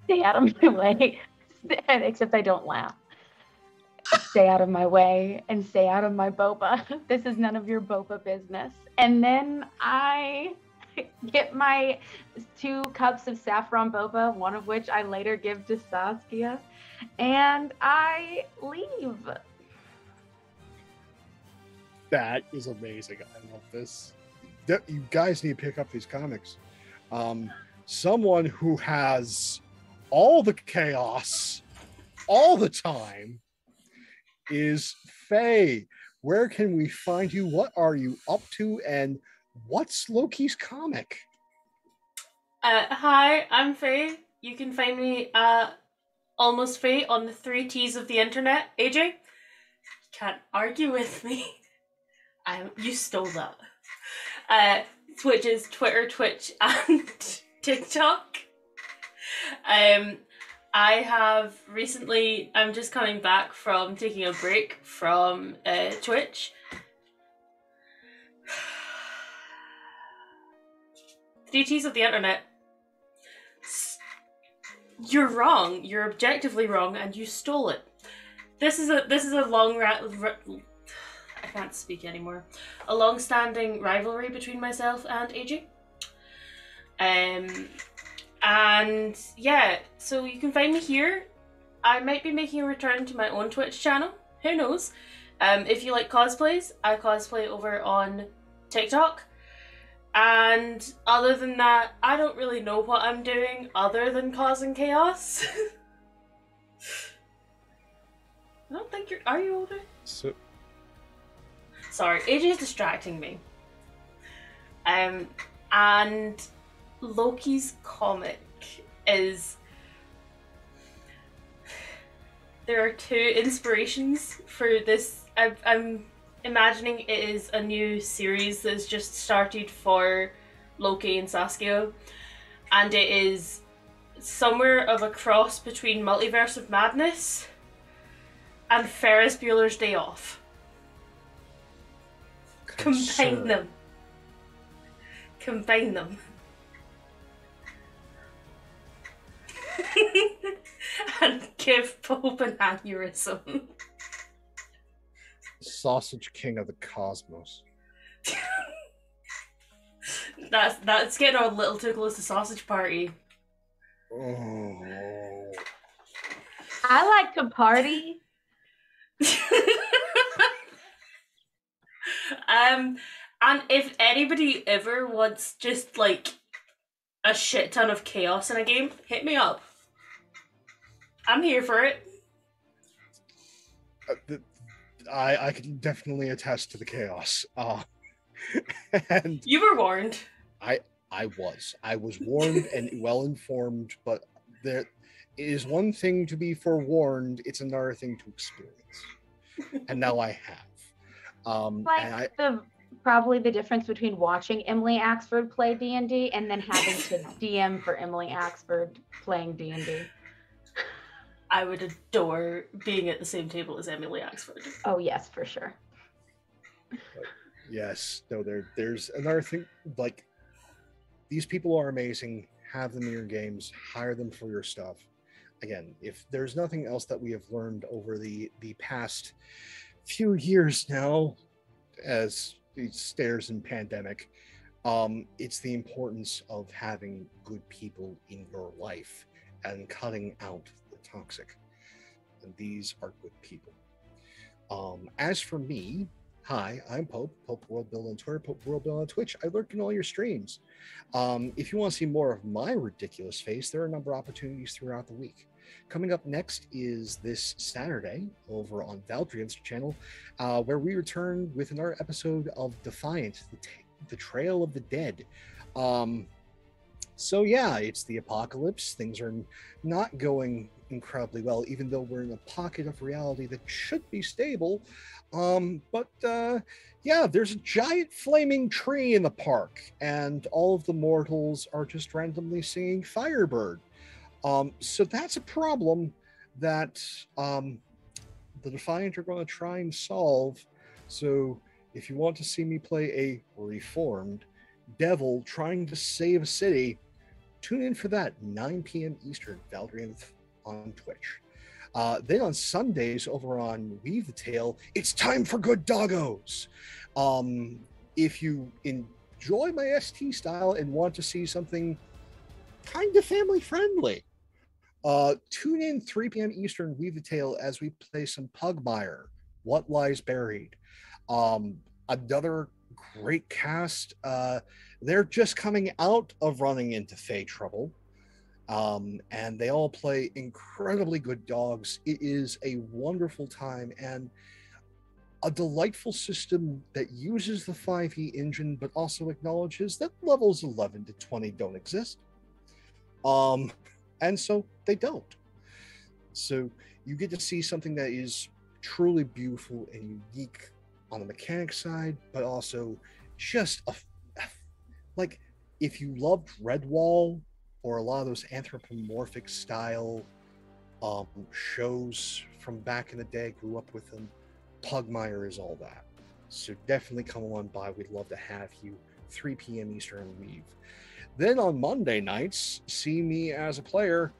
stay out of my way. Except I don't laugh. Stay out of my way and stay out of my boba. This is none of your boba business. And then I get my two cups of saffron boba, one of which I later give to Saskia, and I leave. That is amazing. I love this. You guys need to pick up these comics. Um, someone who has all the chaos all the time is Faye. Where can we find you? What are you up to? And what's Loki's comic? Uh, hi, I'm Faye. You can find me at Almost Faye on the three T's of the internet. AJ, can't argue with me. I you stole that. Uh, which is Twitter, Twitch, and TikTok. Um, I have recently. I'm just coming back from taking a break from uh, Twitch. Three T's of the internet. You're wrong. You're objectively wrong, and you stole it. This is a this is a long ra- ra- I can't speak anymore. A long-standing rivalry between myself and AJ. Um, and yeah, so you can find me here. I might be making a return to my own Twitch channel. Who knows? Um, if you like cosplays, I cosplay over on TikTok. And other than that, I don't really know what I'm doing other than causing chaos. I don't think you're. Are you older? So, Sorry, AJ is distracting me. Um, and Loki's comic is. There are two inspirations for this. I, I'm imagining it is a new series that's just started for Loki and Saskia, and it is somewhere of a cross between Multiverse of Madness and Ferris Bueller's Day Off. Combine Concern. them. Combine them. And give Pope an aneurysm. Sausage King of the Cosmos. That's that's getting a little too close to sausage party. Oh. I like to party. um, and if anybody ever wants just like a shit ton of chaos in a game, hit me up. I'm here for it. Uh, th- I I can definitely attest to the chaos. Uh, and You were warned. I was I was warned and well informed, but there it is one thing to be forewarned; it's another thing to experience. and now I have. Um, Like and I the probably the difference between watching Emily Axford play D and D and then having to DM for Emily Axford playing D and D. I would adore being at the same table as Emily Axford. Oh yes, for sure. Yes, no, there there's another thing like these people are amazing. Have them in your games, hire them for your stuff. Again, if there's nothing else that we have learned over the the past few years now, as these stairs and pandemic, um, it's the importance of having good people in your life and cutting out the toxic. And these are good people. Um, as for me, Hi, I'm Pope, Pope World Bill on Twitter, Pope World Bill on Twitch. I lurk in all your streams. Um, if you want to see more of my ridiculous face, there are a number of opportunities throughout the week. Coming up next is this Saturday over on Valdrian's channel, uh, where we return with another episode of Defiant, the, t- the Trail of the Dead. Um, so, yeah, it's the apocalypse. Things are not going incredibly well, even though we're in a pocket of reality that should be stable. Um, but uh, yeah, there's a giant flaming tree in the park, and all of the mortals are just randomly singing Firebird. Um, so that's a problem that um, the Defiant are going to try and solve. So if you want to see me play a reformed devil trying to save a city, tune in for that 9 p.m. Eastern, Valdrian on Twitch. Uh, then on Sundays over on Weave the Tale, it's time for good doggos. Um, if you enjoy my ST style and want to see something kind of family friendly, uh, tune in 3 p.m. Eastern Weave the Tale as we play some Pugmire, What Lies Buried. Um, another great cast. Uh, they're just coming out of running into Fey Trouble um, and they all play incredibly good dogs. It is a wonderful time and a delightful system that uses the 5e engine, but also acknowledges that levels 11 to 20 don't exist. Um, and so they don't. So you get to see something that is truly beautiful and unique on the mechanic side, but also just a like if you loved Redwall or a lot of those anthropomorphic style um, shows from back in the day, grew up with them. Pugmire is all that. So definitely come on by. We'd love to have you. 3 p.m. Eastern Weave. Then on Monday nights, see me as a player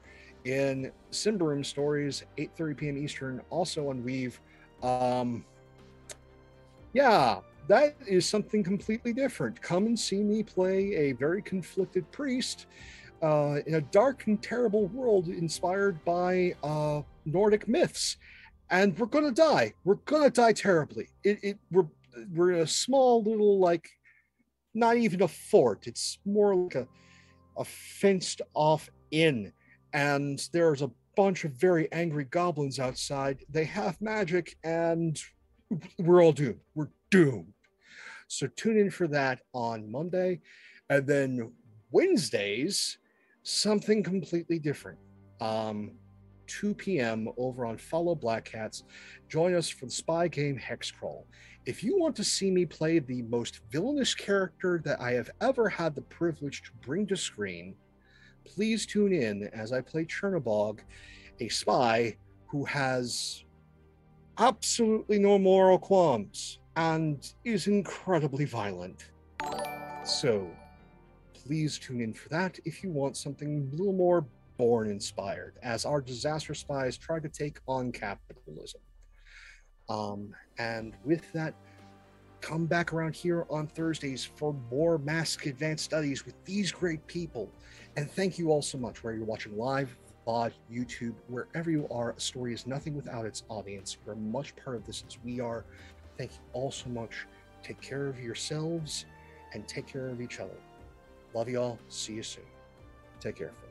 in Symbaroum Stories, 8:30 p.m. Eastern, also on Weave. Um, yeah, that is something completely different. Come and see me play a very conflicted priest uh, in a dark and terrible world inspired by uh, Nordic myths. And we're gonna die. We're gonna die terribly. It, it we're we're in a small little like, not even a fort. It's more like a a fenced off inn, and there's a bunch of very angry goblins outside. They have magic, and we're all doomed. We're doomed. So tune in for that on Monday, and then Wednesdays something completely different. Um, 2 p.m. over on Follow Black Cats. Join us for the spy game Hexcrawl. If you want to see me play the most villainous character that I have ever had the privilege to bring to screen, please tune in as I play Chernobog, a spy who has absolutely no moral qualms and is incredibly violent. So, please tune in for that if you want something a little more Bourne inspired, as our disaster spies try to take on capitalism. Um, and with that, come back around here on Thursdays for more Mask Advanced Studies with these great people. And thank you all so much, whether you're watching live, VOD, YouTube, wherever you are. A story is nothing without its audience. You're much part of this as we are. Thank you all so much. Take care of yourselves and take care of each other. Love you all. See you soon. Take care.